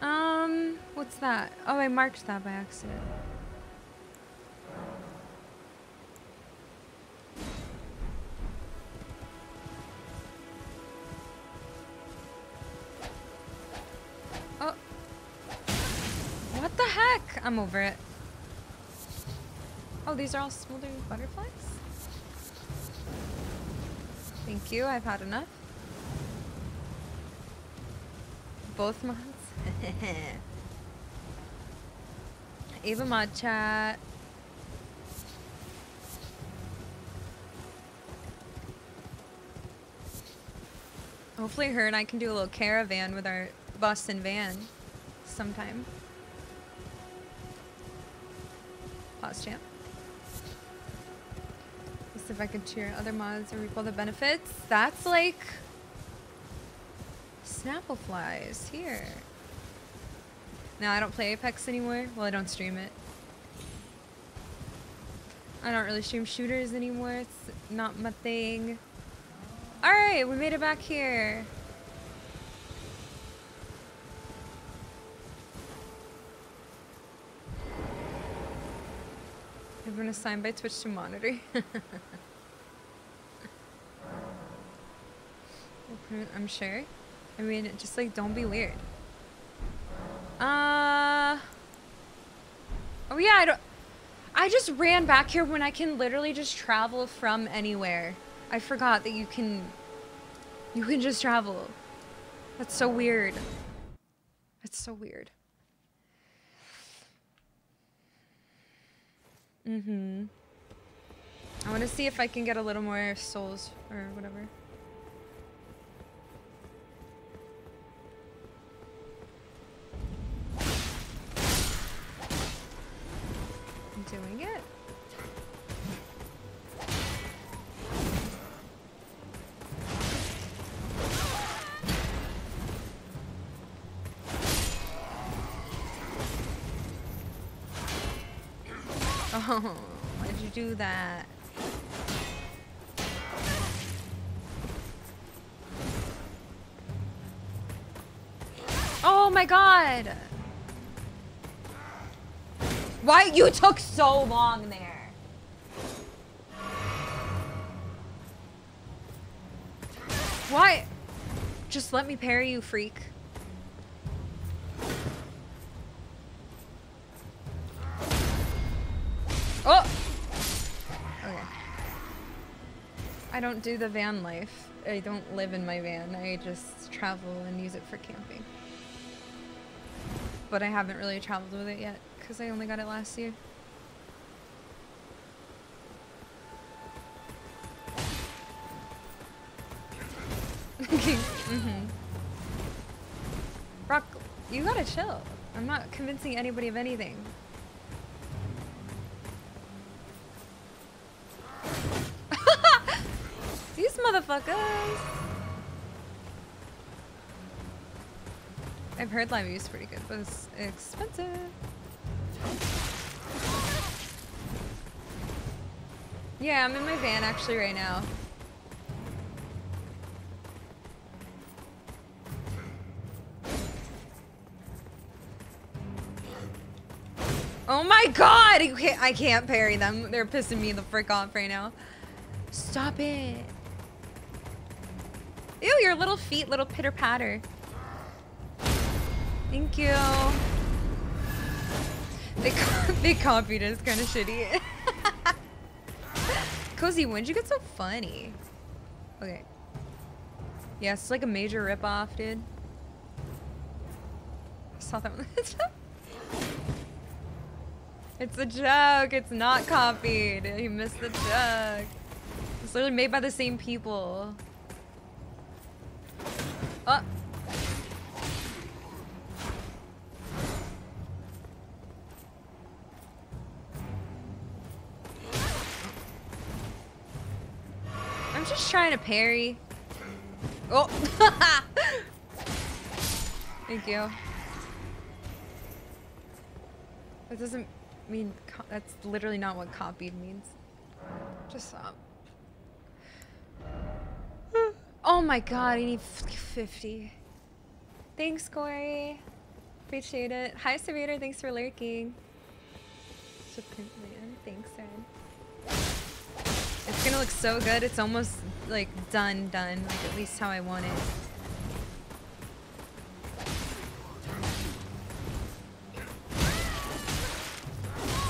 Um, what's that? Oh, I marked that by accident. Oh. What the heck? I'm over it. Oh, these are all smoldering butterflies? Thank you, I've had enough. Both mods? Ava mod chat. Hopefully her and I can do a little caravan with our and van sometime. PauseChamp. Let's see if I can cheer other mods or reap all the benefits. That's like Snapple flies here. Now I don't play Apex anymore. Well, I don't stream it. I don't really stream shooters anymore. It's not my thing. Alright, we made it back here. I've been assigned by Twitch to monitor. *laughs* I'm sure. I mean, just like don't be weird. Uh. Oh yeah, I don't. I just ran back here when I can literally just travel from anywhere. I forgot that you can. You can just travel. That's so weird. That's so weird. Mm-hmm. I want to see if I can get a little more souls or whatever. Doing it. Oh, why'd you do that? Oh my god! Why you took so long there? Why? Just let me parry you, freak. Oh! Okay. I don't do the van life. I don't live in my van. I just travel and use it for camping. But I haven't really traveled with it yet because I only got it last year. mm-hmm. Rock, you gotta chill. I'm not convincing anybody of anything. *laughs* These motherfuckers! I've heard live is pretty good, but it's expensive. Yeah, I'm in my van actually right now. Oh my god! I can't, I can't parry them. They're pissing me the frick off right now. Stop it. Ew, your little feet, little pitter patter. Thank you. They, co *laughs* they copied. It's kind of shitty. *laughs* Cozy, when'd you get so funny? Okay. Yeah, it's like a major ripoff, dude. I saw that one. *laughs* it's a joke. It's not copied. You missed the joke. It's literally made by the same people. Oh. Parry. Oh. *laughs* Thank you. That doesn't mean that's literally not what copied means. Just stop. Oh my god, I need 50. Thanks, Corey. Appreciate it. Hi, Serrator. Thanks for lurking. Thanks, Red. It's gonna look so good. It's almost like done, done. Like at least how I want it.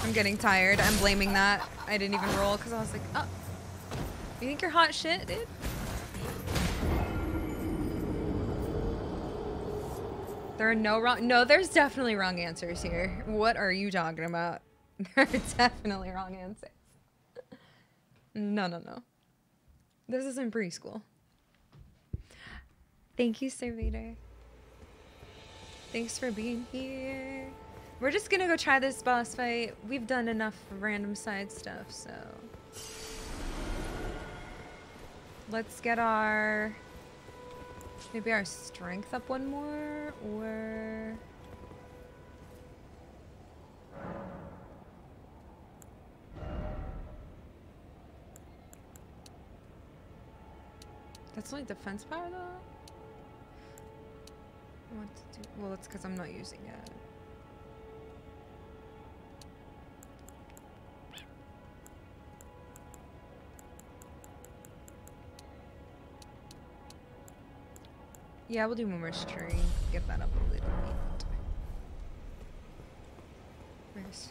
I'm getting tired. I'm blaming that. I didn't even roll because I was like, oh. You think you're hot shit, dude? There are no wrong- No, there's definitely wrong answers here. What are you talking about? *laughs* There are definitely wrong answers. *laughs* No, no, no. This isn't preschool. Thank you, Servitor. Thanks for being here. We're just gonna go try this boss fight. We've done enough random side stuff, so... Let's get our... Maybe our strength up one more, or... That's only defense power though? What to do? Well, that's because I'm not using it. Yeah, we'll do more string. Get that up a little bit. Where's...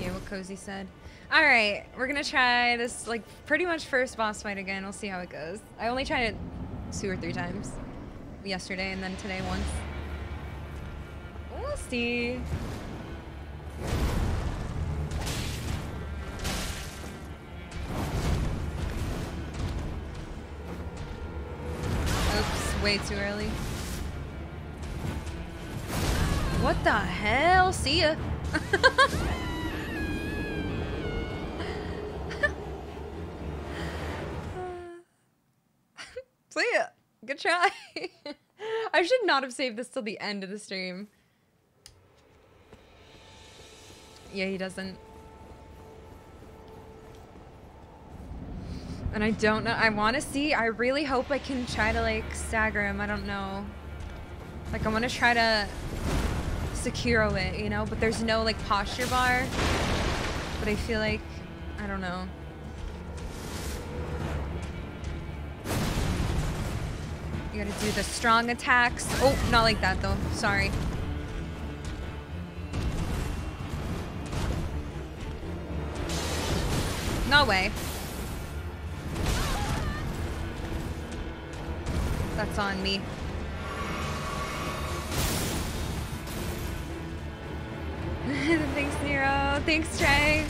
Yeah, what Cozy said. Alright, we're gonna try this, like, pretty much first boss fight again. We'll see how it goes. I only tried it two or three times. Yesterday and then today once. We'll see. Oops, way too early. What the hell? See ya. *laughs* I should not have saved this till the end of the stream. Yeah, he doesn't. And I don't know. I want to see. I really hope I can try to, like, stagger him. I don't know. Like, I want to try to secure it, you know? But there's no, like, posture bar. But I feel like... I don't know. You gotta do the strong attacks. Oh, not like that, though. Sorry. No way. That's on me. *laughs* Thanks, Nero. Thanks, Trey.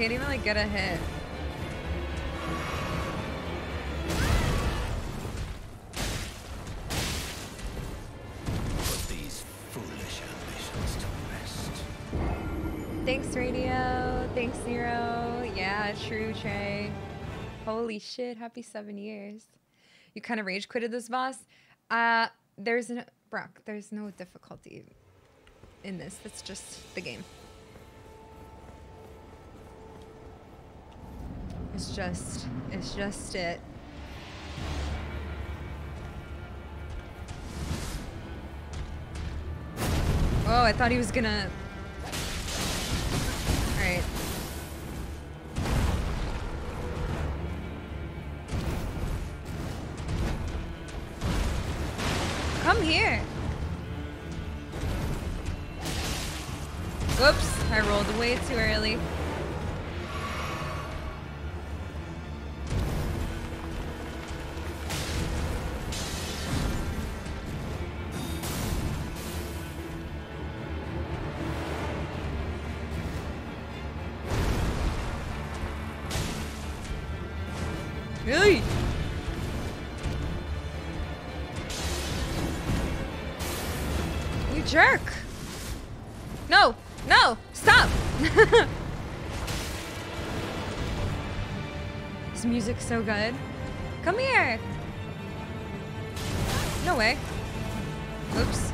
can't even like get a hit. Put these foolish ambitions to rest. Thanks, Radio. Thanks, Nero. Yeah, true, Trey. Holy shit, happy seven years. You kind of rage quitted this boss? Uh, there's no, Brock, there's no difficulty in this. That's just the game. It's just, it's just it. Oh, I thought he was gonna. Alright. Come here. Oops, I rolled way too early. So good. Come here! No way. Oops.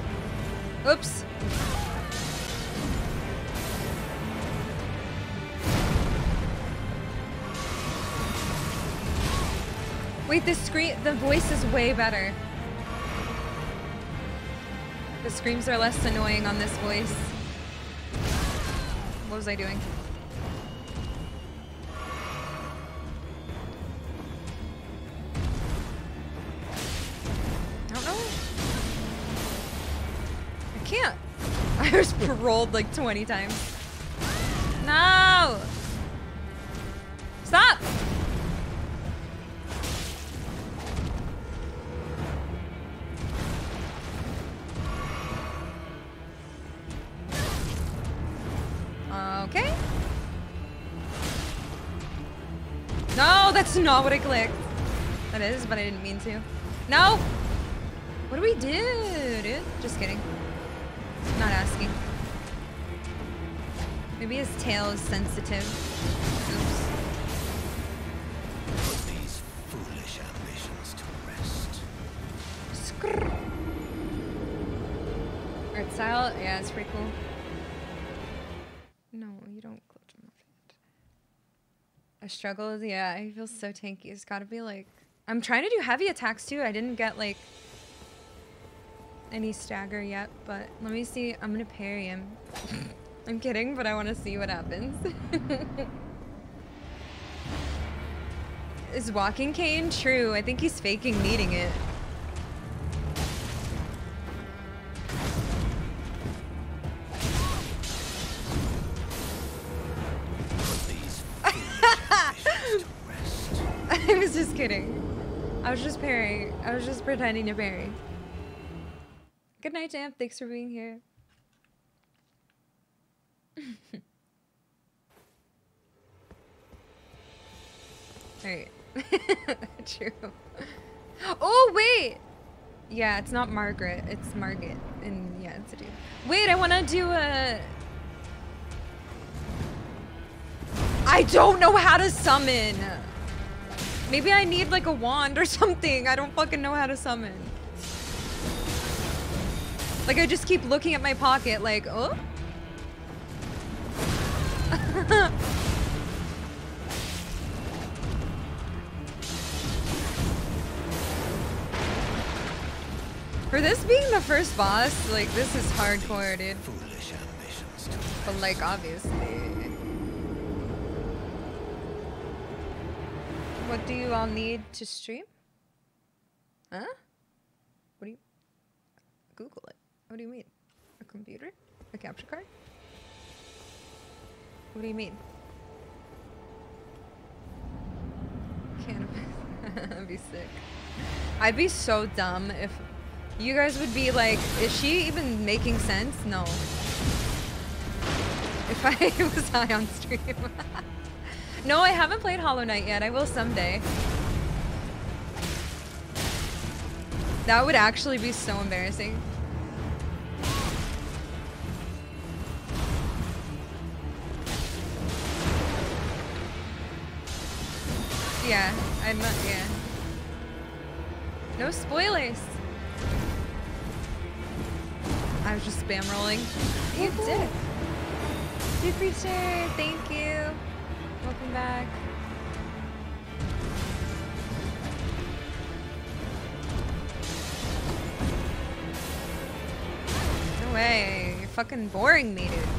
Oops. Wait, the scream, the voice is way better. The screams are less annoying on this voice. What was I doing? Rolled like 20 times. No! Stop! Okay. No, that's not what I clicked. That is, but I didn't mean to. No! What do we do, dude? Just kidding. Maybe his tail is sensitive. Oops. Put these foolish ambitions to rest. Skrrr. Art style? Yeah, it's pretty cool. No, you don't glitch him off yet. I struggle. Yeah, he feels so tanky. It's gotta be like. I'm trying to do heavy attacks too. I didn't get like any stagger yet, but let me see. I'm gonna parry him. *laughs* I'm kidding, but I want to see what happens. *laughs* Is walking cane true? I think he's faking needing it. *laughs* I was just kidding. I was just parrying. I was just pretending to parry. Good night, Damp. Thanks for being here. *laughs* Alright. *laughs* True. Oh, wait! Yeah, it's not Margaret. It's Margaret. And yeah, it's a dude. Wait, I want to do a... I don't know how to summon. Maybe I need like a wand or *laughs* something. I don't fucking know how to summon. Like I just keep looking at my pocket like, oh? *laughs* For this being the first boss, like this is hardcore, dude. Foolish ambitions to. But like obviously. What do you all need to stream? Huh? What do you Google it? What do you mean? A computer? A capture card? What do you mean? Cannabis. *laughs* That'd be sick. I'd be so dumb if you guys would be like, is she even making sense? No. If I *laughs* was high on stream. *laughs* no, I haven't played Hollow Knight yet. I will someday. That would actually be so embarrassing. Yeah, I'm not, yeah. No spoilers. I was just spam rolling. You did. You creature, thank you. Welcome back. No way. You're fucking boring me, dude.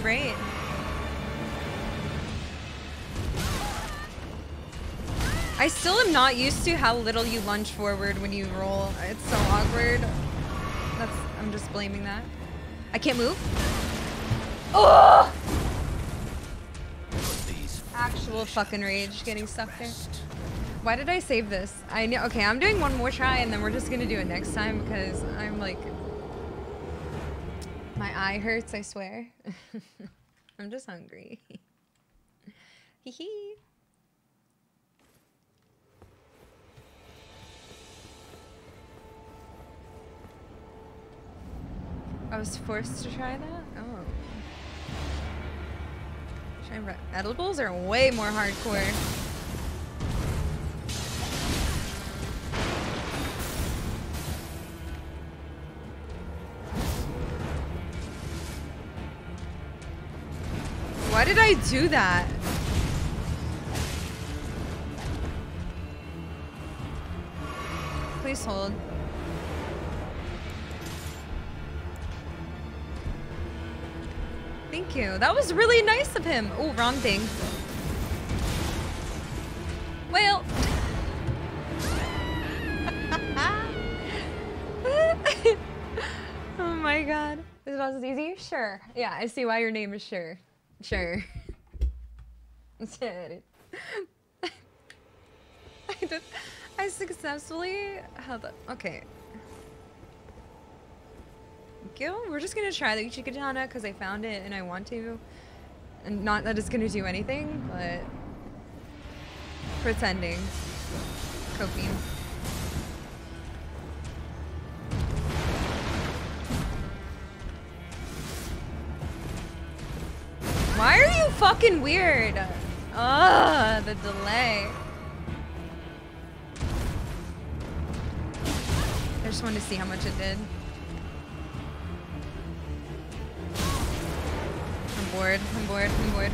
Brain? I still am not used to how little you lunge forward when you roll. It's so awkward. That's I'm just blaming that. I can't move. Oh! Actual fucking rage getting stuck there. Why did I save this? I know. Okay, I'm doing one more try and then we're just gonna do it next time because I'm like, my eye hurts. I swear. *laughs* I'm just hungry. *laughs* Hee hee. I was forced to try that? Oh. Edibles are way more hardcore. Did I do that? Please hold. Thank you. That was really nice of him. Oh, wrong thing. Well. *laughs* oh my god. Is it easy? Sure. Yeah, I see why your name is Sure. Sure. Sure. *laughs* *laughs* I did. I successfully held up. Okay. You. We're just gonna try the Uchigatana because I found it and I want to. And not that it's gonna do anything, but pretending. Coping. Why are you fucking weird? Ugh, the delay. I just wanted to see how much it did. I'm bored, I'm bored, I'm bored.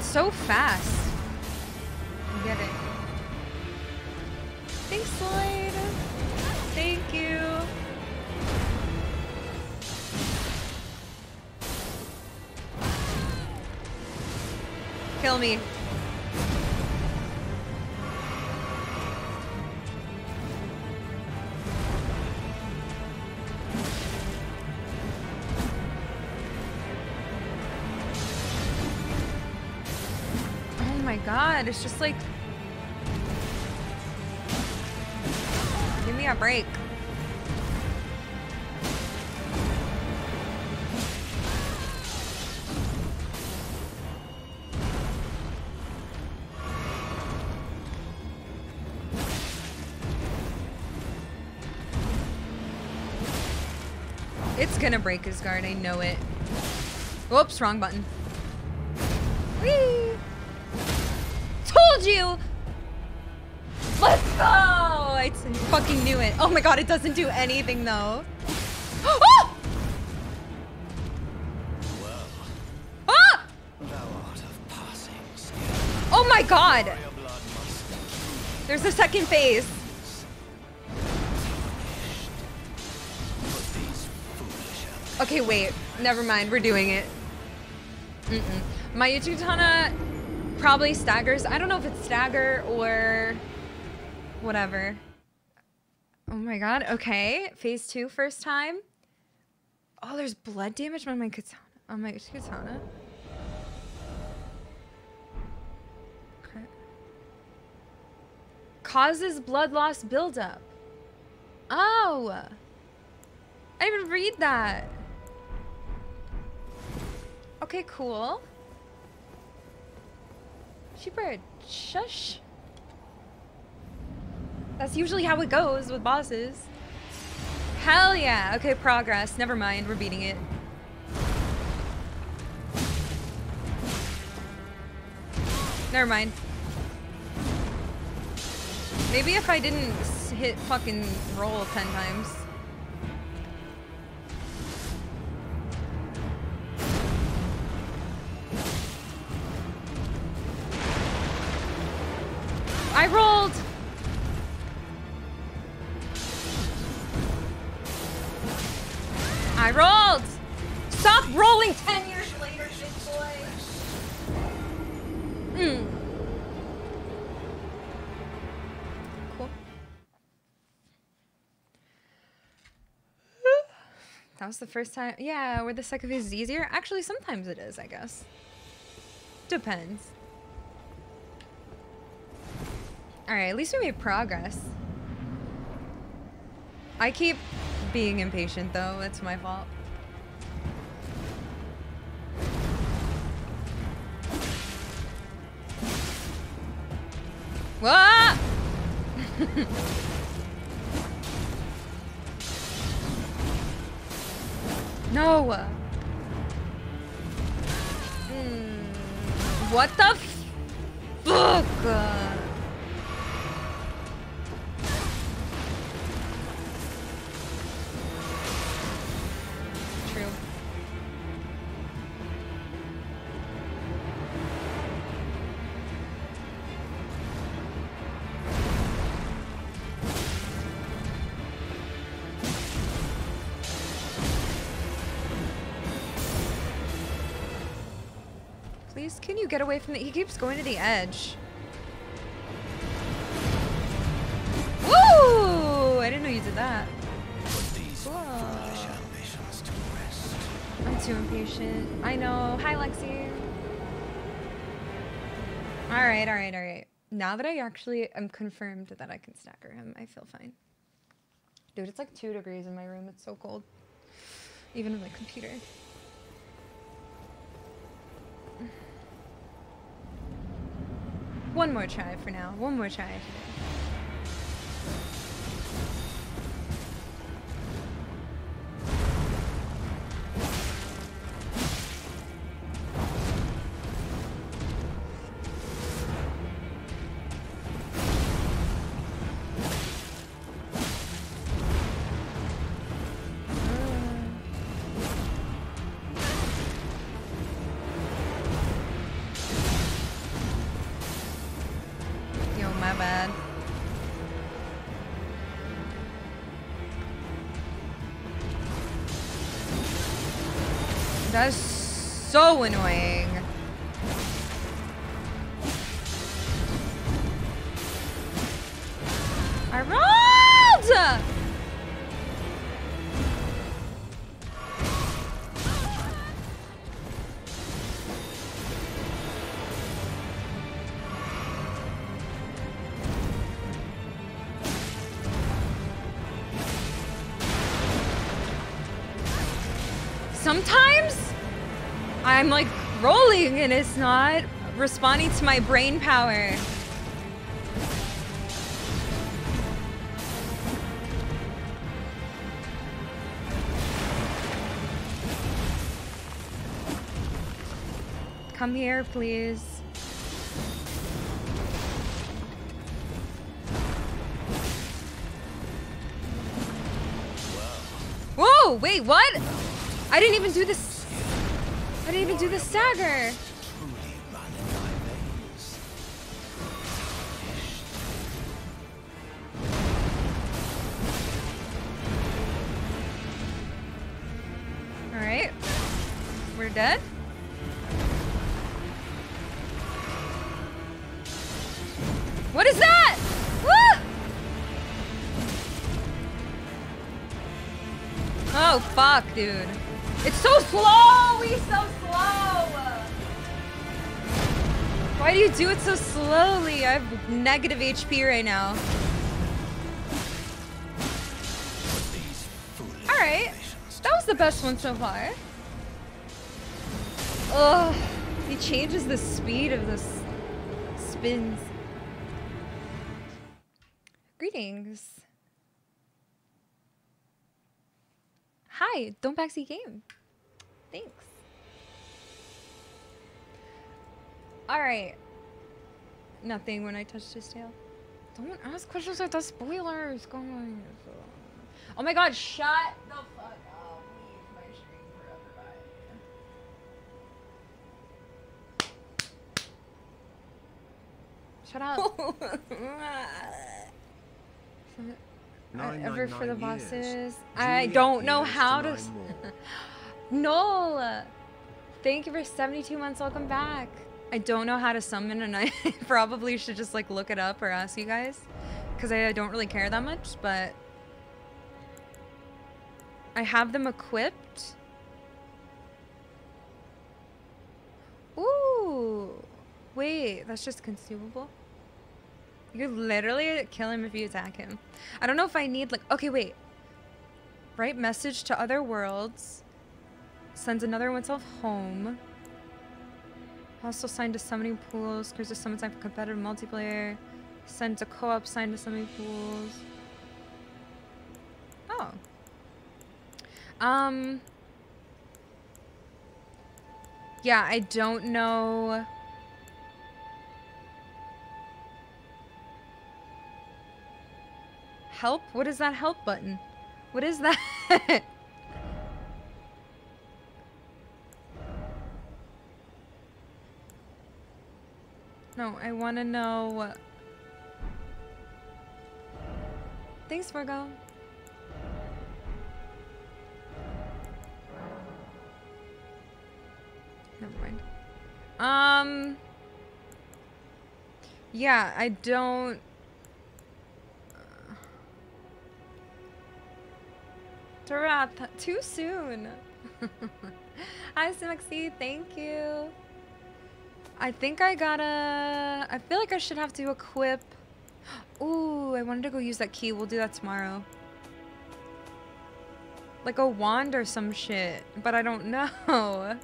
So fast. I get it. Thanks, Lloyd. Thank you. Kill me. God, it's just like... Give me a break. It's gonna break his guard, I know it. Whoops, wrong button. Whee! Told you! Let's go! I fucking knew it. Oh my god, it doesn't do anything though. oh! *gasps* Ah! Oh my god! There's a second phase. Okay, wait. Never mind. We're doing it. Mm-mm. My Uchigatana probably staggers. I don't know if it's stagger or whatever. Oh my god. Okay. Phase two, first time. Oh, there's blood damage on my katana. On my katana. Causes blood loss buildup. Oh. I didn't even read that. Okay, cool. Sheepbird, shush. That's usually how it goes with bosses. Hell yeah. Okay, progress. Never mind. We're beating it. Never mind. Maybe if I didn't hit fucking roll 10 times. I rolled! I rolled! Stop rolling 10 years later, big boy! Mm. Cool. That was the first time. Yeah, where the second phase is easier. Actually, sometimes it is, I guess. Depends. Alright, at least we made progress. I keep being impatient, though. That's my fault. What? *laughs* no. Mm, what the fuck? Get away from the- He keeps going to the edge. Woo! I didn't know you did that. I'm too impatient. I know. Hi, Lexi. All right, all right, all right. Now that I actually am confirmed that I can stagger him, I feel fine. Dude, it's like two degrees in my room. It's so cold. Even in my computer. One more try for now. One more try. So annoying. And it's not responding to my brain power. Come here, please. Whoa, wait, what? I didn't even do this. I didn't even do the stagger. Dude. It's so slow! He's so slow! Why do you do it so slowly? I have negative HP right now. Alright. That was the best one so far. Ugh. He changes the speed of the spins. Greetings. Hi, don't backseat game. Thanks. Alright. Nothing when I touched his tail. Don't ask questions like the spoilers. Go on. Oh my god, shut the fuck up. Leave my stream forever. Shut up. *laughs* *laughs* Uh, ever for the bosses. I don't know how to. nine s- more. *laughs* Noel, thank you for 72 months. Welcome back. I don't know how to summon, and I *laughs* probably should just like look it up or ask you guys, because I don't really care that much. But I have them equipped. Ooh, wait, that's just consumable. You literally kill him if you attack him. I don't know if I need like okay wait. Write message to other worlds. Sends another oneself home. Also signed to summoning pools. A summon sign for competitive multiplayer. Sends a co-op sign to summoning pools. Oh. Um. Yeah, I don't know. Help? What is that help button? What is that? *laughs* no, I want to know. Thanks, Virgo. Never mind. Um. Yeah, I don't. Tarat, too soon. *laughs* Hi, Simoxy, thank you. I think I gotta. I feel like I should have to equip. Ooh, I wanted to go use that key. We'll do that tomorrow. Like a wand or some shit, but I don't know. *laughs*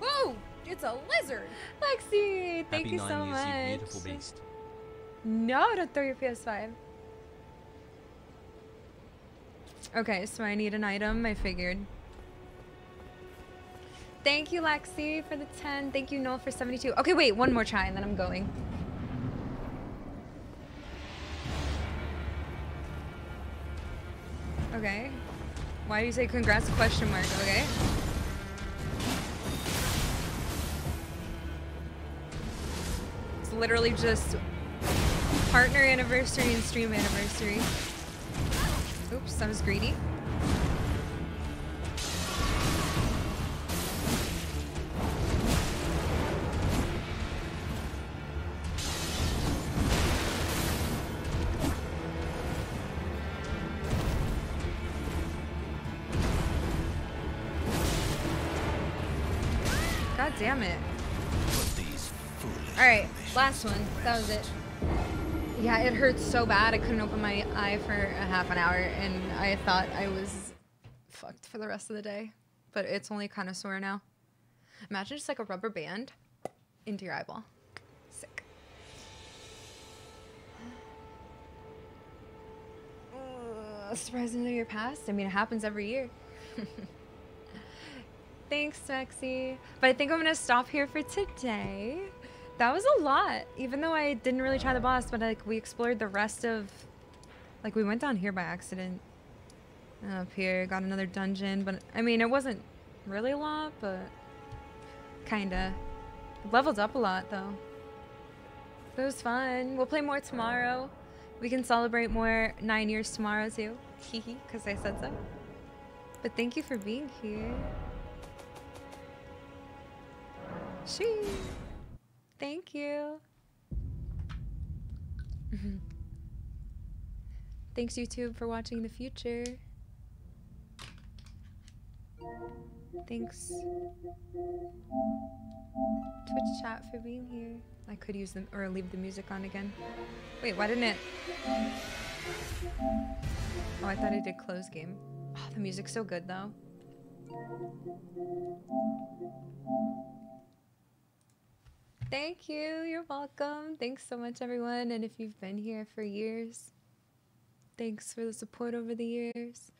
Whoa! It's a lizard! Lexi, thank Happy you so much. you beautiful beast. No, don't throw your PS5. Okay, so I need an item, I figured. Thank you, Lexi, for the 10. Thank you, Noel, for 72. Okay, wait, one more try, and then I'm going. Okay. Why do you say congrats question mark, okay? It's literally just partner anniversary and stream anniversary. Oops, I was greedy. God damn it. Alright, last one. That was it. Yeah, it hurts so bad I couldn't open my eye for a half an hour and I thought I was fucked for the rest of the day. But it's only kind of sore now. Imagine just like a rubber band into your eyeball. Sick. Ugh, surprising new year passed. I mean, it happens every year. *laughs* Thanks, Maxie. But I think I'm gonna stop here for today. That was a lot, even though I didn't really try the boss. But like, we explored the rest of, like, we went down here by accident. Up here, got another dungeon. But I mean, it wasn't really a lot, but kinda. Leveled up a lot though. It was fun. We'll play more tomorrow. We can celebrate more nine years tomorrow too. Hehe, because I said so. But thank you for being here. She. Thank you. Mm-hmm. Thanks YouTube for watching the future. Thanks. Twitch chat for being here. I could use them or leave the music on again. Wait, why didn't it? Oh, I thought I did close game. Oh, the music's so good though. Thank you. You're welcome. Thanks so much, everyone. And if you've been here for years, thanks for the support over the years.